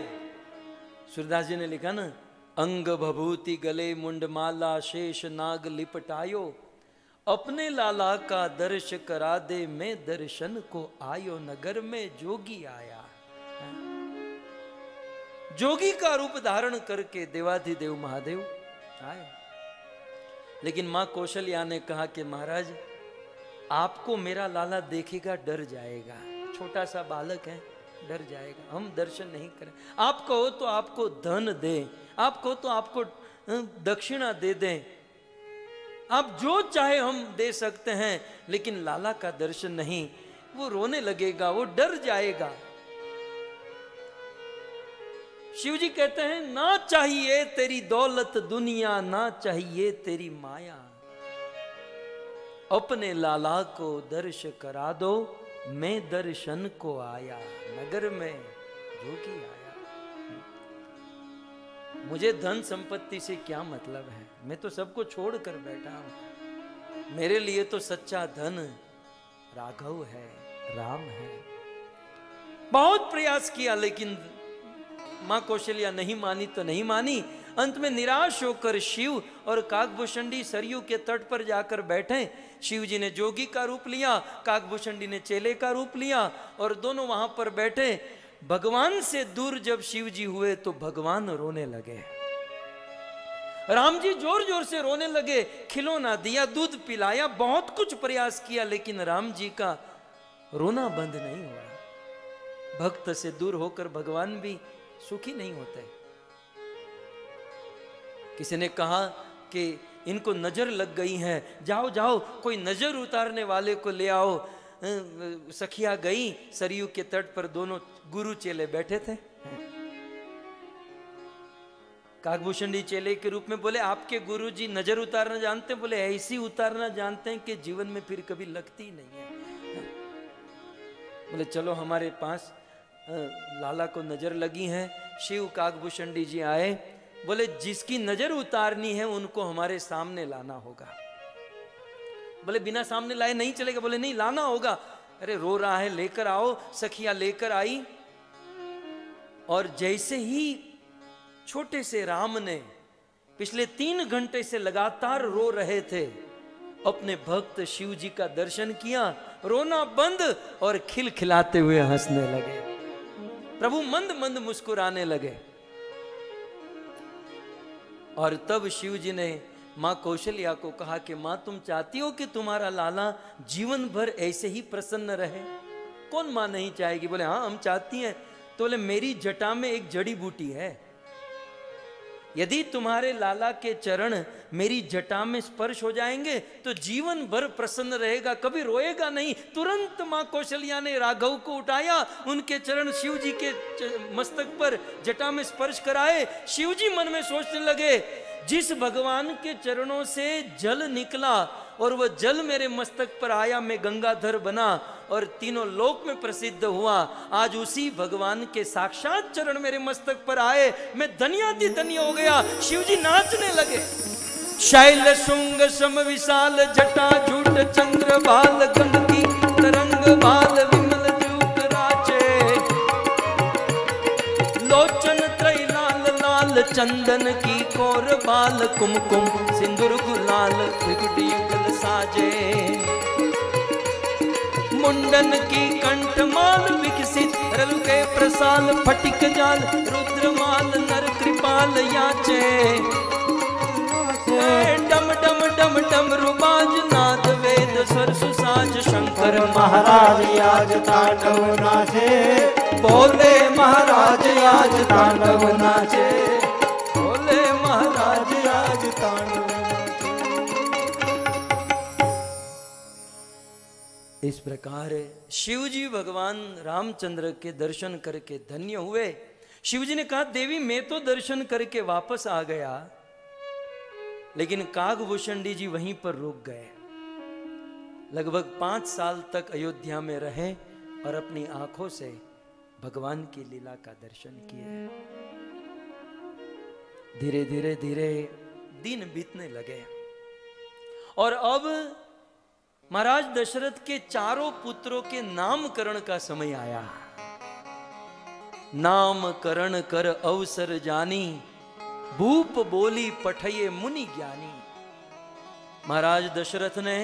S2: सूरदास जी ने लिखा ना, अंग भभूति गले मुंड माला शेष नाग लिपटायो, अपने लाला का दर्श करा दे मैं दर्शन को आयो नगर में जोगी आया। जोगी का रूप धारण करके देवाधिदेव महादेव आए। लेकिन माँ कौशल्या ने कहा कि महाराज, आपको मेरा लाला देखेगा, डर जाएगा। छोटा सा बालक है, डर जाएगा। हम दर्शन नहीं करें। आप कहो तो आपको धन दे। आप कहो तो आपको दक्षिणा दे दें। आप जो चाहे हम दे सकते हैं, लेकिन लाला का दर्शन नहीं। वो रोने लगेगा, वो डर जाएगा। शिव जी कहते हैं, ना चाहिए तेरी दौलत दुनिया, ना चाहिए तेरी माया। अपने लाला को दर्श करा दो मैं दर्शन को आया, नगर में जो कि आया। मुझे धन संपत्ति से क्या मतलब है? मैं तो सबको छोड़ कर बैठा हूँ। मेरे लिए तो सच्चा धन राघव है, राम है। बहुत प्रयास किया, लेकिन माँ कौशल्या नहीं मानी तो नहीं मानी। अंत में निराश होकर शिव और काकभूषणी सरयू के तट पर जाकर बैठे। शिव जी ने जोगी का रूप लिया, काकभूषणी ने चेले का रूप लिया और दोनों वहाँ पर बैठे। भगवान से दूर जब शिव जी हुए तो भगवान रोने लगे। राम जी ज़ोर ज़ोर से रोने लगे, खिलौना दिया, दूध पिलाया, बहुत कुछ प्रयास किया, लेकिन राम जी का रोना बंद नहीं हुआ। भक्त से दूर होकर भगवान भी सुखी नहीं होते। किसी ने कहा कि इनको नज़र लग गई है। जाओ जाओ, कोई नज़र उतारने वाले को ले आओ। सखिया गई, सरयू के तट पर दोनों गुरु चेले बैठे थे। काकभूषण जी चेले के रूप में बोले, आपके गुरु जी नज़र उतारना जानते हैं? बोले, ऐसी उतारना जानते हैं कि जीवन में फिर कभी लगती नहीं है। बोले, चलो हमारे पास लाला को नज़र लगी है। शिव काकभूषण जी आए। बोले, जिसकी नज़र उतारनी है, उनको हमारे सामने लाना होगा। बोले, बिना सामने लाए नहीं चलेगा। बोले, नहीं, लाना होगा। अरे, रो रहा है, लेकर आओ, सखिया लेकर आई। और जैसे ही छोटे से राम ने पिछले तीन घंटे से लगातार रो रहे थे, अपने भक्त शिव जी का दर्शन किया, रोना बंद और खिलखिलाते हुए हंसने लगे। प्रभु मंद मंद मुस्कुराने लगे। और तब शिव जी ने माँ कौशल्या को कहा कि, माँ, तुम चाहती हो कि तुम्हारा लाला जीवन भर ऐसे ही प्रसन्न रहे? कौन माँ नहीं चाहेगी? बोले हाँ हम चाहती हैं। तो बोले, मेरी जटा में एक जड़ी बूटी है। यदि तुम्हारे लाला के चरण मेरी जटा में स्पर्श हो जाएँगे तो जीवन भर प्रसन्न रहेगा, कभी रोएगा नहीं। तुरंत माँ कौशल्या ने राघव को उठाया, उनके चरण शिव जी के मस्तक पर जटा में स्पर्श कराए। शिव जी मन में सोचने लगे, जिस भगवान के चरणों से जल निकला और वह जल मेरे मस्तक पर आया, मैं गंगाधर बना और तीनों लोक में प्रसिद्ध हुआ। आज उसी भगवान के साक्षात चरण मेरे मस्तक पर आए। मैं धनियाति धन्य हो गया। शिव जी नाचने लगे। शैल शुंग सम विशाल जटा झूठ चंद्र बाल गंग तरंग बाल विमल राचे। लोचन त्रय लाल चंदन की कोर बाल कुमकुम सिंदूर गुलाल साजे। मुंडन की कंठमाल विकसित रल के प्रसाल, फटिक जाल, रुद्रमाल, नर कृपाल याचे। डम डम डम डम, रुबाज नाद, वेद, स्वर, सुसाज, शंकर
S3: महाराज आज तांडव नाचे।
S2: बोले महाराज आज तांडव नाचे। इस प्रकार शिव जी भगवान रामचंद्र के दर्शन करके धन्य हुए। शिव जी ने कहा, देवी, मैं तो दर्शन करके वापस आ गया, लेकिन कागभूषण जी वहीं पर रुक गए। लगभग पाँच साल तक अयोध्या में रहे और अपनी आँखों से भगवान की लीला का दर्शन किए। धीरे धीरे धीरे दिन बीतने लगे और अब महाराज, दशरथ के चारों पुत्रों के नामकरण का समय आया। नामकरण कर अवसर जानी, भूप बोली पठये मुनि ज्ञानी। महाराज, दशरथ ने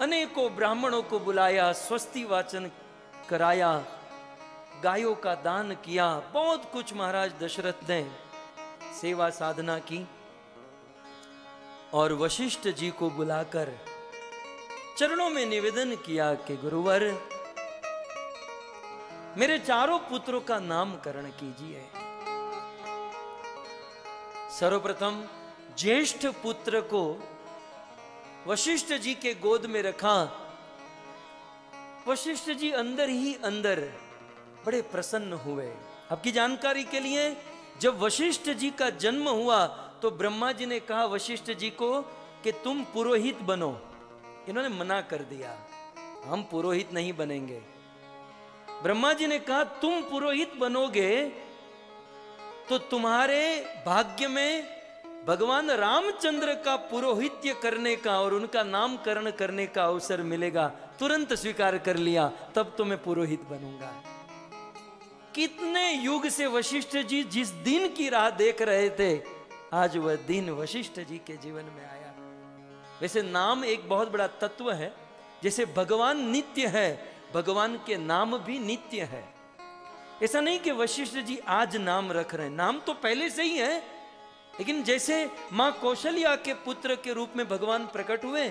S2: अनेकों ब्राह्मणों को बुलाया, स्वस्ति वाचन कराया, गायों का दान किया, बहुत कुछ महाराज, दशरथ ने सेवा साधना की और वशिष्ठ जी को बुलाकर चरणों में निवेदन किया कि गुरुवर, मेरे चारों पुत्रों का नामकरण कीजिए। सर्वप्रथम ज्येष्ठ पुत्र को वशिष्ठ जी के गोद में रखा। वशिष्ठ जी अंदर ही अंदर बड़े प्रसन्न हुए। आपकी जानकारी के लिए, जब वशिष्ठ जी का जन्म हुआ तो ब्रह्मा जी ने कहा, वशिष्ठ जी को, कि तुम पुरोहित बनो। इन्होंने मना कर दिया, हम पुरोहित नहीं बनेंगे। ब्रह्मा जी ने कहा, तुम पुरोहित बनोगे तो तुम्हारे भाग्य में भगवान रामचंद्र का पुरोहित्य करने का और उनका नामकरण करने का अवसर मिलेगा। तुरंत स्वीकार कर लिया, तब तो मैं पुरोहित बनूँगा। कितने युग से वशिष्ठ जी जिस दिन की राह देख रहे थे, आज वह दिन वशिष्ठ जी के जीवन में आया। वैसे नाम एक बहुत बड़ा तत्व है, जैसे भगवान नित्य है, भगवान के नाम भी नित्य है। ऐसा नहीं कि वशिष्ठ जी आज नाम रख रहे हैं। नाम तो पहले से ही है, लेकिन जैसे माँ कौशल्या के पुत्र के रूप में भगवान प्रकट हुए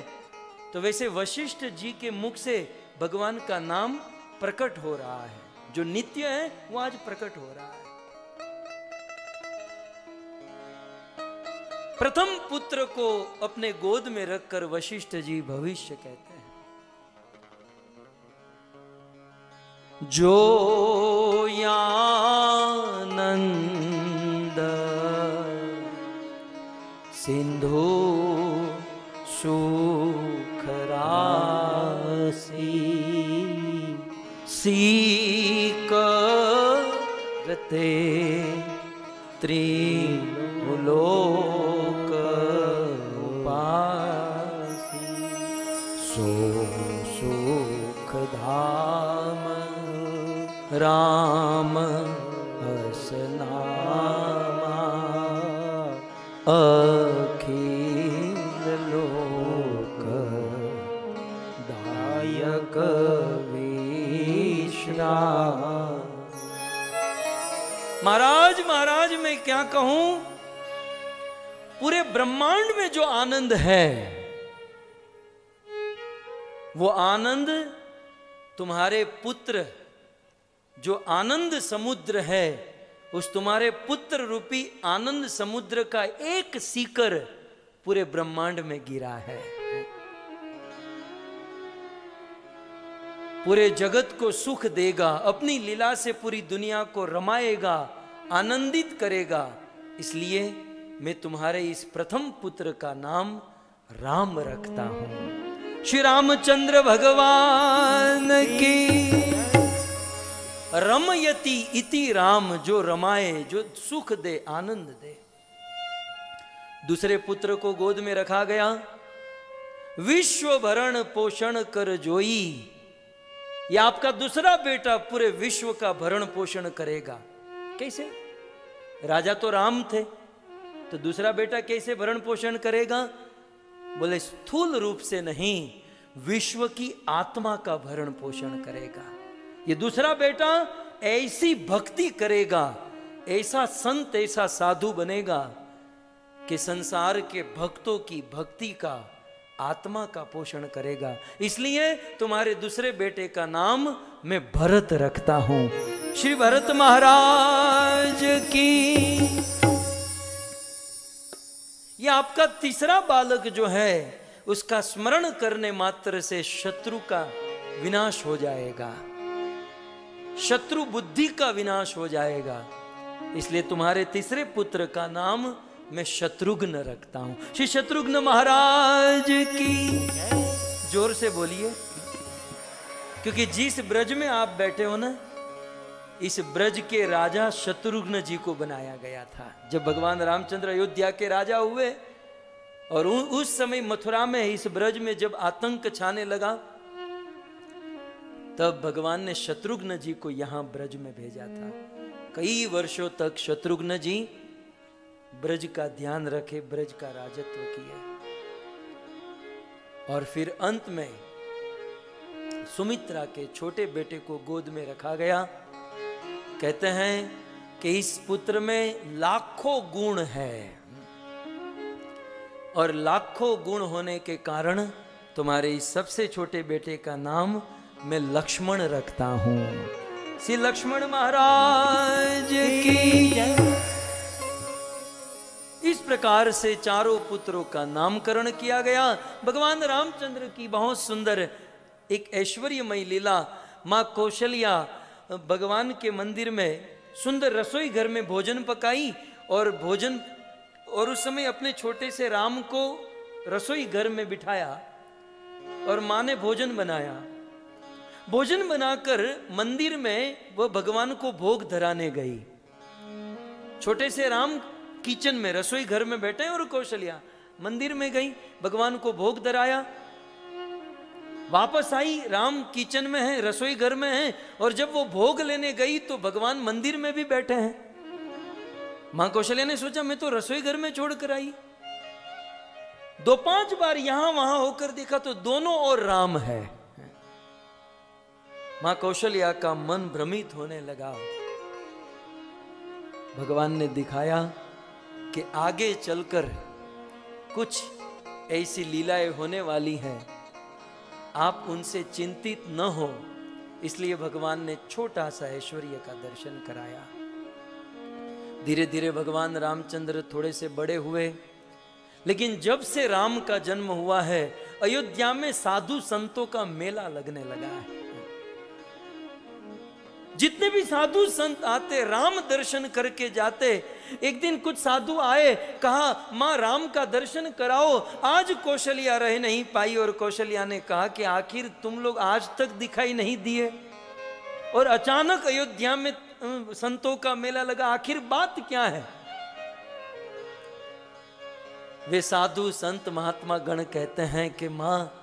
S2: तो वैसे वशिष्ठ जी के मुख से भगवान का नाम प्रकट हो रहा है। जो नित्य है, वो आज प्रकट हो रहा है। प्रथम पुत्र को अपने गोद में रखकर वशिष्ठ जी भविष्य कहते हैं। जो यानंद, सिंधु सुखरासी सीकरते त्रिलोक अखिल लोक दायक महाराज महाराज, मैं क्या कहूँ? पूरे ब्रह्मांड में जो आनंद है, वो आनंद तुम्हारे पुत्र, जो आनंद समुद्र है उस तुम्हारे पुत्र रूपी आनंद समुद्र का एक सीकर पूरे ब्रह्मांड में गिरा है। पूरे जगत को सुख देगा, अपनी लीला से पूरी दुनिया को रमाएगा, आनंदित करेगा। इसलिए मैं तुम्हारे इस प्रथम पुत्र का नाम राम रखता हूँ। श्री रामचंद्र भगवान की रमयति इति राम, जो रमाए, जो सुख दे, आनंद दे। दूसरे पुत्र को गोद में रखा गया। विश्व भरण पोषण कर जोई। यह आपका दूसरा बेटा पूरे विश्व का भरण पोषण करेगा। कैसे? राजा तो राम थे तो दूसरा बेटा कैसे भरण पोषण करेगा? बोले, स्थूल रूप से नहीं, विश्व की आत्मा का भरण पोषण करेगा। ये दूसरा बेटा ऐसी भक्ति करेगा, ऐसा संत, ऐसा साधु बनेगा कि संसार के भक्तों की भक्ति का, आत्मा का पोषण करेगा। इसलिए तुम्हारे दूसरे बेटे का नाम मैं भरत रखता हूँ। श्री भरत महाराज की। यह आपका तीसरा बालक जो है, उसका स्मरण करने मात्र से शत्रु का विनाश हो जाएगा। शत्रु बुद्धि का विनाश हो जाएगा। इसलिए तुम्हारे तीसरे पुत्र का नाम मैं शत्रुघ्न रखता हूँ। श्री शत्रुघ्न महाराज की ज़ोर से बोलिए। क्योंकि जिस ब्रज में आप बैठे हो ना, इस ब्रज के राजा शत्रुघ्न जी को बनाया गया था। जब भगवान रामचंद्र अयोध्या के राजा हुए, और उस समय मथुरा में इस ब्रज में जब आतंक छाने लगा तब भगवान ने शत्रुघ्न जी को यहाँ ब्रज में भेजा था। कई वर्षों तक शत्रुघ्न जी ब्रज का ध्यान रखे, ब्रज का राजत्व किया। और फिर अंत में सुमित्रा के छोटे बेटे को गोद में रखा गया। कहते हैं कि इस पुत्र में लाखों गुण है। और लाखों गुण होने के कारण तुम्हारे इस सबसे छोटे बेटे का नाम मैं लक्ष्मण रखता हूँ। श्री लक्ष्मण महाराज की इस प्रकार से चारों पुत्रों का नामकरण किया गया। भगवान रामचंद्र की बहुत सुंदर एक ऐश्वर्यमय लीला माँ कौशल्या भगवान के मंदिर में सुंदर रसोई घर में भोजन पकाई और भोजन और उस समय अपने छोटे से राम को रसोई घर में बिठाया और माँ ने भोजन बनाया। भोजन बनाकर मंदिर में वह भगवान को भोग धराने गई। छोटे से राम किचन में, रसोई घर में बैठे और कौशल्या मंदिर में गई, भगवान को भोग धराया। वापस आई, राम किचन में है, रसोई घर में है, और जब वो भोग लेने गई तो भगवान मंदिर में भी बैठे हैं। माँ कौशल्या ने सोचा, मैं तो रसोई घर में छोड़कर आई। दो पाँच बार यहाँ वहाँ होकर देखा तो दोनों और राम है। माँ कौशल्या का मन भ्रमित होने लगा। भगवान ने दिखाया कि आगे चलकर कुछ ऐसी लीलाएँ होने वाली हैं। आप उनसे चिंतित न हो, इसलिए भगवान ने छोटा सा ऐश्वर्य का दर्शन कराया। धीरे धीरे भगवान रामचंद्र थोड़े से बड़े हुए, लेकिन जब से राम का जन्म हुआ है, अयोध्या में साधु संतों का मेला लगने लगा है। जितने भी साधु संत आते, राम दर्शन करके जाते, एक दिन कुछ साधु आए, कहा, माँ, राम का दर्शन कराओ, आज कौशल्या रह नहीं पाई। और कौशल्या ने कहा कि, आखिर तुम लोग आज तक दिखाई नहीं दिए। और अचानक अयोध्या में संतों का मेला लगा। आखिर बात क्या है? वे साधु संत महात्मा गण कहते हैं कि, माँ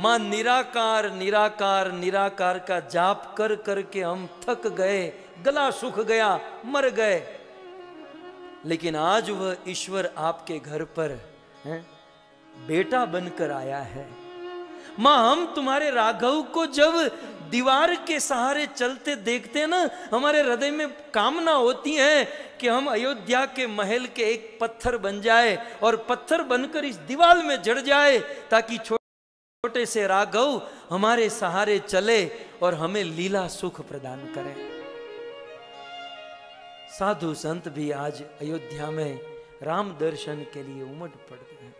S2: माँ निराकार निराकार निराकार का जाप कर करके हम थक गए, गला सूख गया, मर गए। लेकिन आज वह ईश्वर आपके घर पर, है, बेटा बनकर आया है। माँ, हम तुम्हारे राघव को जब दीवार के सहारे चलते देखते ना, हमारे हृदय में कामना होती है कि हम अयोध्या के महल के एक पत्थर बन जाए और पत्थर बनकर इस दीवार में जड़ जाए ताकि छोटे से राघव हमारे सहारे चले और हमें लीला सुख प्रदान करें। साधु संत भी आज अयोध्या में राम दर्शन के लिए उमड़ पड़ते हैं।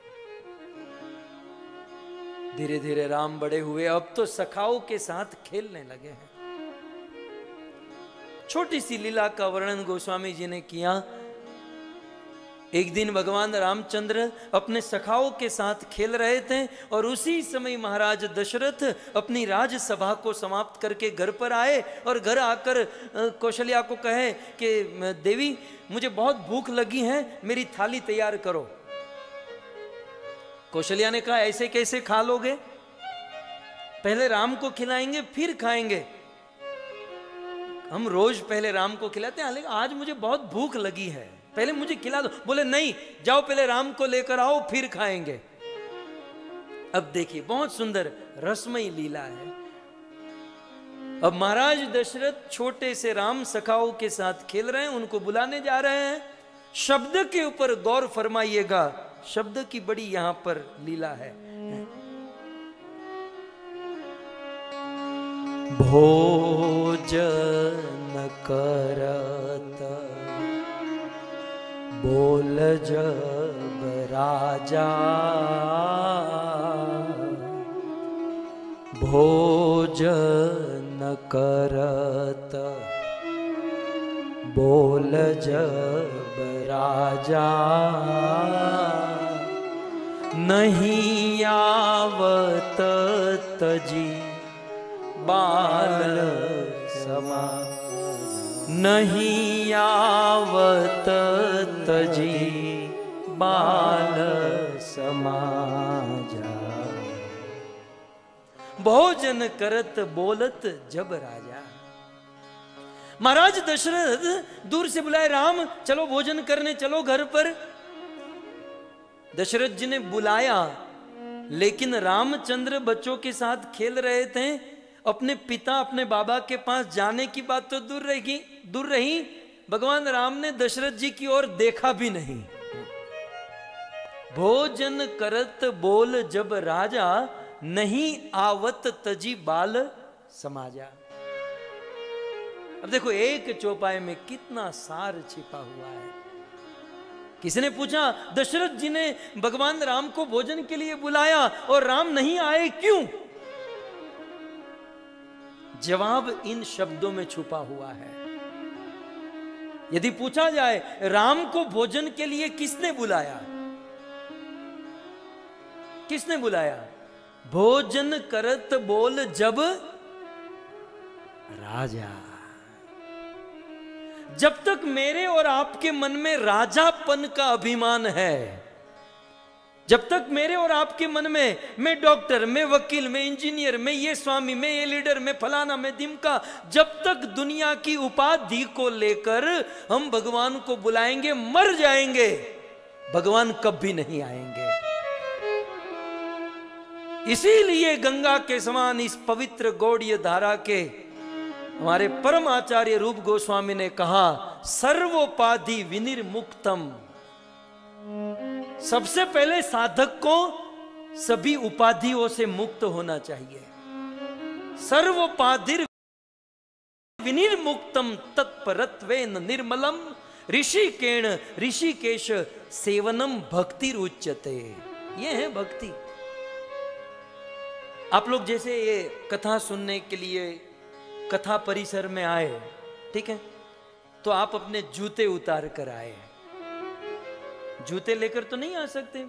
S2: धीरे धीरे राम बड़े हुए, अब तो सखाओं के साथ खेलने लगे हैं। छोटी सी लीला का वर्णन गोस्वामी जी ने किया। एक दिन भगवान रामचंद्र अपने सखाओं के साथ खेल रहे थे और उसी समय महाराज दशरथ अपनी राजसभा को समाप्त करके घर पर आए और घर आकर कौशल्या को कहे कि देवी, मुझे बहुत भूख लगी है, मेरी थाली तैयार करो। कौशल्या ने कहा, ऐसे कैसे खा लोगे? पहले राम को खिलाएँगे, फिर खाएँगे। हम रोज पहले राम को खिलाते हैं आज मुझे बहुत भूख लगी है। पहले मुझे खिला दो। बोले, नहीं, जाओ पहले राम को लेकर आओ, फिर खाएँगे। अब देखिए, बहुत सुंदर रसमयी लीला है। अब महाराज दशरथ छोटे से राम सखाओं के साथ खेल रहे हैं, उनको बुलाने जा रहे हैं। शब्द के ऊपर गौर फरमाइएगा। शब्द की बड़ी यहाँ पर लीला है। भोजन करत बोल जब राजा। भोजन करत। बोल जब राजा। नहीं आवत तजी बाल समा। नहीं आवत तजी बाल समाजा। भोजन करत बोलत जब राजा। महाराज दशरथ दूर से बुलाए, राम, चलो भोजन करने, चलो घर पर। दशरथ जी ने बुलाया, लेकिन रामचंद्र बच्चों के साथ खेल रहे थे अपने पिता, अपने बाबा के पास जाने की बात तो दूर रही दूर रही। भगवान राम ने दशरथ जी की ओर देखा भी नहीं। भोजन करत बोल जब राजा, नहीं आवत तजी बाल समाजा। अब देखो, एक चौपाई में कितना सार छिपा हुआ है। किसने पूछा? दशरथ जी ने भगवान राम को भोजन के लिए बुलाया और राम नहीं आए क्यों? जवाब इन शब्दों में छुपा हुआ है। यदि पूछा जाए, राम को भोजन के लिए किसने बुलाया? किसने बुलाया? भोजन करत बोल जब राजा। जब तक मेरे और आपके मन में राजापन का अभिमान है जब तक मेरे और आपके मन में, मैं डॉक्टर, मैं वकील, मैं इंजीनियर, मैं ये स्वामी, मैं ये लीडर, मैं फलाना, मैं दिमका, जब तक दुनिया की उपाधि को लेकर हम भगवान को बुलाएँगे, मर जाएँगे। भगवान कभी नहीं आएँगे। इसीलिए गंगा के समान, इस पवित्र गौड़ीय धारा के हमारे परम आचार्य रूप गोस्वामी ने कहा, सर्वोपाधि विनिर्मुक्तम। सबसे पहले साधक को सभी उपाधियों से मुक्त होना चाहिए। सर्वोपाधिर विनिर्मुक्तम तत्परत्वेन निर्मलम ऋषिकेण ऋषिकेश सेवनम भक्ति रुच्यते ये है भक्ति। आप लोग जैसे ये कथा सुनने के लिए कथा परिसर में आए, ठीक है? तो आप अपने जूते उतार कर आए। जूते लेकर तो नहीं आ सकते।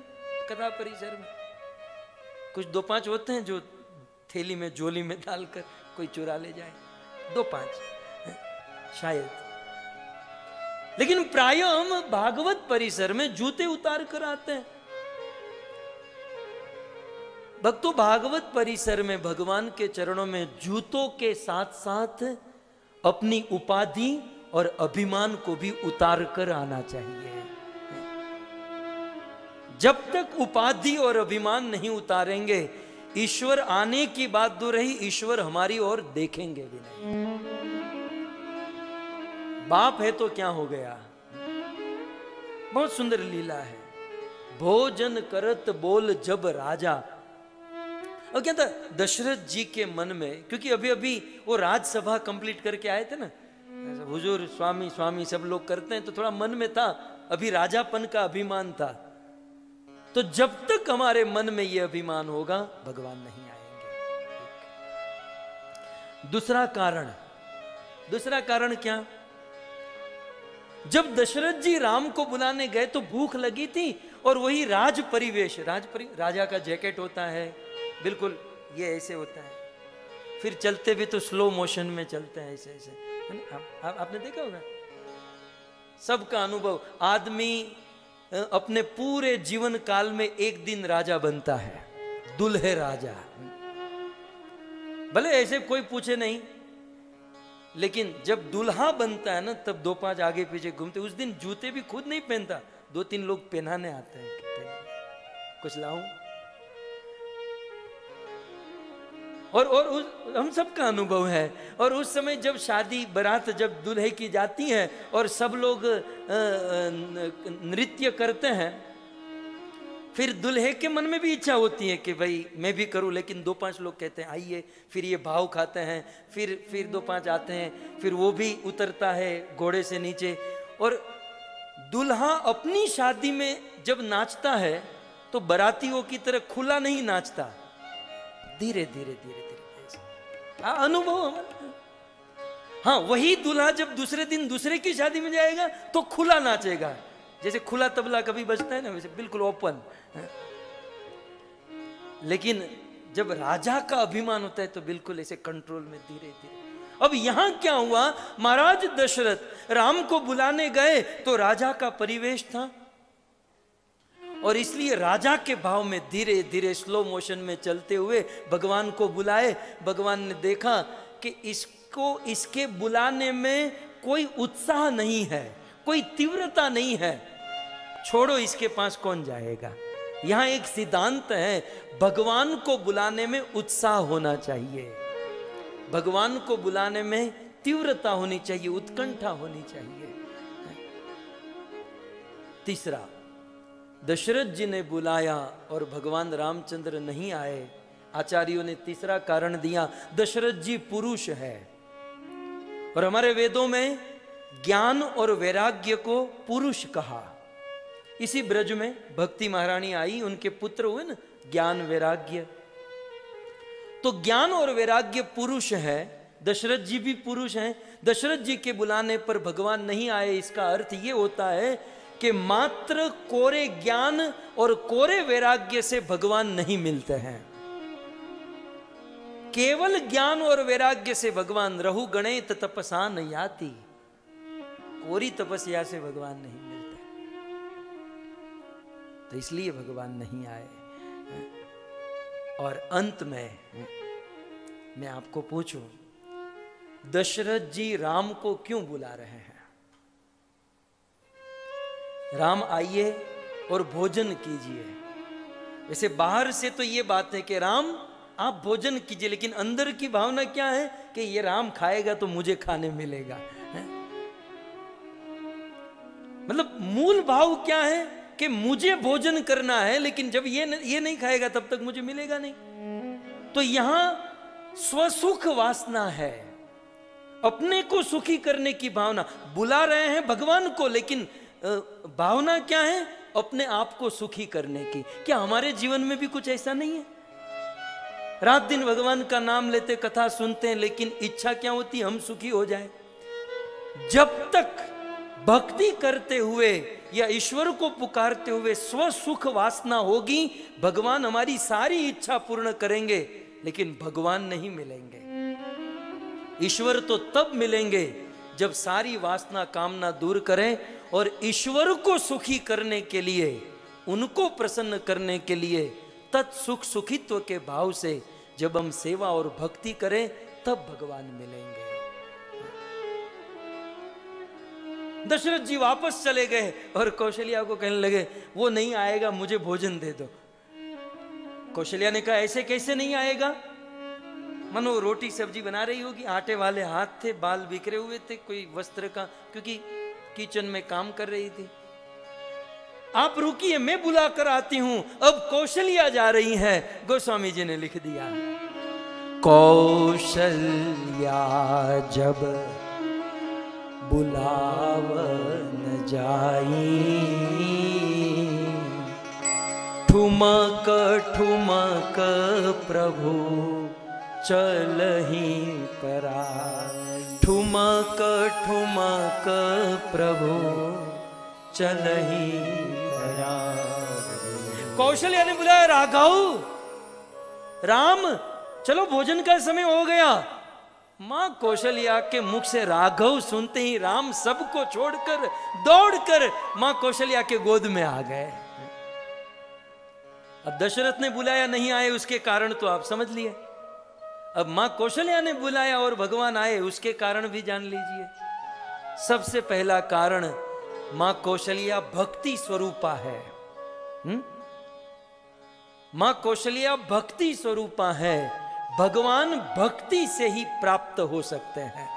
S2: कथा परिसर में। कुछ दो पाँच होते हैं जो थैली में झोली में डालकर कोई चुरा ले जाए। दो पाँच शायद। लेकिन प्राय हम भागवत परिसर में जूते उतार कर आते हैं। भक्तों, भागवत परिसर में भगवान के चरणों में जूतों के साथ साथ अपनी उपाधि और अभिमान को भी उतार कर आना चाहिए। जब तक उपाधि और अभिमान नहीं उतारेंगे, ईश्वर आने की बात दूर रही, ईश्वर हमारी ओर देखेंगे भी नहीं। बाप है तो क्या हो गया? बहुत सुंदर लीला है। भोजन करत बोल जब राजा। और क्या था, दशरथ जी के मन में, क्योंकि अभी अभी वो राजसभा कंप्लीट करके आए थे ना हुजूर, स्वामी स्वामी सब लोग करते हैं तो थोड़ा मन में था, अभी राजापन का अभिमान था। तो जब तक हमारे मन में यह अभिमान होगा भगवान नहीं आएँगे। दूसरा कारण। दूसरा कारण क्या? जब दशरथ जी राम को बुलाने गए तो भूख लगी थी और वही राज परिवेश राज परि, राजा का जैकेट होता है बिल्कुल ये ऐसे होता है। फिर चलते भी तो स्लो मोशन में चलते हैं ऐसे ऐसे। है ना? आप, आप, आपने देखा होगा? सबका अनुभव आदमी अपने पूरे जीवन काल में एक दिन राजा बनता है, दुल्हे राजा। भले ऐसे कोई पूछे नहीं, लेकिन जब दुल्हा बनता है ना, तब दो पाँच आगे पीछे घूमते उस दिन जूते भी खुद नहीं पहनता, दो तीन लोग पहनाने आते हैं कुछ लाऊं? और और उस, हम सब का अनुभव है। और उस समय जब शादी, बारात जब दुल्हे की जाती है और सब लोग नृत्य करते हैं, फिर दुल्हे के मन में भी इच्छा होती है कि भाई मैं भी करूँ, लेकिन दो पाँच लोग कहते हैं, आइए, फिर ये भाव खाते हैं, फिर फिर दो पाँच आते हैं, फिर वो भी उतरता है घोड़े से नीचे। और दुल्हा अपनी शादी में जब नाचता है तो बरातियों की तरह खुला नहीं नाचता। धीरे धीरे धीरे धीरे हाँ अनुभव हाँ वही दूल्हा जब दूसरे दिन दूसरे की शादी में जाएगा तो खुला नाचेगा। जैसे खुला तबला कभी बजता है ना, वैसे बिल्कुल ओपन। लेकिन जब राजा का अभिमान होता है तो बिल्कुल ऐसे कंट्रोल में धीरे धीरे। अब यहाँ क्या हुआ? महाराज दशरथ राम को बुलाने गए तो राजा का परिवेश था। और इसलिए राजा के भाव में धीरे धीरे स्लो मोशन में चलते हुए भगवान को बुलाए। भगवान ने देखा कि इसको, इसके बुलाने में कोई उत्साह नहीं है, कोई तीव्रता नहीं है। छोड़ो, इसके पास कौन जाएगा? यहाँ एक सिद्धांत है, भगवान को बुलाने में उत्साह होना चाहिए। भगवान को बुलाने में तीव्रता होनी चाहिए, उत्कंठा होनी चाहिए। तीसरा दशरथ जी ने बुलाया और भगवान रामचंद्र नहीं आए। आचार्यों ने तीसरा कारण दिया, दशरथ जी पुरुष है। और हमारे वेदों में ज्ञान और वैराग्य को पुरुष कहा। इसी ब्रज में भक्ति महारानी आई, उनके पुत्र हुए ना, ज्ञान वैराग्य। तो ज्ञान और वैराग्य पुरुष है, दशरथ जी भी पुरुष हैं। दशरथ जी के बुलाने पर भगवान नहीं आए, इसका अर्थ ये होता है कि मात्र कोरे ज्ञान और कोरे वैराग्य से भगवान नहीं मिलते हैं। केवल ज्ञान और वैराग्य से भगवान रहु गणित तपसा नहीं आती कोरी तपस्या से भगवान नहीं मिलते। तो इसलिए भगवान नहीं आए। और अंत में मैं आपको पूछूँ, दशरथ जी राम को क्यों बुला रहे हैं? राम आइए और भोजन कीजिए। वैसे बाहर से तो ये बात है कि राम आप भोजन कीजिए लेकिन अंदर की भावना क्या है कि ये राम खाएगा तो मुझे खाने मिलेगा है? मतलब मूल भाव क्या है कि मुझे भोजन करना है लेकिन जब ये न, ये नहीं खाएगा तब तक मुझे मिलेगा नहीं। तो यहाँ स्वसुख वासना है अपने को सुखी करने की भावना। बुला रहे हैं भगवान को लेकिन भावना क्या है अपने आप को सुखी करने की? क्या हमारे जीवन में भी कुछ ऐसा नहीं है? रात दिन भगवान का नाम लेते, कथा सुनते हैं, लेकिन इच्छा क्या होती? हम सुखी हो जाए। जब तक भक्ति करते हुए या ईश्वर को पुकारते हुए स्व सुख वासना होगी, भगवान हमारी सारी इच्छा पूर्ण करेंगे, लेकिन भगवान नहीं मिलेंगे। ईश्वर तो तब मिलेंगे जब सारी वासना कामना दूर करें और ईश्वर को सुखी करने के लिए, उनको प्रसन्न करने के लिए तत्सुख सुखित्व के भाव से जब हम सेवा और भक्ति करें, तब भगवान मिलेंगे। दशरथ जी वापस चले गए और कौशल्या को कहने लगे, वो नहीं आएगा, मुझे भोजन दे दो। कौशल्या ने कहा, ऐसे कैसे नहीं आएगा? मनो रोटी सब्ज़ी बना रही होगी। आटे वाले हाथ थे, बाल बिखरे हुए थे, कोई वस्त्र का, क्योंकि किचन में काम कर रही थी। आप रुकिए, मैं बुलाकर आती हूँ। अब कौशल्या जा रही है। गोस्वामी जी ने लिख दिया। कौशल्या जब बुलावन जाई, ठुमक ठुमक प्रभु चलही परा ठुमक ठुमक प्रभु चलही परा कौशल्या ने बुलाया राघव, राम, चलो भोजन का समय हो गया। माँ कौशल्या के मुख से राघव सुनते ही राम सबको छोड़कर, दौड़कर माँ कौशल्या के गोद में आ गए। अब दशरथ ने बुलाया, नहीं आए, उसके कारण तो आप समझ लिए। अब माँ कौशल्या ने बुलाया और भगवान आए, उसके कारण भी जान लीजिए। सबसे पहला कारण, माँ कौशल्या भक्ति स्वरूपा है। हुँ? माँ कौशल्या भक्ति स्वरूपा है, भगवान भक्ति से ही प्राप्त हो सकते हैं।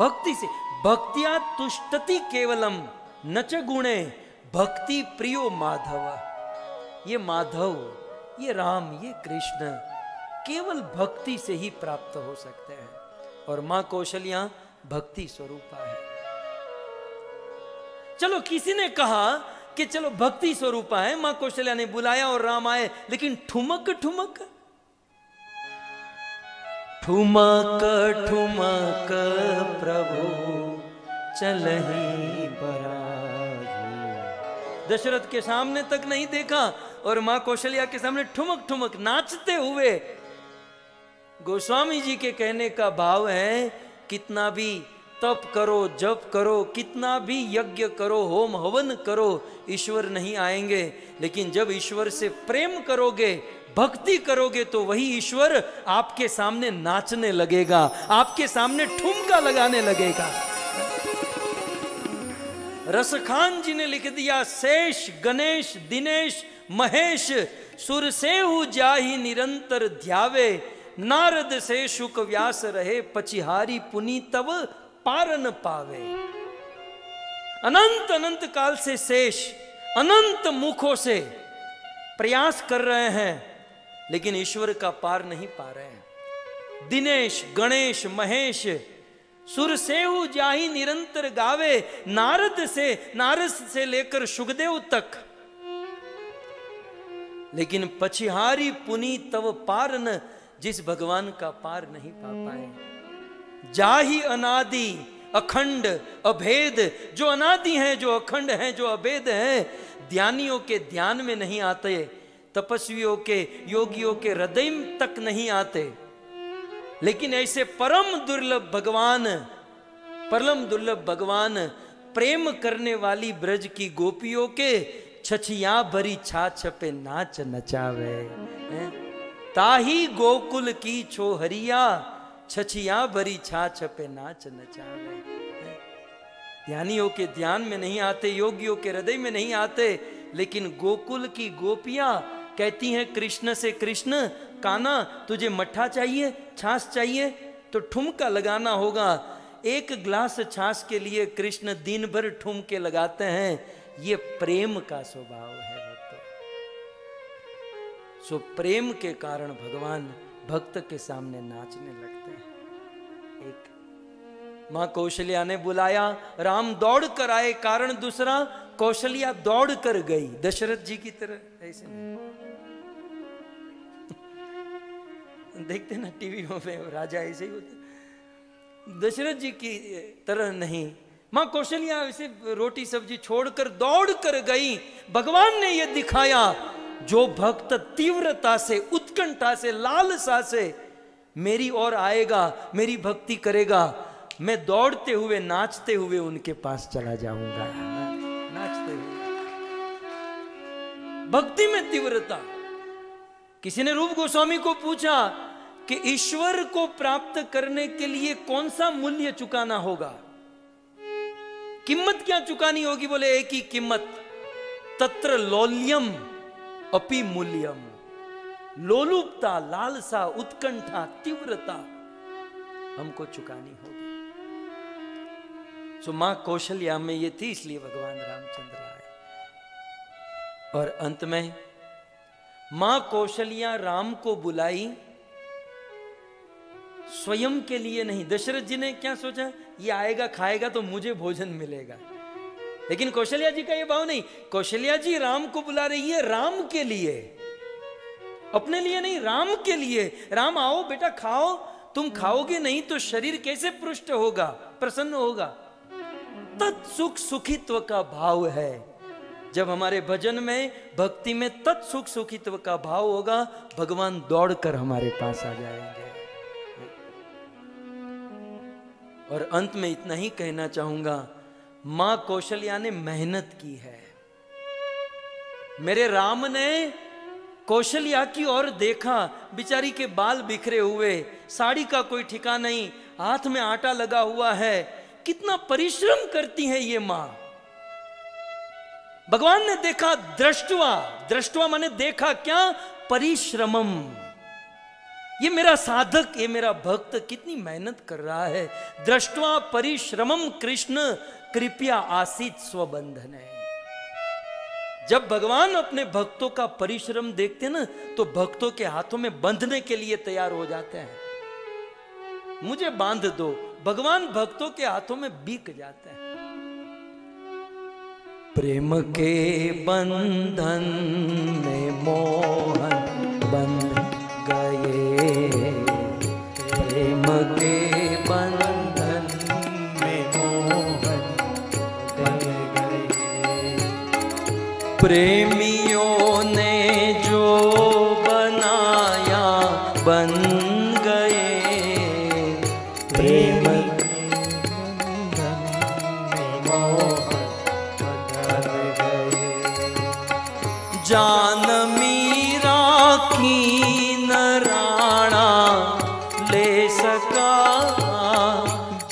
S2: भक्ति से, भक्तिया तुष्टति केवलम नच गुणे, भक्ति प्रियो माधव। ये माधव, ये राम, ये कृष्ण केवल भक्ति से ही प्राप्त हो सकते हैं। और माँ कौशल्या भक्ति स्वरूपा है। चलो, किसी ने कहा कि चलो, भक्ति स्वरूपा है। माँ कौशल्या ने बुलाया और राम आए, लेकिन ठुमक ठुमक। ठुमक ठुमक, प्रभु चलही दशरथ के सामने तक नहीं देखा, और माँ कौशल्या के सामने ठुमक ठुमक नाचते हुए गोस्वामी जी के कहने का भाव है, कितना भी तप करो, जप करो, कितना भी यज्ञ करो, होम हवन करो, ईश्वर नहीं आएँगे। लेकिन जब ईश्वर से प्रेम करोगे, भक्ति करोगे तो वही ईश्वर आपके सामने नाचने लगेगा, आपके सामने ठुमका लगाने लगेगा। रसखान जी ने लिख दिया, शेष, गणेश, दिनेश, महेश सुर से जाही निरंतर ध्यावे। नारद से शुक व्यास रहे, पचिहारी पुनी तब पारन पावे। अनंत अनंत काल से शेष, अनंत मुखों से प्रयास कर रहे हैं, लेकिन ईश्वर का पार नहीं पा रहे हैं। दिनेश, गणेश, महेश, सुर सेहु जाही निरंतर गावे, नारद से नारद से लेकर सुखदेव तक। लेकिन पछिहारी पुनी तव पार न जिस भगवान का पार नहीं पा पाए। जा ही अनादि, अखंड, अभेद, जो अनादि हैं, जो अखंड हैं, जो अभेद हैं ध्यानियों के ध्यान में नहीं आते, तपस्वियों के, योगियों के हृदय तक नहीं आते। लेकिन ऐसे परम दुर्लभ भगवान, परम दुर्लभ भगवान, प्रेम करने वाली ब्रज की गोपियों के, छछिया भरी छाछ पे नाच नचावे। ताही गोकुल की छोहरिया, छछिया भरी छाछ पे नाच नचावे। ध्यानियों के ध्यान में नहीं आते, योगियों के हृदय में नहीं आते, लेकिन गोकुल की गोपियाँ कहती हैं, कृष्ण से कृष्ण काना तुझे मट्ठा चाहिए, छाछ चाहिए तो ठुमका लगाना होगा। एक ग्लास छाछ के लिए कृष्ण दिन भर ठुमके लगाते हैं। ये प्रेम का स्वभाव सो प्रेम के कारण भगवान भक्त के सामने नाचने लगते हैं। एक माँ कौशल्या ने बुलाया, राम दौड़ कर आए, कारण दूसरा, कौशल्या दौड़ कर गई। दशरथ जी की तरह, ऐसे देखते ना टीवी में राजा ऐसे ही होते। दशरथ जी की तरह नहीं। माँ कौशल्या ऐसे रोटी सब्ज़ी छोड़कर दौड़ कर गई। भगवान ने यह दिखाया जो भक्त तीव्रता से, उत्कंठा से, लालसा से मेरी ओर आएगा, मेरी भक्ति करेगा, मैं दौड़ते हुए, नाचते हुए उनके पास चला जाऊँगा। नाचते हुए। भक्ति में तीव्रता। किसी ने रूप गोस्वामी को पूछा कि ईश्वर को प्राप्त करने के लिए कौन सा मूल्य चुकाना होगा? कीमत क्या चुकानी होगी? बोले, एक ही कीमत तत्र लोल्यम। अपि मूल्यम लोलुपता, लालसा, उत्कंठा, तीव्रता हमको चुकानी होगी। सो माँ कौशल्या में ये थी, इसलिए भगवान रामचंद्र आए। और अंत में, माँ कौशल्या राम को बुलाई, स्वयं के लिए नहीं, दशरथ जी ने क्या सोचा? ये आएगा, खाएगा तो मुझे भोजन मिलेगा। लेकिन कौशल्या जी का ये भाव नहीं, कौशल्या जी राम को बुला रही है राम के लिए। अपने लिए नहीं, राम के लिए। राम, आओ बेटा, खाओ। तुम खाओगे नहीं तो शरीर कैसे पृष्ठ होगा, प्रसन्न होगा? तत्सुख सुखित्व का भाव है। जब हमारे भजन में, भक्ति में तत्सुख सुखित्व का भाव होगा, भगवान दौड़कर हमारे पास आ जाएँगे। और अंत में इतना ही कहना चाहूँगा माँ कौशल्या ने मेहनत की है। मेरे राम ने कौशल्या की ओर देखा, बिचारी के बाल बिखरे हुए, साड़ी का कोई ठिका नहीं, हाथ में आटा लगा हुआ है। कितना परिश्रम करती है ये माँ। भगवान ने देखा दृष्टवा। दृष्टवा माने देखा क्या? परिश्रमम। ये मेरा साधक, ये मेरा भक्त कितनी मेहनत कर रहा है। दृष्टवा, परिश्रमम, कृष्ण कृपया आसित स्वबंधन है। जब भगवान अपने भक्तों का परिश्रम देखते ना तो भक्तों के हाथों में बंधने के लिए तैयार हो जाते हैं। मुझे बाँध दो, भगवान भक्तों के हाथों में बीक जाते हैं। प्रेम के बंधन में मोहन बंध प्रेमियों ने जो बनाया बन गए। प्रेम जान मीरा की नराणा ले सका।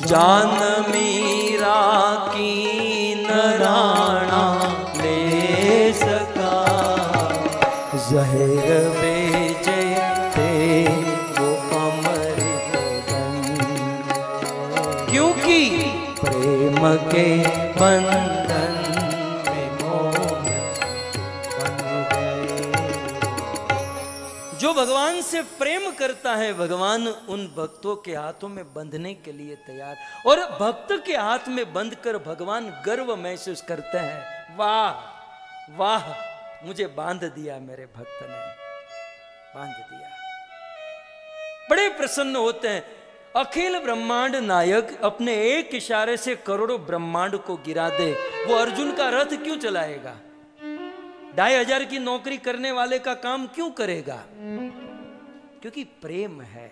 S2: जान के बंधन जो भगवान से प्रेम करता है, भगवान उन भक्तों के हाथों में बंधने के लिए तैयार। और भक्त के हाथ में बंध कर भगवान गर्व महसूस करते हैं। वाह वाह, मुझे बाँध दिया मेरे भक्त ने। बाँध दिया। बड़े प्रसन्न होते हैं। अखिल ब्रह्मांड नायक अपने एक इशारे से करोड़ों ब्रह्मांड को गिरा दे। वो अर्जुन का रथ क्यों चलाएगा? ढाई हज़ार की नौकरी करने वाले का काम क्यों करेगा? क्योंकि प्रेम है।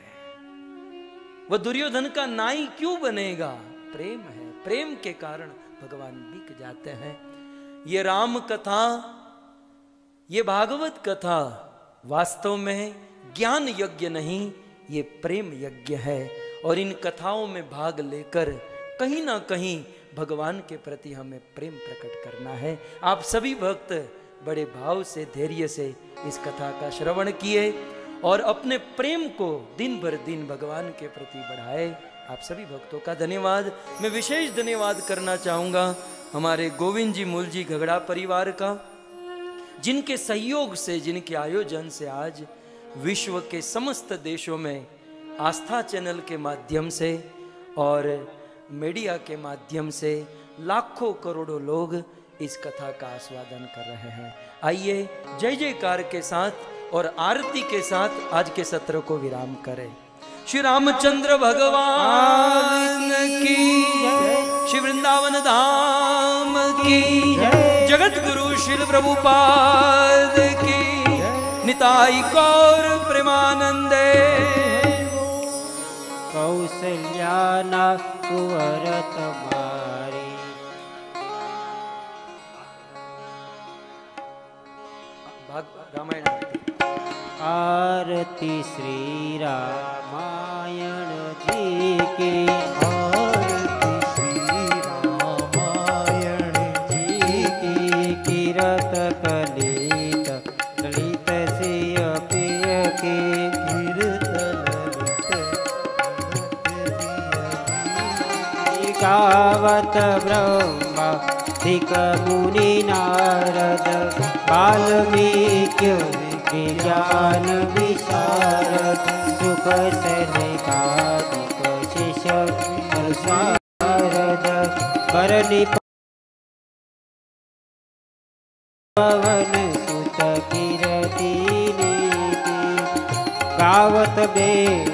S2: वह दुर्योधन का नाई क्यों बनेगा? प्रेम है। प्रेम के कारण भगवान बिक जाते हैं। ये राम कथा, ये भागवत कथा वास्तव में ज्ञान यज्ञ नहीं, ये प्रेम यज्ञ है। और इन कथाओं में भाग लेकर कहीं ना कहीं भगवान के प्रति हमें प्रेम प्रकट करना है। आप सभी भक्त बड़े भाव से, धैर्य से इस कथा का श्रवण किए और अपने प्रेम को दिन भर दिन भगवान के प्रति बढ़ाए। आप सभी भक्तों का धन्यवाद। मैं विशेष धन्यवाद करना चाहूँगा हमारे गोविंद जी, मूल जी, घगड़ा परिवार का, जिनके सहयोग से, जिनके आयोजन से आज विश्व के समस्त देशों में आस्था चैनल के माध्यम से और मीडिया के माध्यम से लाखों करोड़ों लोग इस कथा का आस्वादन कर रहे हैं। आइए जय जयकार के साथ और आरती के साथ आज के सत्र को विराम करें। श्री रामचंद्र भगवान की श्री वृंदावन धाम की जगत गुरु श्री प्रभुपाद की निताई गौर प्रेमानंदे
S3: कौसल्याना कुंवर તમારી
S2: આરતી रामायण
S3: आरती श्री रामायण गावत ब्रह्मा, धिक मुनि नारद, वाल्मीकि विज्ञान विशारद, सुख सैनिकादिक शिष्य सारद करनि पवन सुत कीरति गावत वेद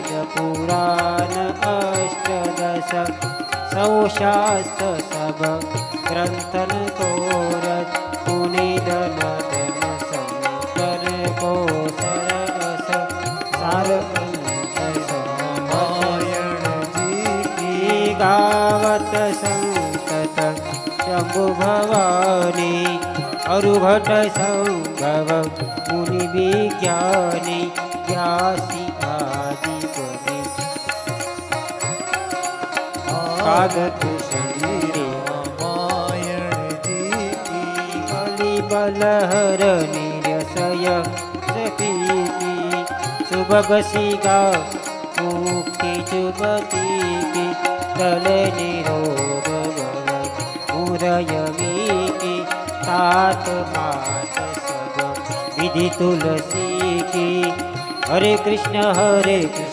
S3: शास्त्र सब ग्रंथन सार
S4: रामायण जी
S3: गावत संतत शंभु भवानी अरुभट संभव मुनि विज्ञानी कागत संगे
S4: रामायण जी की
S3: बलि बलहर निरसय सपीति सुभग सिगा मुक्ति जुबती की निरोग मुरयमी तात मात सब। विधि तुलसी की, हरे कृष्ण हरे कृष्ण।